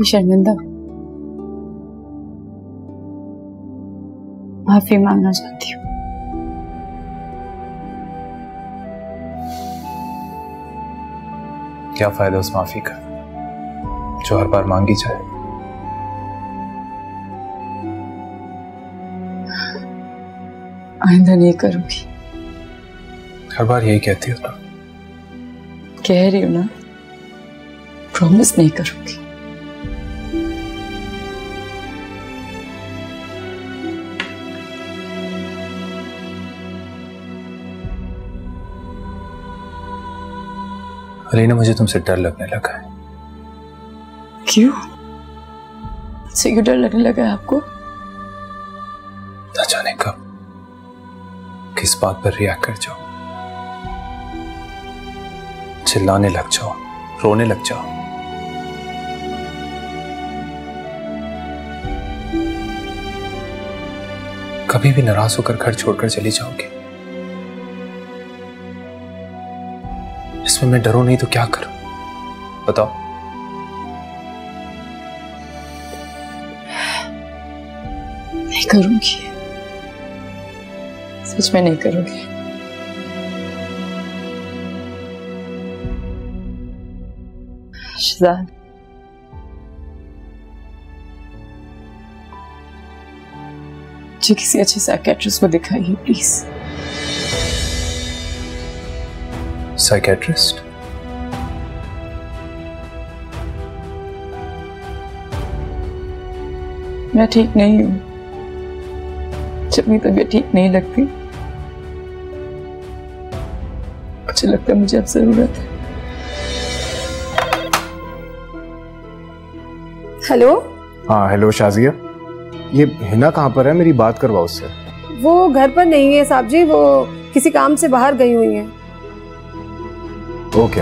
S1: इतनी शर्मिंदा
S2: माफी मांगना चाहती हूँ
S4: क्या फायदा उस माफी का जो हर बार मांगी जाए
S1: आइंदा नहीं करूंगी
S4: हर बार यही कहती हो ना
S6: कह रही हूं ना प्रॉमिस नहीं करूंगी
S4: रीना मुझे तुमसे डर लगने
S8: लगा है
S1: क्यों से क्यों डर लगने लगा है आपको
S8: ना जाने कब
S4: किस बात पर रिएक्ट कर जाओ चिल्लाने लग जाओ रोने लग जाओ कभी भी नाराज होकर घर छोड़कर चली जाओगे इसमें मैं डरू नहीं तो क्या करूं बताओ
S8: नहीं करूंगी
S1: सच में नहीं करूंगी जी किसी अच्छे साइकेट्रिस्ट को दिखाइए प्लीज़
S4: psychiatrist?
S1: मैं ठीक नहीं हूं जब मेरी तबीयत ठीक नहीं लगती मुझे लगता है मुझे अब
S6: जरूरत है हेलो
S4: हाँ हेलो शाजिया ये हिना कहाँ पर है मेरी बात करवाओ उससे
S6: वो घर पर नहीं है साहब जी वो किसी काम से बाहर गई हुई है
S4: ओके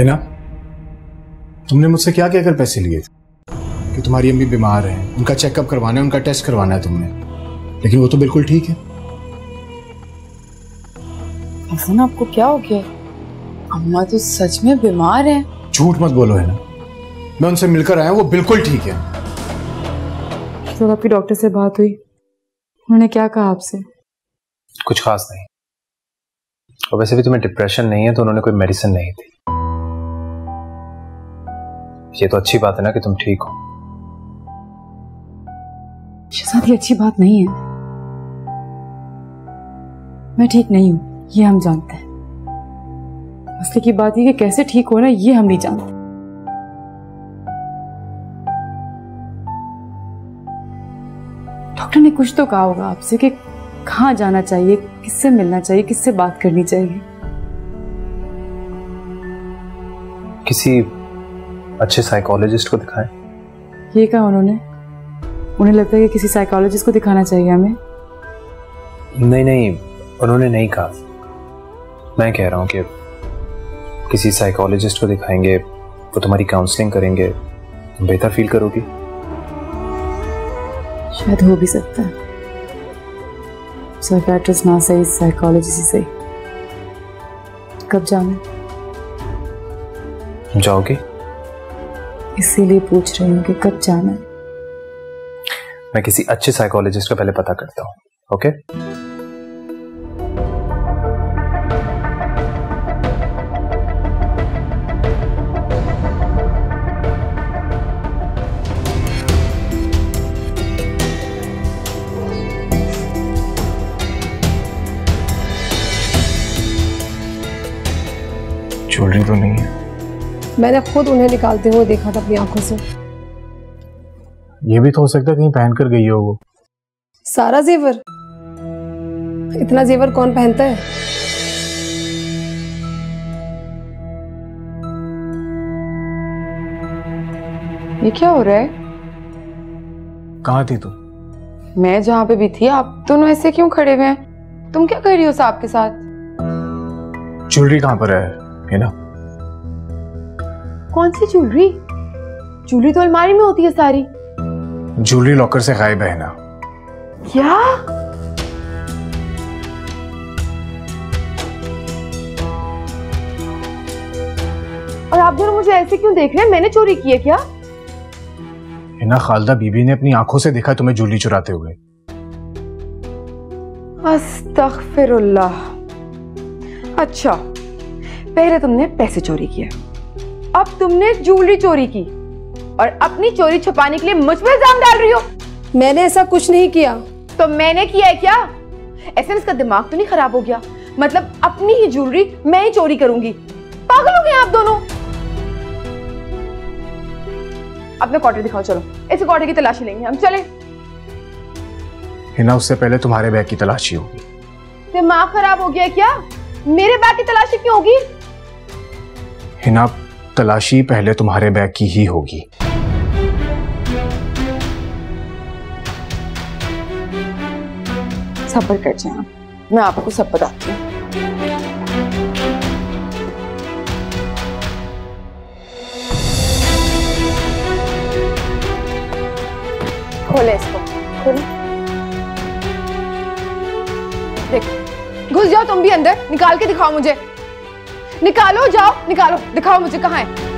S4: है ना तुमने मुझसे क्या कहकर पैसे लिए थे कि तुम्हारी अम्मी बीमार है उनका चेकअप करवाना है उनका टेस्ट करवाना है तुमने लेकिन वो तो बिल्कुल ठीक है
S1: आपको क्या हो गया अम्मा तो सच में बीमार है
S4: झूठ मत बोलो है ना मैं उनसे मिलकर आया वो बिल्कुल ठीक है
S1: आप लोग आपके डॉक्टर से बात हुई उन्होंने क्या कहा आपसे
S4: कुछ खास नहीं और वैसे भी तुम्हें डिप्रेशन नहीं है तो उन्होंने कोई मेडिसिन नहीं दी ये तो अच्छी बात है ना कि तुम ठीक हो
S1: शहजाद ये अच्छी बात नहीं है मैं ठीक नहीं हूं ये हम जानते हैं मसले की बात ये कि कैसे ठीक होना ये हम नहीं जानते डॉक्टर ने कुछ तो कहा होगा आपसे कि कहाँ जाना चाहिए किससे मिलना चाहिए किससे बात करनी चाहिए
S4: किसी अच्छे साइकोलॉजिस्ट को दिखाएं
S1: ये कहा उन्होंने उन्हें लगता है कि किसी साइकोलॉजिस्ट को दिखाना चाहिए हमें
S4: नहीं नहीं उन्होंने नहीं कहा मैं कह रहा हूँ कि किसी साइकोलॉजिस्ट को दिखाएंगे वो तुम्हारी काउंसलिंग करेंगे बेहतर फील करोगी
S1: शायद हो भी सकता है साइकाट्रिस्ट ना सही साइकोलॉजी से सही कब जाना जाओगे इसीलिए पूछ रही हूँ कि कब जाना है
S4: मैं किसी अच्छे साइकोलॉजिस्ट का पहले पता करता हूँ ओके okay? ज्वेलरी तो नहीं है
S6: मैंने खुद उन्हें निकालते हुए देखा था अपनी आंखों से
S4: ये भी तो हो सकता है कहीं पहन कर गई हो वो
S6: सारा जेवर इतना जेवर कौन पहनता है ये क्या हो रहा है
S4: कहाँ थी तू
S1: मैं जहाँ पे भी थी आप दोनों ऐसे क्यों खड़े हुए हैं तुम क्या कर रही हो साहब के साथ
S4: ज्वेलरी कहाँ पर है है ना
S1: कौन सी ज्वेलरी ज्वेलरी तो अलमारी में होती है सारी
S4: ज्वेलरी लॉकर से गायब है ना
S6: क्या
S1: और आप दोनों मुझे ऐसे क्यों देख रहे हैं मैंने चोरी की है क्या
S4: हिना खालदा बीबी ने अपनी आंखों से देखा तुम्हें ज्वेलरी चुराते हुए
S1: अस्तगफिरुल्लाह अच्छा पहले तुमने पैसे चोरी किए अब तुमने ज्वेलरी चोरी की और अपनी चोरी छुपाने के लिए मुझ पर इल्जाम डाल रही हो मैंने ऐसा कुछ नहीं किया तो मैंने किया है क्या ऐसे इसका दिमाग तो नहीं खराब हो गया मतलब अपनी ही ज्वेलरी मैं ही चोरी करूंगी पागल हो गए आप दोनों अपने क्वार्टर दिखाओ चलो ऐसे क्वार्टर की तलाशी लेंगे हम चले
S4: हिना उससे पहले तुम्हारे बैग की तलाशी होगी
S1: दिमाग खराब हो गया क्या मेरे बैग की तलाशी क्यों होगी
S4: हिना तलाशी पहले तुम्हारे बैग की ही होगी
S1: सफर कर जाए मैं आपको सब बताती हूँ
S5: खोले इसको खोले
S1: देखो घुस जाओ तुम भी अंदर निकाल के दिखाओ मुझे निकालो जाओ निकालो दिखाओ मुझे कहाँ है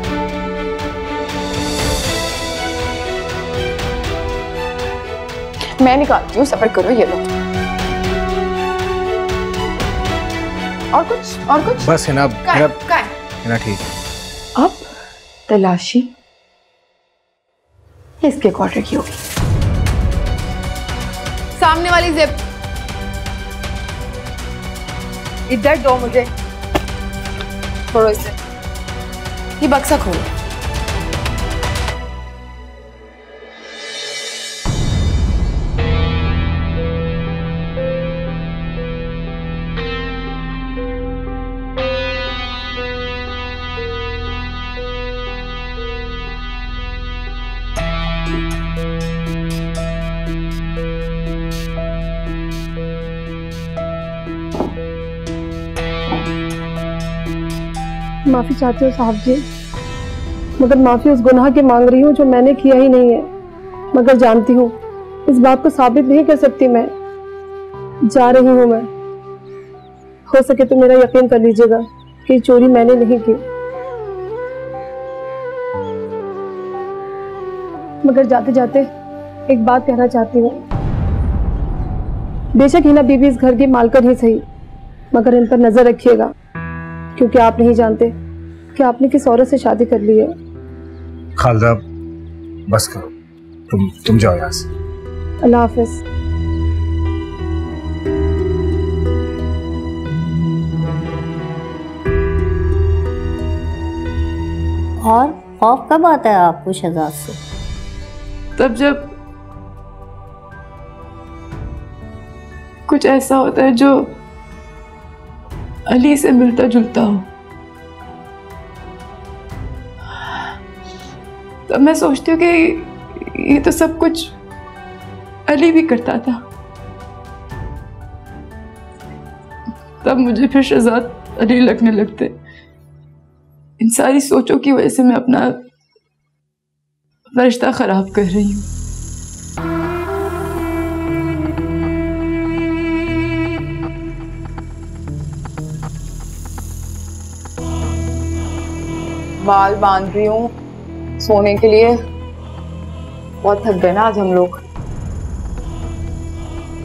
S1: मैं निकालती हूँ सफर करो ये लो और कुछ और कुछ बस है ना ठीक है अब तलाशी इसके क्वार्टर की होगी सामने वाली जिप इधर दो मुझे পৰিছে কি বাক্সা খোৱা
S6: माफ़ी चाहती हूँ साहब जी मगर माफ़ी उस गुनाह के मांग रही हूँ जो मैंने किया ही नहीं है मगर जानती हूँ इस बात को साबित नहीं कर सकती मैं जा रही हूँ मैं हो सके तो मेरा यकीन कर लीजिएगा कि चोरी मैंने नहीं की मगर जाते जाते एक बात कहना चाहती हूँ बेशक हिना बीबी इस घर की मालकर ही सही मगर इन पर नजर रखिएगा क्योंकि आप नहीं जानते कि आपने किस औरत से शादी कर ली है
S4: खालदा बस करो तुम तुम जाओ
S8: यहाँ से
S6: अल्लाह हाफिज़
S2: और खौफ कब आता है आपको शहजाद से
S1: तब जब कुछ ऐसा होता है जो अली से मिलता जुलता हो तो मैं सोचती हूँ कि ये तो सब कुछ अली भी करता था तब मुझे फिर शहजाद अली लगने लगते इन सारी सोचों की वजह से मैं अपना अपना रिश्ता ख़राब कर रही हूँ बाल बांध रही हूँ सोने के लिए बहुत थक गए ना आज हम लोग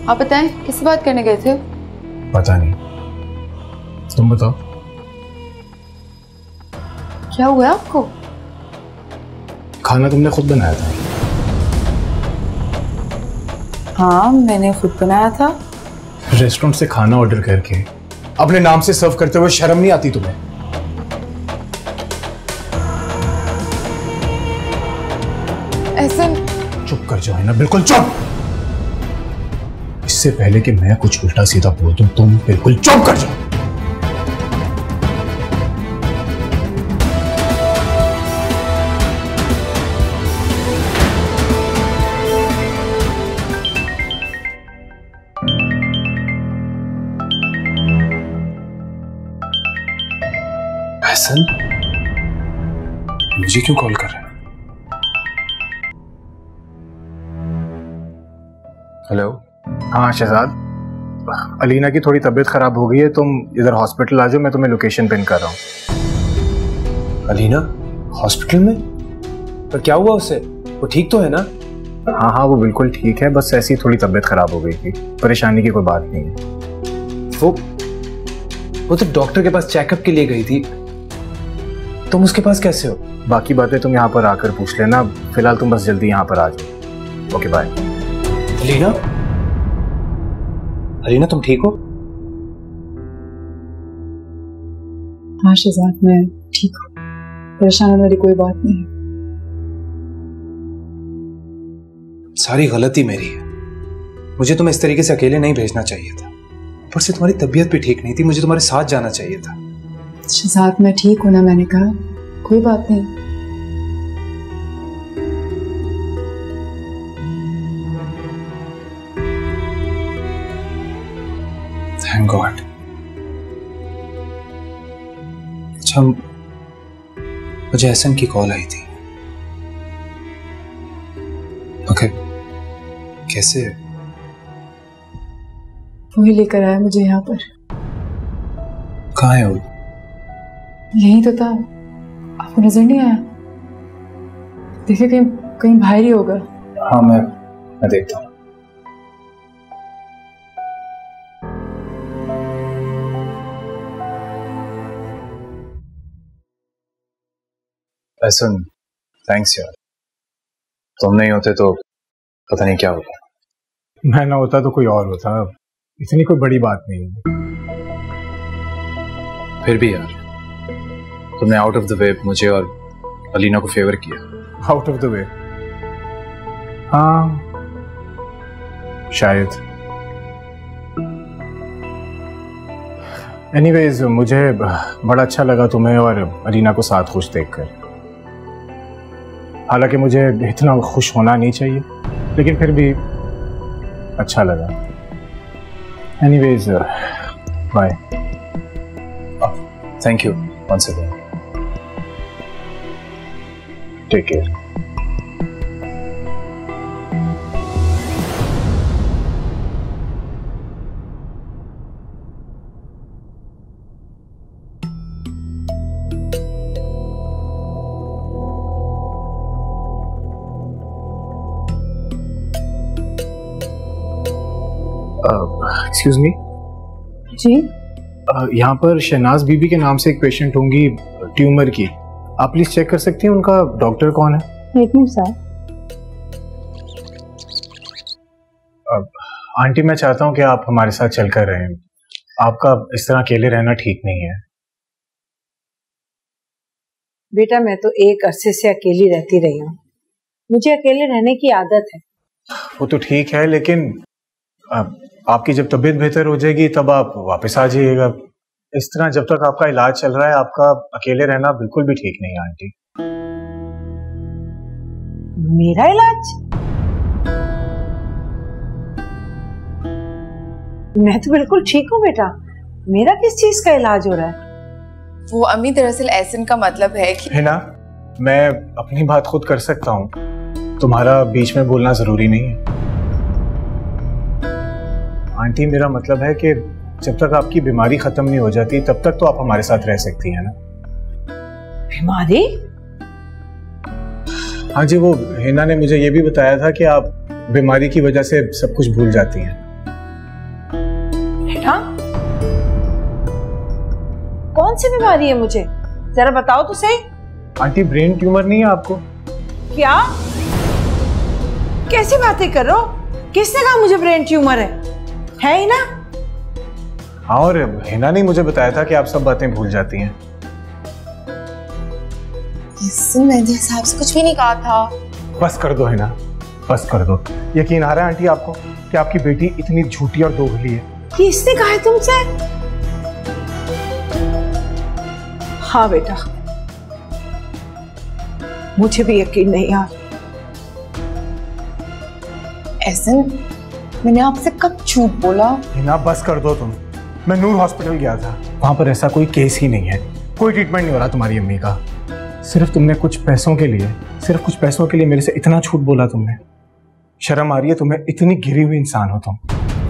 S1: आप बताएं किस बात करने गए थे
S4: पता नहीं तुम बताओ
S1: क्या हुआ आपको
S4: खाना तुमने खुद बनाया था
S1: हाँ मैंने खुद बनाया था
S4: रेस्टोरेंट से खाना ऑर्डर करके अपने नाम से सर्व करते हुए शर्म नहीं आती तुम्हें वरना बिल्कुल चुप इससे पहले कि मैं कुछ उल्टा सीधा बोल दू तुम बिल्कुल चुप कर जाओ मुझे क्यों कॉल कर रहे हैं हेलो हाँ शहजाद अलीना की थोड़ी तबीयत ख़राब हो गई है तुम इधर हॉस्पिटल आ जाओ मैं तुम्हें लोकेशन पिन कर रहा हूँ अलीना हॉस्पिटल में पर क्या हुआ उससे वो ठीक तो है ना हाँ हाँ वो बिल्कुल ठीक है बस ऐसी थोड़ी तबीयत खराब हो गई थी परेशानी की कोई बात नहीं है वो वो तो डॉक्टर के पास चेकअप के लिए गई थी तुम उसके पास कैसे हो बाकी बातें तुम यहाँ पर आकर पूछ लेना फिलहाल तुम बस जल्दी यहाँ पर आ जाओ ओके बाय लीना अलीना तुम ठीक हो
S1: हाँ शहजाद मैं ठीक हूँ परेशान होने वाली कोई बात नहीं
S4: सारी गलती मेरी है मुझे तुम्हें इस तरीके से अकेले नहीं भेजना चाहिए था पर से तुम्हारी तबीयत भी ठीक नहीं थी मुझे तुम्हारे साथ जाना चाहिए था
S1: शहजाद मैं ठीक हूँ ना मैंने कहा कोई बात नहीं
S8: गॉड
S4: God. अच्छा मुझे एसन की कॉल आई थी ओके कैसे
S1: वो ही लेकर आया मुझे यहाँ पर
S4: कहा है वो
S1: यही तो था आपको नजर नहीं आया देखिए कहीं कहीं बाहर ही होगा
S8: हाँ मैं मैं देखता हूँ
S4: सुन थैंक्स यार तुम नहीं होते तो पता नहीं क्या होता मैं ना होता तो कोई और होता इतनी कोई बड़ी बात नहीं फिर भी यार तुमने आउट ऑफ द वे मुझे और अलीना को फेवर किया आउट ऑफ द वे हाँ शायद एनीवेज मुझे बड़ा अच्छा लगा तुम्हें और अलीना को साथ खुश देखकर हालांकि मुझे इतना खुश होना नहीं चाहिए लेकिन फिर भी अच्छा लगा anyways bye thank you once again
S8: take care excuse me
S4: जी uh, यहाँ पर शहनाज बीबी के नाम से एक पेशेंट होंगी ट्यूमर की आप प्लीज चेक कर सकती हैं उनका डॉक्टर कौन
S3: है एक मिनट सर
S4: आंटी मैं चाहता हूँ कि आप हमारे साथ चल कर रहें आपका इस तरह अकेले रहना ठीक नहीं है
S3: बेटा मैं तो एक अरसे से अकेली रहती रही हूँ मुझे अकेले रहने की आदत है
S4: वो तो ठीक है लेकिन आपकी जब तबीयत बेहतर हो जाएगी तब आप वापस आ जाइएगा इस तरह जब तक आपका इलाज चल रहा है आपका अकेले रहना बिल्कुल भी ठीक नहीं है आंटी
S2: मेरा इलाज
S1: मैं तो बिल्कुल ठीक हूँ बेटा मेरा किस चीज का इलाज हो रहा है वो अमी दरअसल ऐसन का मतलब है कि है
S4: ना मैं अपनी बात खुद कर सकता हूँ तुम्हारा बीच में बोलना जरूरी नहीं है आंटी मेरा मतलब है कि जब तक आपकी बीमारी खत्म नहीं हो जाती तब तक तो आप हमारे साथ रह सकती हैं ना बीमारी हाँ जी वो हिना ने मुझे ये भी बताया था कि आप बीमारी की वजह से सब कुछ भूल जाती हैं
S2: हिना कौन सी बीमारी है मुझे जरा बताओ तो सही
S4: आंटी ब्रेन ट्यूमर नहीं है आपको
S2: क्या कैसी बातें कर रहे हो किसने कहा मुझे ब्रेन ट्यूमर है है ही ना
S4: हाँ और हिना ने मुझे बताया था कि आप सब बातें भूल जाती हैं
S1: मेहदी साहब से कुछ भी नहीं कहा था
S4: बस कर दो हिना बस कर दो यकीन आ रहा है आंटी आपको कि आपकी बेटी इतनी झूठी और दोगली है
S2: किसने कहा है तुमसे हाँ बेटा मुझे भी यकीन नहीं आ
S1: ऐसा मैंने आपसे कब झूठ बोला
S4: हिना बस कर दो तुम मैं नूर हॉस्पिटल गया था वहाँ पर ऐसा कोई केस ही नहीं है कोई ट्रीटमेंट नहीं हो रहा तुम्हारी अम्मी का सिर्फ तुमने कुछ पैसों के लिए सिर्फ कुछ पैसों के लिए मेरे से इतना झूठ बोला तुमने शर्म आ रही है तुम्हें इतनी गिरी हुई इंसान हो तुम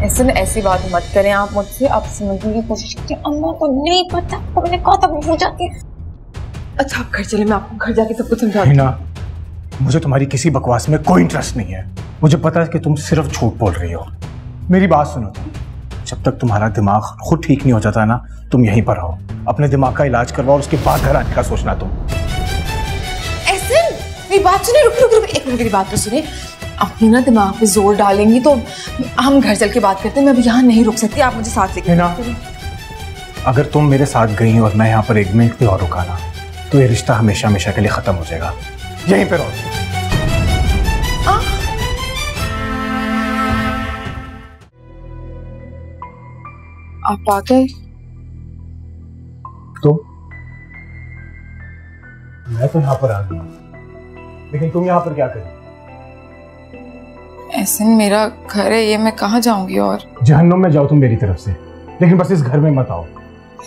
S1: ऐसे में ऐसी बात मत करें आप मुझसे आप समझने की कोशिश कीजिए अम्मा को नहीं पता मैंने कहा था भूल जाती अच्छा आप घर चले मैं
S4: आपको घर जाके सब कुछ समझा मुझे तुम्हारी किसी बकवास में कोई इंटरेस्ट नहीं है मुझे पता है कि तुम सिर्फ झूठ बोल रही हो मेरी बात सुनो तुम जब तक तुम्हारा दिमाग खुद ठीक नहीं हो जाता ना तुम यहीं पर रहो अपने दिमाग का इलाज करवाओ और उसके बाद घर आने का सोचना तुम
S1: ऐसे मेरी बात सुने रुक रुक रुक एक मिनट मेरी बात तो सुने अपने ना दिमाग पे जोर डालेंगी तो हम घर चल के बात करते हैं मैं अब यहाँ नहीं रुक सकती आप मुझे साथ लेके ना
S4: अगर तुम मेरे साथ गई और मैं यहाँ पर एक मिनट भी और रुका ना तो ये रिश्ता हमेशा हमेशा के लिए ख़त्म हो जाएगा
S1: यहीं पर रहो आप आ गए
S4: तो मैं तो यहां पर आ गई लेकिन तुम यहाँ पर क्या करो
S1: ऐसा मेरा घर है ये मैं कहाँ जाऊंगी और
S4: जहन्नुम में जाओ तुम मेरी तरफ से लेकिन बस इस घर में मत आओ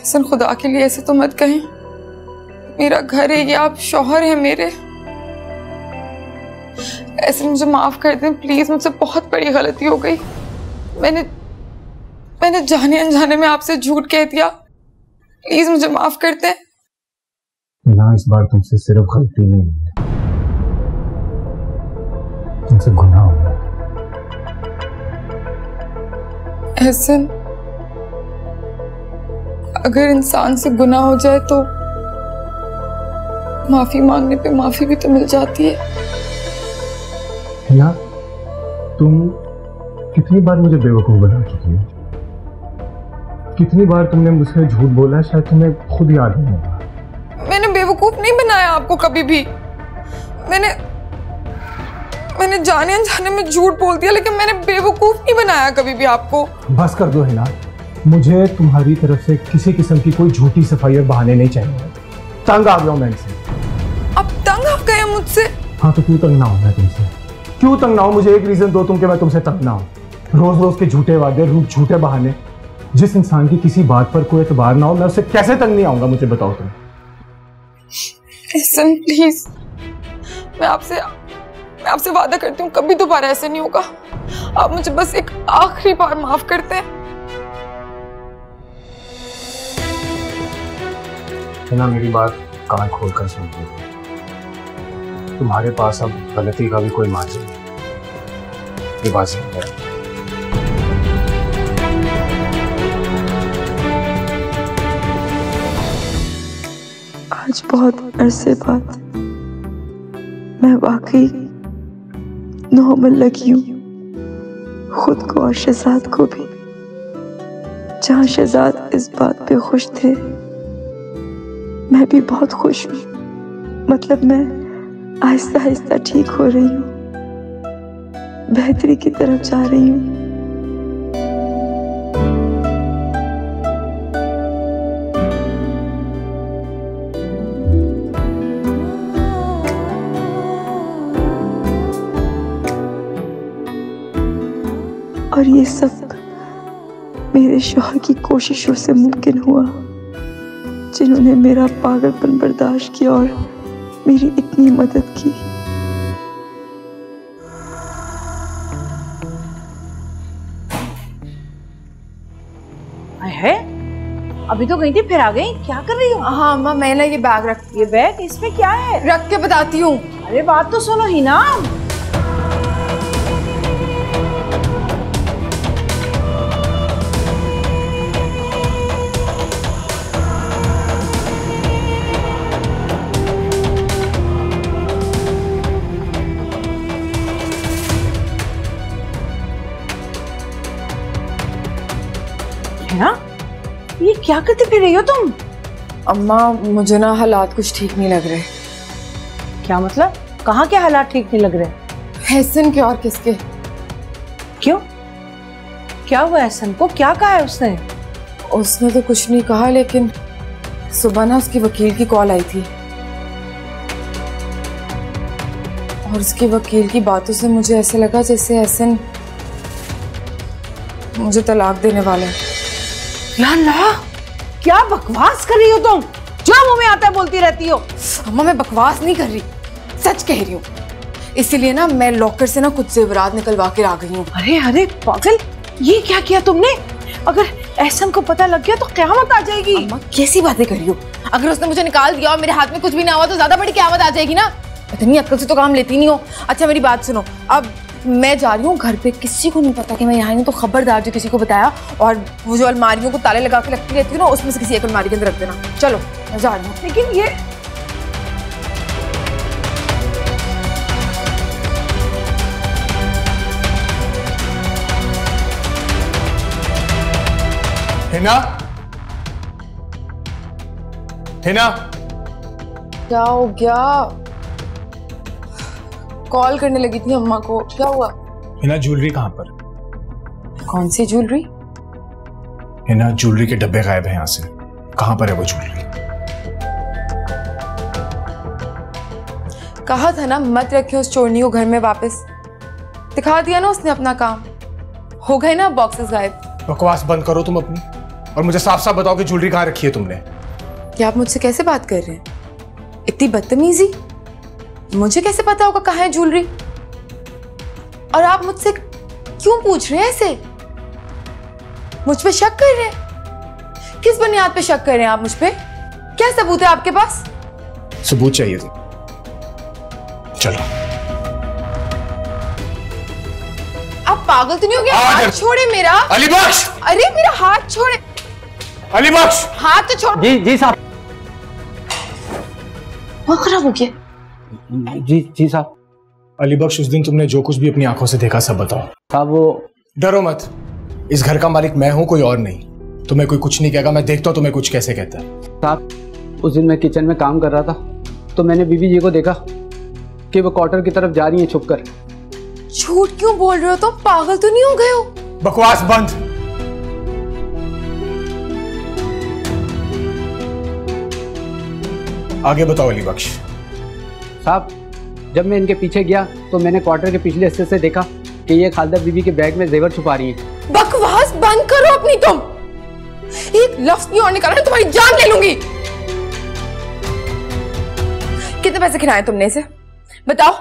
S1: ऐसा खुदा के लिए ऐसे तो मत कहें मेरा घर है ये आप शोहर हैं मेरे ऐसे मुझे माफ़ कर दें प्लीज़ मुझसे बहुत बड़ी गलती हो गई मैंने मैंने जाने अनजाने में आपसे झूठ कह दिया प्लीज मुझे माफ करते हैं
S8: ना इस बार तुमसे सिर्फ गलती नहीं हुई है तुमसे गुनाह हुआ
S1: एहसन अगर इंसान से गुनाह हो जाए तो माफी मांगने पे माफी भी तो मिल जाती है
S8: हिना
S4: तुम कितनी बार मुझे बेवकूफ़ बना चुकी हो कितनी बार तुमने मुझसे झूठ बोला है शायद तुम्हें खुद याद नहीं होगा
S1: मैंने बेवकूफ़ नहीं बनाया आपको कभी भी मैंने मैंने जाने अनजाने में झूठ बोल दिया लेकिन मैंने बेवकूफ़ नहीं बनाया कभी भी आपको
S4: बस कर दो हिना मुझे तुम्हारी तरफ से किसी किस्म की कोई झूठी सफाई और बहाने नहीं चाहिए तंग आ गया मैं इनसे
S1: अब तंग आ गए मुझसे
S4: हाँ तो क्यों तंग ना होगा तुमसे क्यों तंग ना हो मुझे एक रीज़न दो तुम कि मैं तुमसे तंग ना हो रोज़ रोज़ के झूठे वादे रूप झूठे बहाने जिस इंसान की किसी बात पर कोई एतबार ना हो मैं उसे कैसे तंग नहीं आऊंगा मुझे बताओ तुम
S8: एहसन
S1: प्लीज मैं आपसे मैं आपसे वादा करती हूँ कभी दोबारा ऐसे नहीं होगा आप मुझे बस एक आखिरी बार माफ करते हैं
S4: मेरी बात कान खोल कर सुन तुम्हारे पास अब गलती का भी कोई मार्जिन नहीं ये बाजी है
S1: आज बहुत अरसे बाद मैं वाकई नॉर्मल लगी हूँ खुद को और शहजाद को भी जहाँ शहजाद इस बात पे खुश थे मैं भी बहुत खुश हूँ मतलब मैं आहिस्ता आहिस्ता ठीक हो रही हूँ बेहतरी की तरफ जा रही हूँ और ये सब मेरे शोहर की कोशिशों से मुमकिन हुआ जिन्होंने मेरा पागलपन बर्दाश्त किया और मेरी इतनी मदद की
S2: है अभी तो गई थी फिर आ गई क्या कर रही हूँ हाँ अम्मा मैंने ये बैग रखती है बैग इसमें क्या है रख के बताती हूँ अरे बात तो सुनो ही ना
S1: क्या करते फिर रही हो तुम अम्मा मुझे ना हालात कुछ ठीक नहीं लग रहे क्या मतलब कहाँ के हालात ठीक नहीं लग रहे हैसन के और किसके क्यों क्या हुआ हैसन को क्या कहा है उसने उसने तो कुछ नहीं कहा लेकिन सुबह ना उसकी वकील की कॉल आई थी और उसके वकील की बातों से मुझे ऐसे लगा जैसे हसन मुझे तलाक देने वाला है ला ला क्या बकवास कर रही हो तुम जो मुंह में आता है बोलती रहती हो अम्मा मैं बकवास नहीं कर रही सच कह रही हूँ इसीलिए ना मैं लॉकर से ना कुछ जेवरात निकलवा के आ गई हूँ अरे अरे पागल ये क्या किया तुमने अगर एहसन को पता लग गया तो क्यामत आ जाएगी अम्मा कैसी बातें कर रही हो अगर उसने मुझे निकाल दिया और मेरे हाथ में कुछ भी ना हुआ तो ज्यादा बड़ी क्यामत आ जाएगी ना इतनी अक्ल से तो काम लेती नहीं हो अच्छा मेरी बात सुनो अब मैं जा रही हूँ घर पे किसी को नहीं पता कि मैं यहाँ हूँ तो खबरदार जो किसी को बताया और वो जो अलमारियों को ताले लगा के रखती रहती है ना उसमें से किसी एक अलमारी के अंदर रख देना चलो मैं जा रही हूँ लेकिन ये
S8: हिना
S4: हिना
S1: क्या हो गया कॉल करने लगी थी अम्मा को क्या हुआ
S4: हिना ज्वेलरी कहाँ
S1: पर कौन सी ज्वेलरी
S4: हिना ज्वेलरी के डब्बे गायब है यहाँ से कहाँ पर है वो ज्वेलरी
S1: कहा था ना मत रखे उस चोरनी को घर में वापस दिखा दिया ना उसने अपना काम हो गए ना बॉक्सेस गायब
S4: बकवास बंद करो तुम अपनी और मुझे साफ साफ बताओ कि ज्वेलरी कहाँ रखी है तुमने
S1: क्या आप मुझसे कैसे बात कर रहे हैं इतनी बदतमीजी मुझे कैसे पता होगा कहाँ है ज्वेलरी और आप मुझसे क्यों पूछ रहे हैं ऐसे मुझ पे शक कर रहे हैं किस बुनियाद पे शक कर रहे हैं आप मुझ पे क्या सबूत है आपके पास
S4: सबूत चाहिए थे चलो
S1: आप पागल तो नहीं हो गया हाथ छोड़े मेरा बख्श अरे मेरा हाथ छोड़े बख्श हाथ तो छोड़ जी जी साहब हो गया
S4: जी जी साहब अली बख्श उस दिन तुमने जो कुछ भी अपनी आंखों से देखा सब बताओ साहब वो डरो मत इस घर का मालिक मैं हूँ कोई और नहीं तुम्हें कोई कुछ नहीं कहेगा मैं देखता हूँ तुम्हें कुछ कैसे कहता साहब उस दिन मैं किचन में काम कर रहा था तो मैंने बीबी जी को देखा कि वो क्वार्टर की तरफ जा रही है छुप कर
S1: झूठ क्यों बोल रहे हो तुम तो पागल तो नहीं हो गए हो
S4: बकवास बंद आगे बताओ अली बख्श
S5: साहब जब मैं इनके पीछे गया तो मैंने क्वार्टर के पिछले हिस्से से देखा कि ये खालदा बीबी के बैग में जेवर छुपा रही है बकवास बंद करो अपनी तुम एक
S1: लफ्ज नहीं और निकाला तुम्हारी जान ले लूंगी कितने पैसे खिलाए तुमने इसे बताओ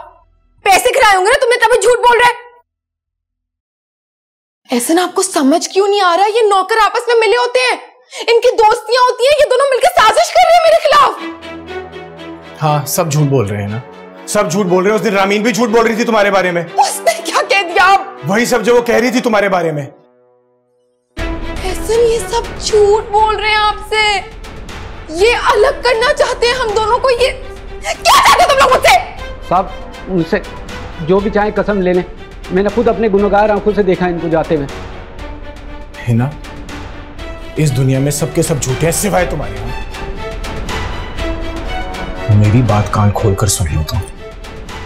S1: पैसे खिलाए होंगे ना तुम्हें तभी झूठ बोल रहे ऐसे ना आपको समझ क्यों नहीं आ रहा ये नौकर आपस में मिले होते हैं इनकी दोस्तियां होती हैं ये दोनों मिलकर साजिश कर रहे हैं मेरे खिलाफ
S4: हाँ सब झूठ बोल रहे हैं ना सब झूठ बोल रहे हैं उस दिन रामीन भी झूठ बोल रही थी तुम्हारे बारे में
S5: उसने क्या कह दिया
S4: वही सब जो वो कह रही थी तुम्हारे बारे में
S5: ये सब झूठ बोल
S1: रहे हैं आपसे ये अलग करना चाहते हैं हम दोनों को ये क्या चाहते तुम लोग मुझसे
S7: साहब उनसे जो भी चाहे कसम लेने मैंने खुद अपने
S4: गुनगार आंखों से देखा इनको जाते हुए है ना इस दुनिया में सबके सब झूठे सिवाय तुम्हारे यहाँ मेरी बात कान खोल कर सुन लो तुम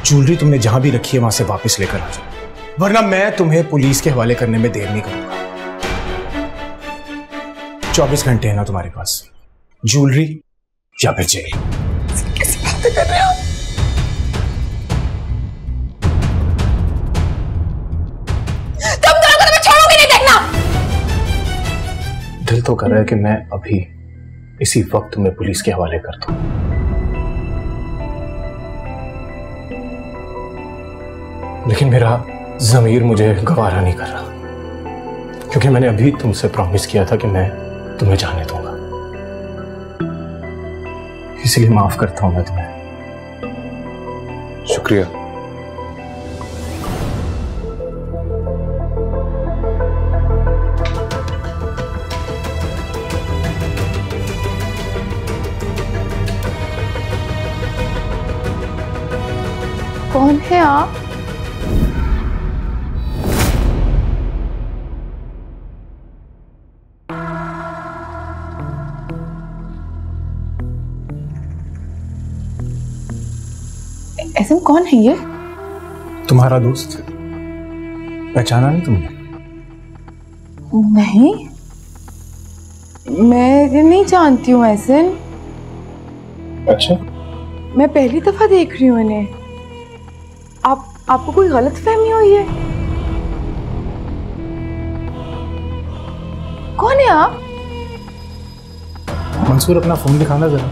S4: ज्वेलरी तुमने जहां भी रखी है वहां से वापस लेकर आ जाओ वरना मैं तुम्हें पुलिस के हवाले करने में देर नहीं करूंगा चौबीस घंटे है ना तुम्हारे पास ज्वेलरी या फिर जेल कर रहे हो दिल तो कर रहा है कि मैं अभी इसी वक्त तुम्हें पुलिस के हवाले कर दू लेकिन मेरा ज़मीर मुझे गवारा नहीं कर रहा क्योंकि मैंने अभी तुमसे प्रॉमिस किया था कि मैं तुम्हें जाने दूंगा इसलिए माफ करता हूं मैं तुम्हें शुक्रिया
S1: कौन है आप आसिम कौन है ये
S4: तुम्हारा दोस्त पहचाना नहीं तुमने
S1: नहीं मैं नहीं जानती हूँ ऐसे अच्छा मैं पहली दफा देख रही हूँ इन्हें आप आपको कोई गलत फहमी हुई है कौन है आप
S4: मंसूर अपना फोन दिखाना जरा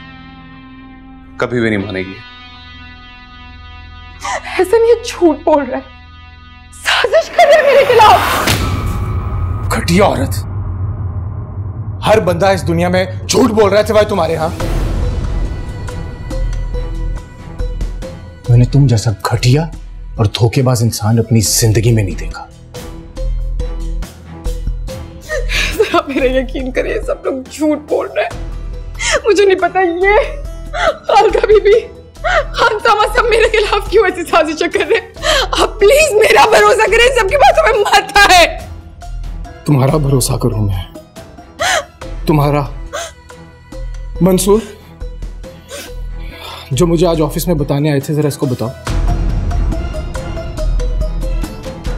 S4: कभी भी नहीं मानेगी
S1: हसन ये झूठ बोल रहा है साजिश कर रहा है मेरे खिलाफ
S4: घटिया औरत हर बंदा इस दुनिया में झूठ बोल रहा है सिवाय तुम्हारे यहां मैंने तुम जैसा घटिया और धोखेबाज इंसान अपनी जिंदगी में नहीं देखा
S1: मेरा यकीन करिए सब लोग झूठ बोल रहे हैं मुझे नहीं पता ये अलका बीबी भी खान सामा सब मेरे खिलाफ क्यों ऐसी साजिश कर रहे हैं आप प्लीज मेरा भरोसा करें सबकी बातों में माता है
S4: तुम्हारा भरोसा करूं मैं तुम्हारा मंसूर जो मुझे आज ऑफिस में बताने आए थे जरा इसको बताओ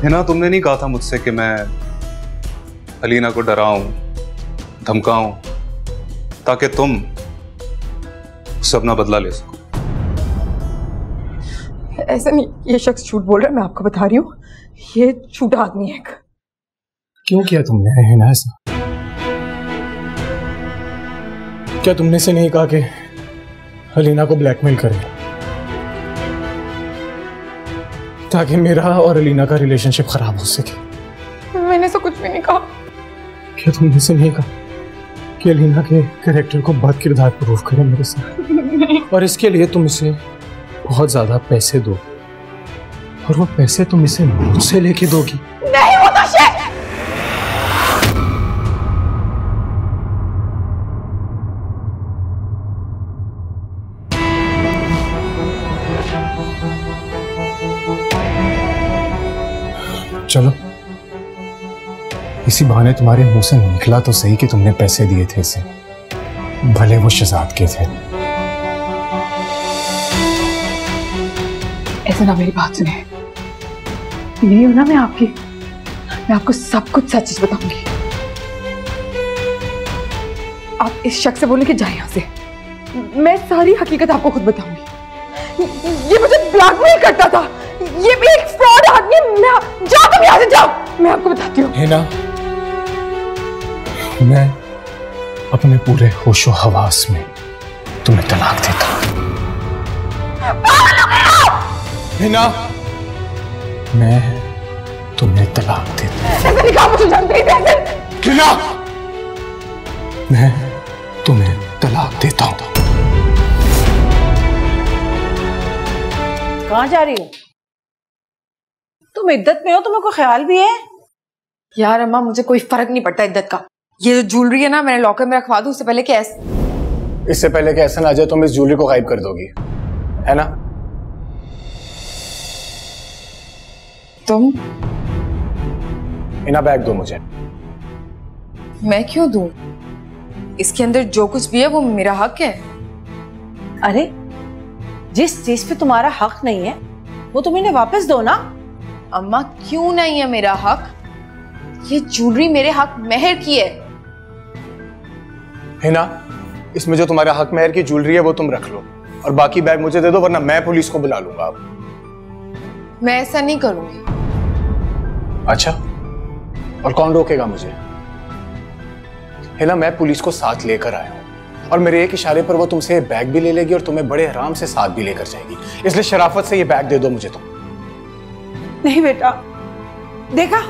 S4: हिना तुमने नहीं कहा था मुझसे कि मैं अलीना को डराऊं धमकाऊं ताकि तुम उससे अपना बदला ले सको
S1: ऐसा नहीं ये शख्स झूठ बोल रहा है मैं आपको बता रही हूँ ये झूठा आदमी है
S4: क्यों किया तुमने हिना ऐसा क्या तुमने से नहीं कहा कि अलीना को ब्लैकमेल करें ताकि मेरा और अलीना का रिलेशनशिप खराब हो सके
S1: मैंने से तो कुछ भी नहीं कहा
S4: क्या तुमने से नहीं कहा कि अलीना के कैरेक्टर को बहुत किरदार प्रूव करें मेरे साथ और इसके लिए तुम इसे बहुत ज्यादा पैसे दो और वो पैसे तुम इसे मुझसे लेके दोगी नहीं वो तो चलो इसी बहाने तुम्हारे मुंह से निकला तो सही कि तुमने पैसे दिए थे इसे भले वो शहजाद के थे
S6: ऐसा ना मेरी बात सुने ये हो ना मैं आपकी मैं आपको सब कुछ
S1: सच बताऊंगी आप इस शख्स से बोले कि जाए यहां से मैं सारी हकीकत आपको खुद बताऊंगी ये मुझे ब्लैकमेल करता था ये भी एक फ्रॉड आदमी मैं जाओ तुम यहां से जाओ मैं आपको
S8: बताती हूँ
S4: मैं अपने पूरे होशो हवास में तुम्हें तलाक देता हूं मैं तुम्हें तलाक देता मैं तुम्हें तलाक
S8: देता हूं
S2: कहा जा रही
S1: हो तुम इद्दत में हो तुम्हें कोई ख्याल भी है यार अम्मा मुझे कोई फर्क नहीं पड़ता इद्दत का ये जो ज्वेलरी है ना मैंने लॉकर में रखवा दू उससे पहले कि
S4: इससे पहले कि ऐसा आ जाए तुम इस ज्वेलरी को गायब कर दोगी है ना तुम इना बैग दो मुझे
S1: मैं क्यों दू इसके अंदर जो कुछ भी है वो मेरा हक है अरे जिस चीज पे तुम्हारा हक नहीं है वो तुम इन्हें वापस दो ना अम्मा क्यों नहीं है मेरा हक ये ज्वेलरी मेरे हक मेहर की है
S4: हिना इसमें जो तुम्हारे हक मेहर की ज्वेलरी है वो तुम रख लो और बाकी बैग मुझे दे दो वरना मैं पुलिस को बुला लूंगा आप
S1: मैं ऐसा नहीं करूंगी
S4: अच्छा और कौन रोकेगा मुझे हिना मैं पुलिस को साथ लेकर आया हूं और मेरे एक इशारे पर वो तुमसे बैग भी ले लेगी और तुम्हें बड़े आराम से साथ भी लेकर जाएगी इसलिए शराफत से ये बैग दे दो मुझे तुम
S2: नहीं बेटा देखा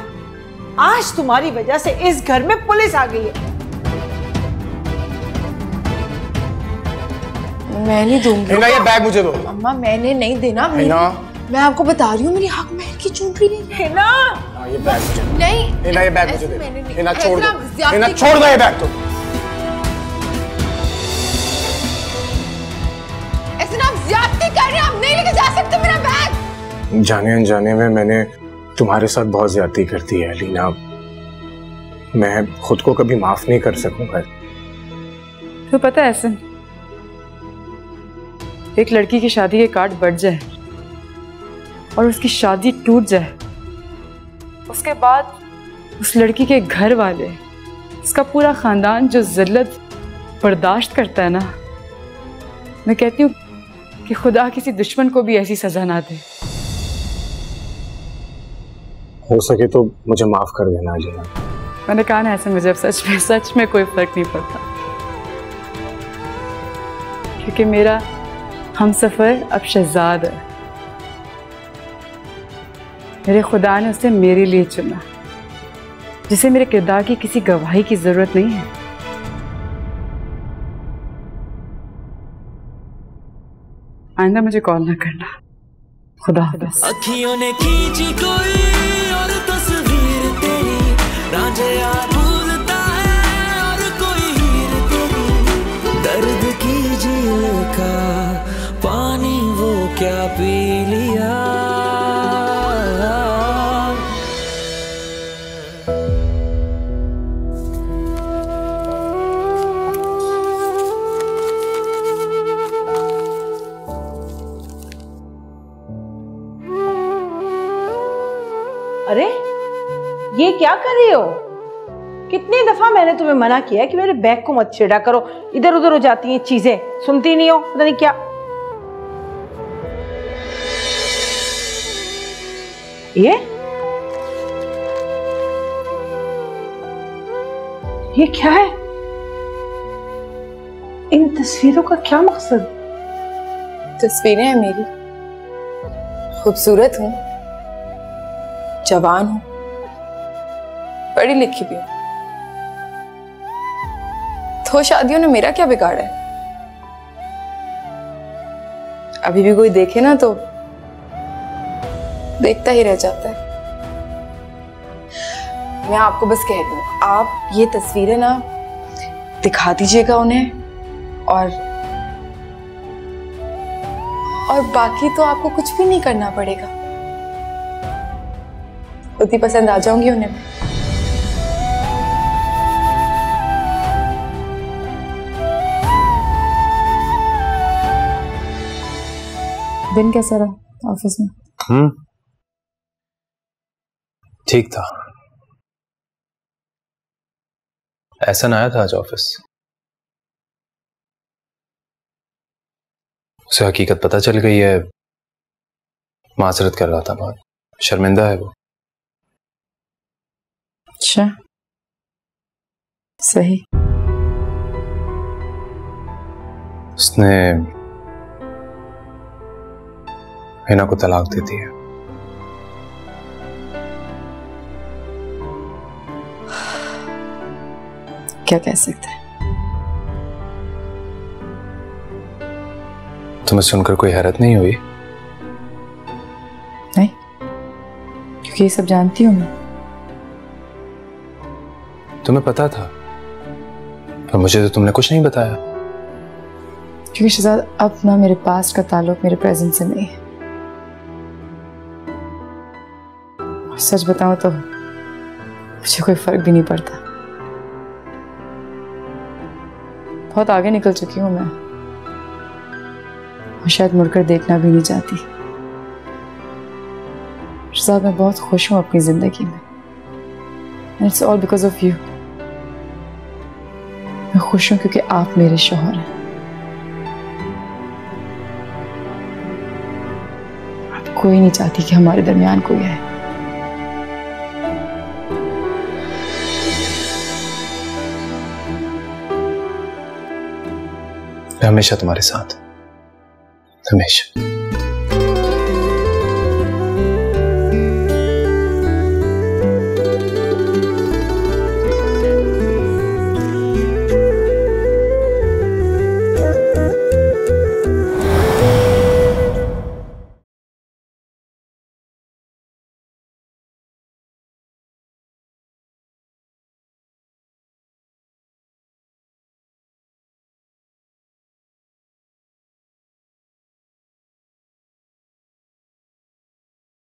S2: आज तुम्हारी वजह से इस घर में पुलिस आ गई है
S1: मैं नहीं दूंगी ये बैग मुझे दो अम्मा मैंने नहीं देना हिना मैं आपको बता रही हूँ मेरी हक महल की चूंटी नहीं है हाँ, ना ये बैग नहीं
S6: ये बैग
S4: मुझे दे छोड़ दो छोड़ दो ये बैग तुम
S1: तो।
S4: जाने अनजाने में मैंने तुम्हारे साथ बहुत ज्यादती कर दी है लीना मैं खुद को कभी माफ नहीं कर सकूंगा
S1: तो पता है ऐसे एक लड़की की शादी के कार्ड बढ़ जाए और उसकी शादी टूट जाए उसके बाद उस लड़की के घर वाले उसका पूरा ख़ानदान जो ज़िल्लत बर्दाश्त करता है ना मैं कहती हूँ कि खुदा किसी दुश्मन को भी ऐसी सज़ा ना दे
S4: हो सके तो मुझे माफ़ कर देना अजीना
S1: मैंने कहा ना ऐसे मुझे अब सच में सच में कोई फ़र्क नहीं पड़ता क्योंकि मेरा हम सफ़र अब शहजाद है मेरे खुदा ने उसे मेरे लिए चुना जिसे मेरे किरदार की किसी गवाही की ज़रूरत नहीं है आइंदा मुझे कॉल ना करना खुदा
S8: अखियों ने कोई और तस्वीर तेरी भूलता है और कोई हीर तेरी दर्द का क्या पी लिया
S2: अरे ये क्या कर रही हो कितनी दफा मैंने तुम्हें मना किया है कि मेरे बैग को मत छेड़ा करो इधर उधर हो जाती हैं चीजें सुनती नहीं हो पता नहीं क्या ये ये क्या है इन
S1: तस्वीरों का क्या मकसद तस्वीरें हैं मेरी खूबसूरत हूं जवान हूं पढ़ी लिखी भी हूं तो शादियों ने मेरा क्या बिगाड़ा है अभी भी कोई देखे ना तो देखता ही रह जाता है मैं आपको बस कह दू आप ये तस्वीरें ना दिखा दीजिएगा उन्हें और और बाकी तो आपको कुछ भी नहीं करना पड़ेगा उतनी पसंद आ जाऊंगी उन्हें मैं दिन कैसा रहा ऑफिस में
S8: हम्म ठीक था ऐसा आया था आज ऑफिस
S4: उसे हकीकत पता चल गई है माजरत कर रहा था बहुत शर्मिंदा है वो
S8: अच्छा
S1: सही
S4: उसने हिना को तलाक दे
S8: दी है
S1: क्या कह सकते हैं
S4: तुम्हें सुनकर कोई हैरत नहीं हुई
S1: नहीं क्योंकि ये सब जानती हूं मैं
S4: तुम्हें पता था पर मुझे तो तुमने कुछ नहीं बताया
S1: क्योंकि शहजाद अब ना मेरे पास का ताल्लुक मेरे प्रेजेंट से नहीं है सच बताऊं तो मुझे कोई फर्क भी नहीं पड़ता बहुत आगे निकल चुकी हूं मैं और शायद मुड़कर देखना भी नहीं चाहती शहजाद मैं बहुत खुश हूं अपनी ज़िंदगी में it's all because of you मैं खुश हूं क्योंकि आप मेरे शोहर हैं कोई नहीं चाहती कि हमारे दरमियान कोई है
S4: मैं हमेशा तुम्हारे साथ हमेशा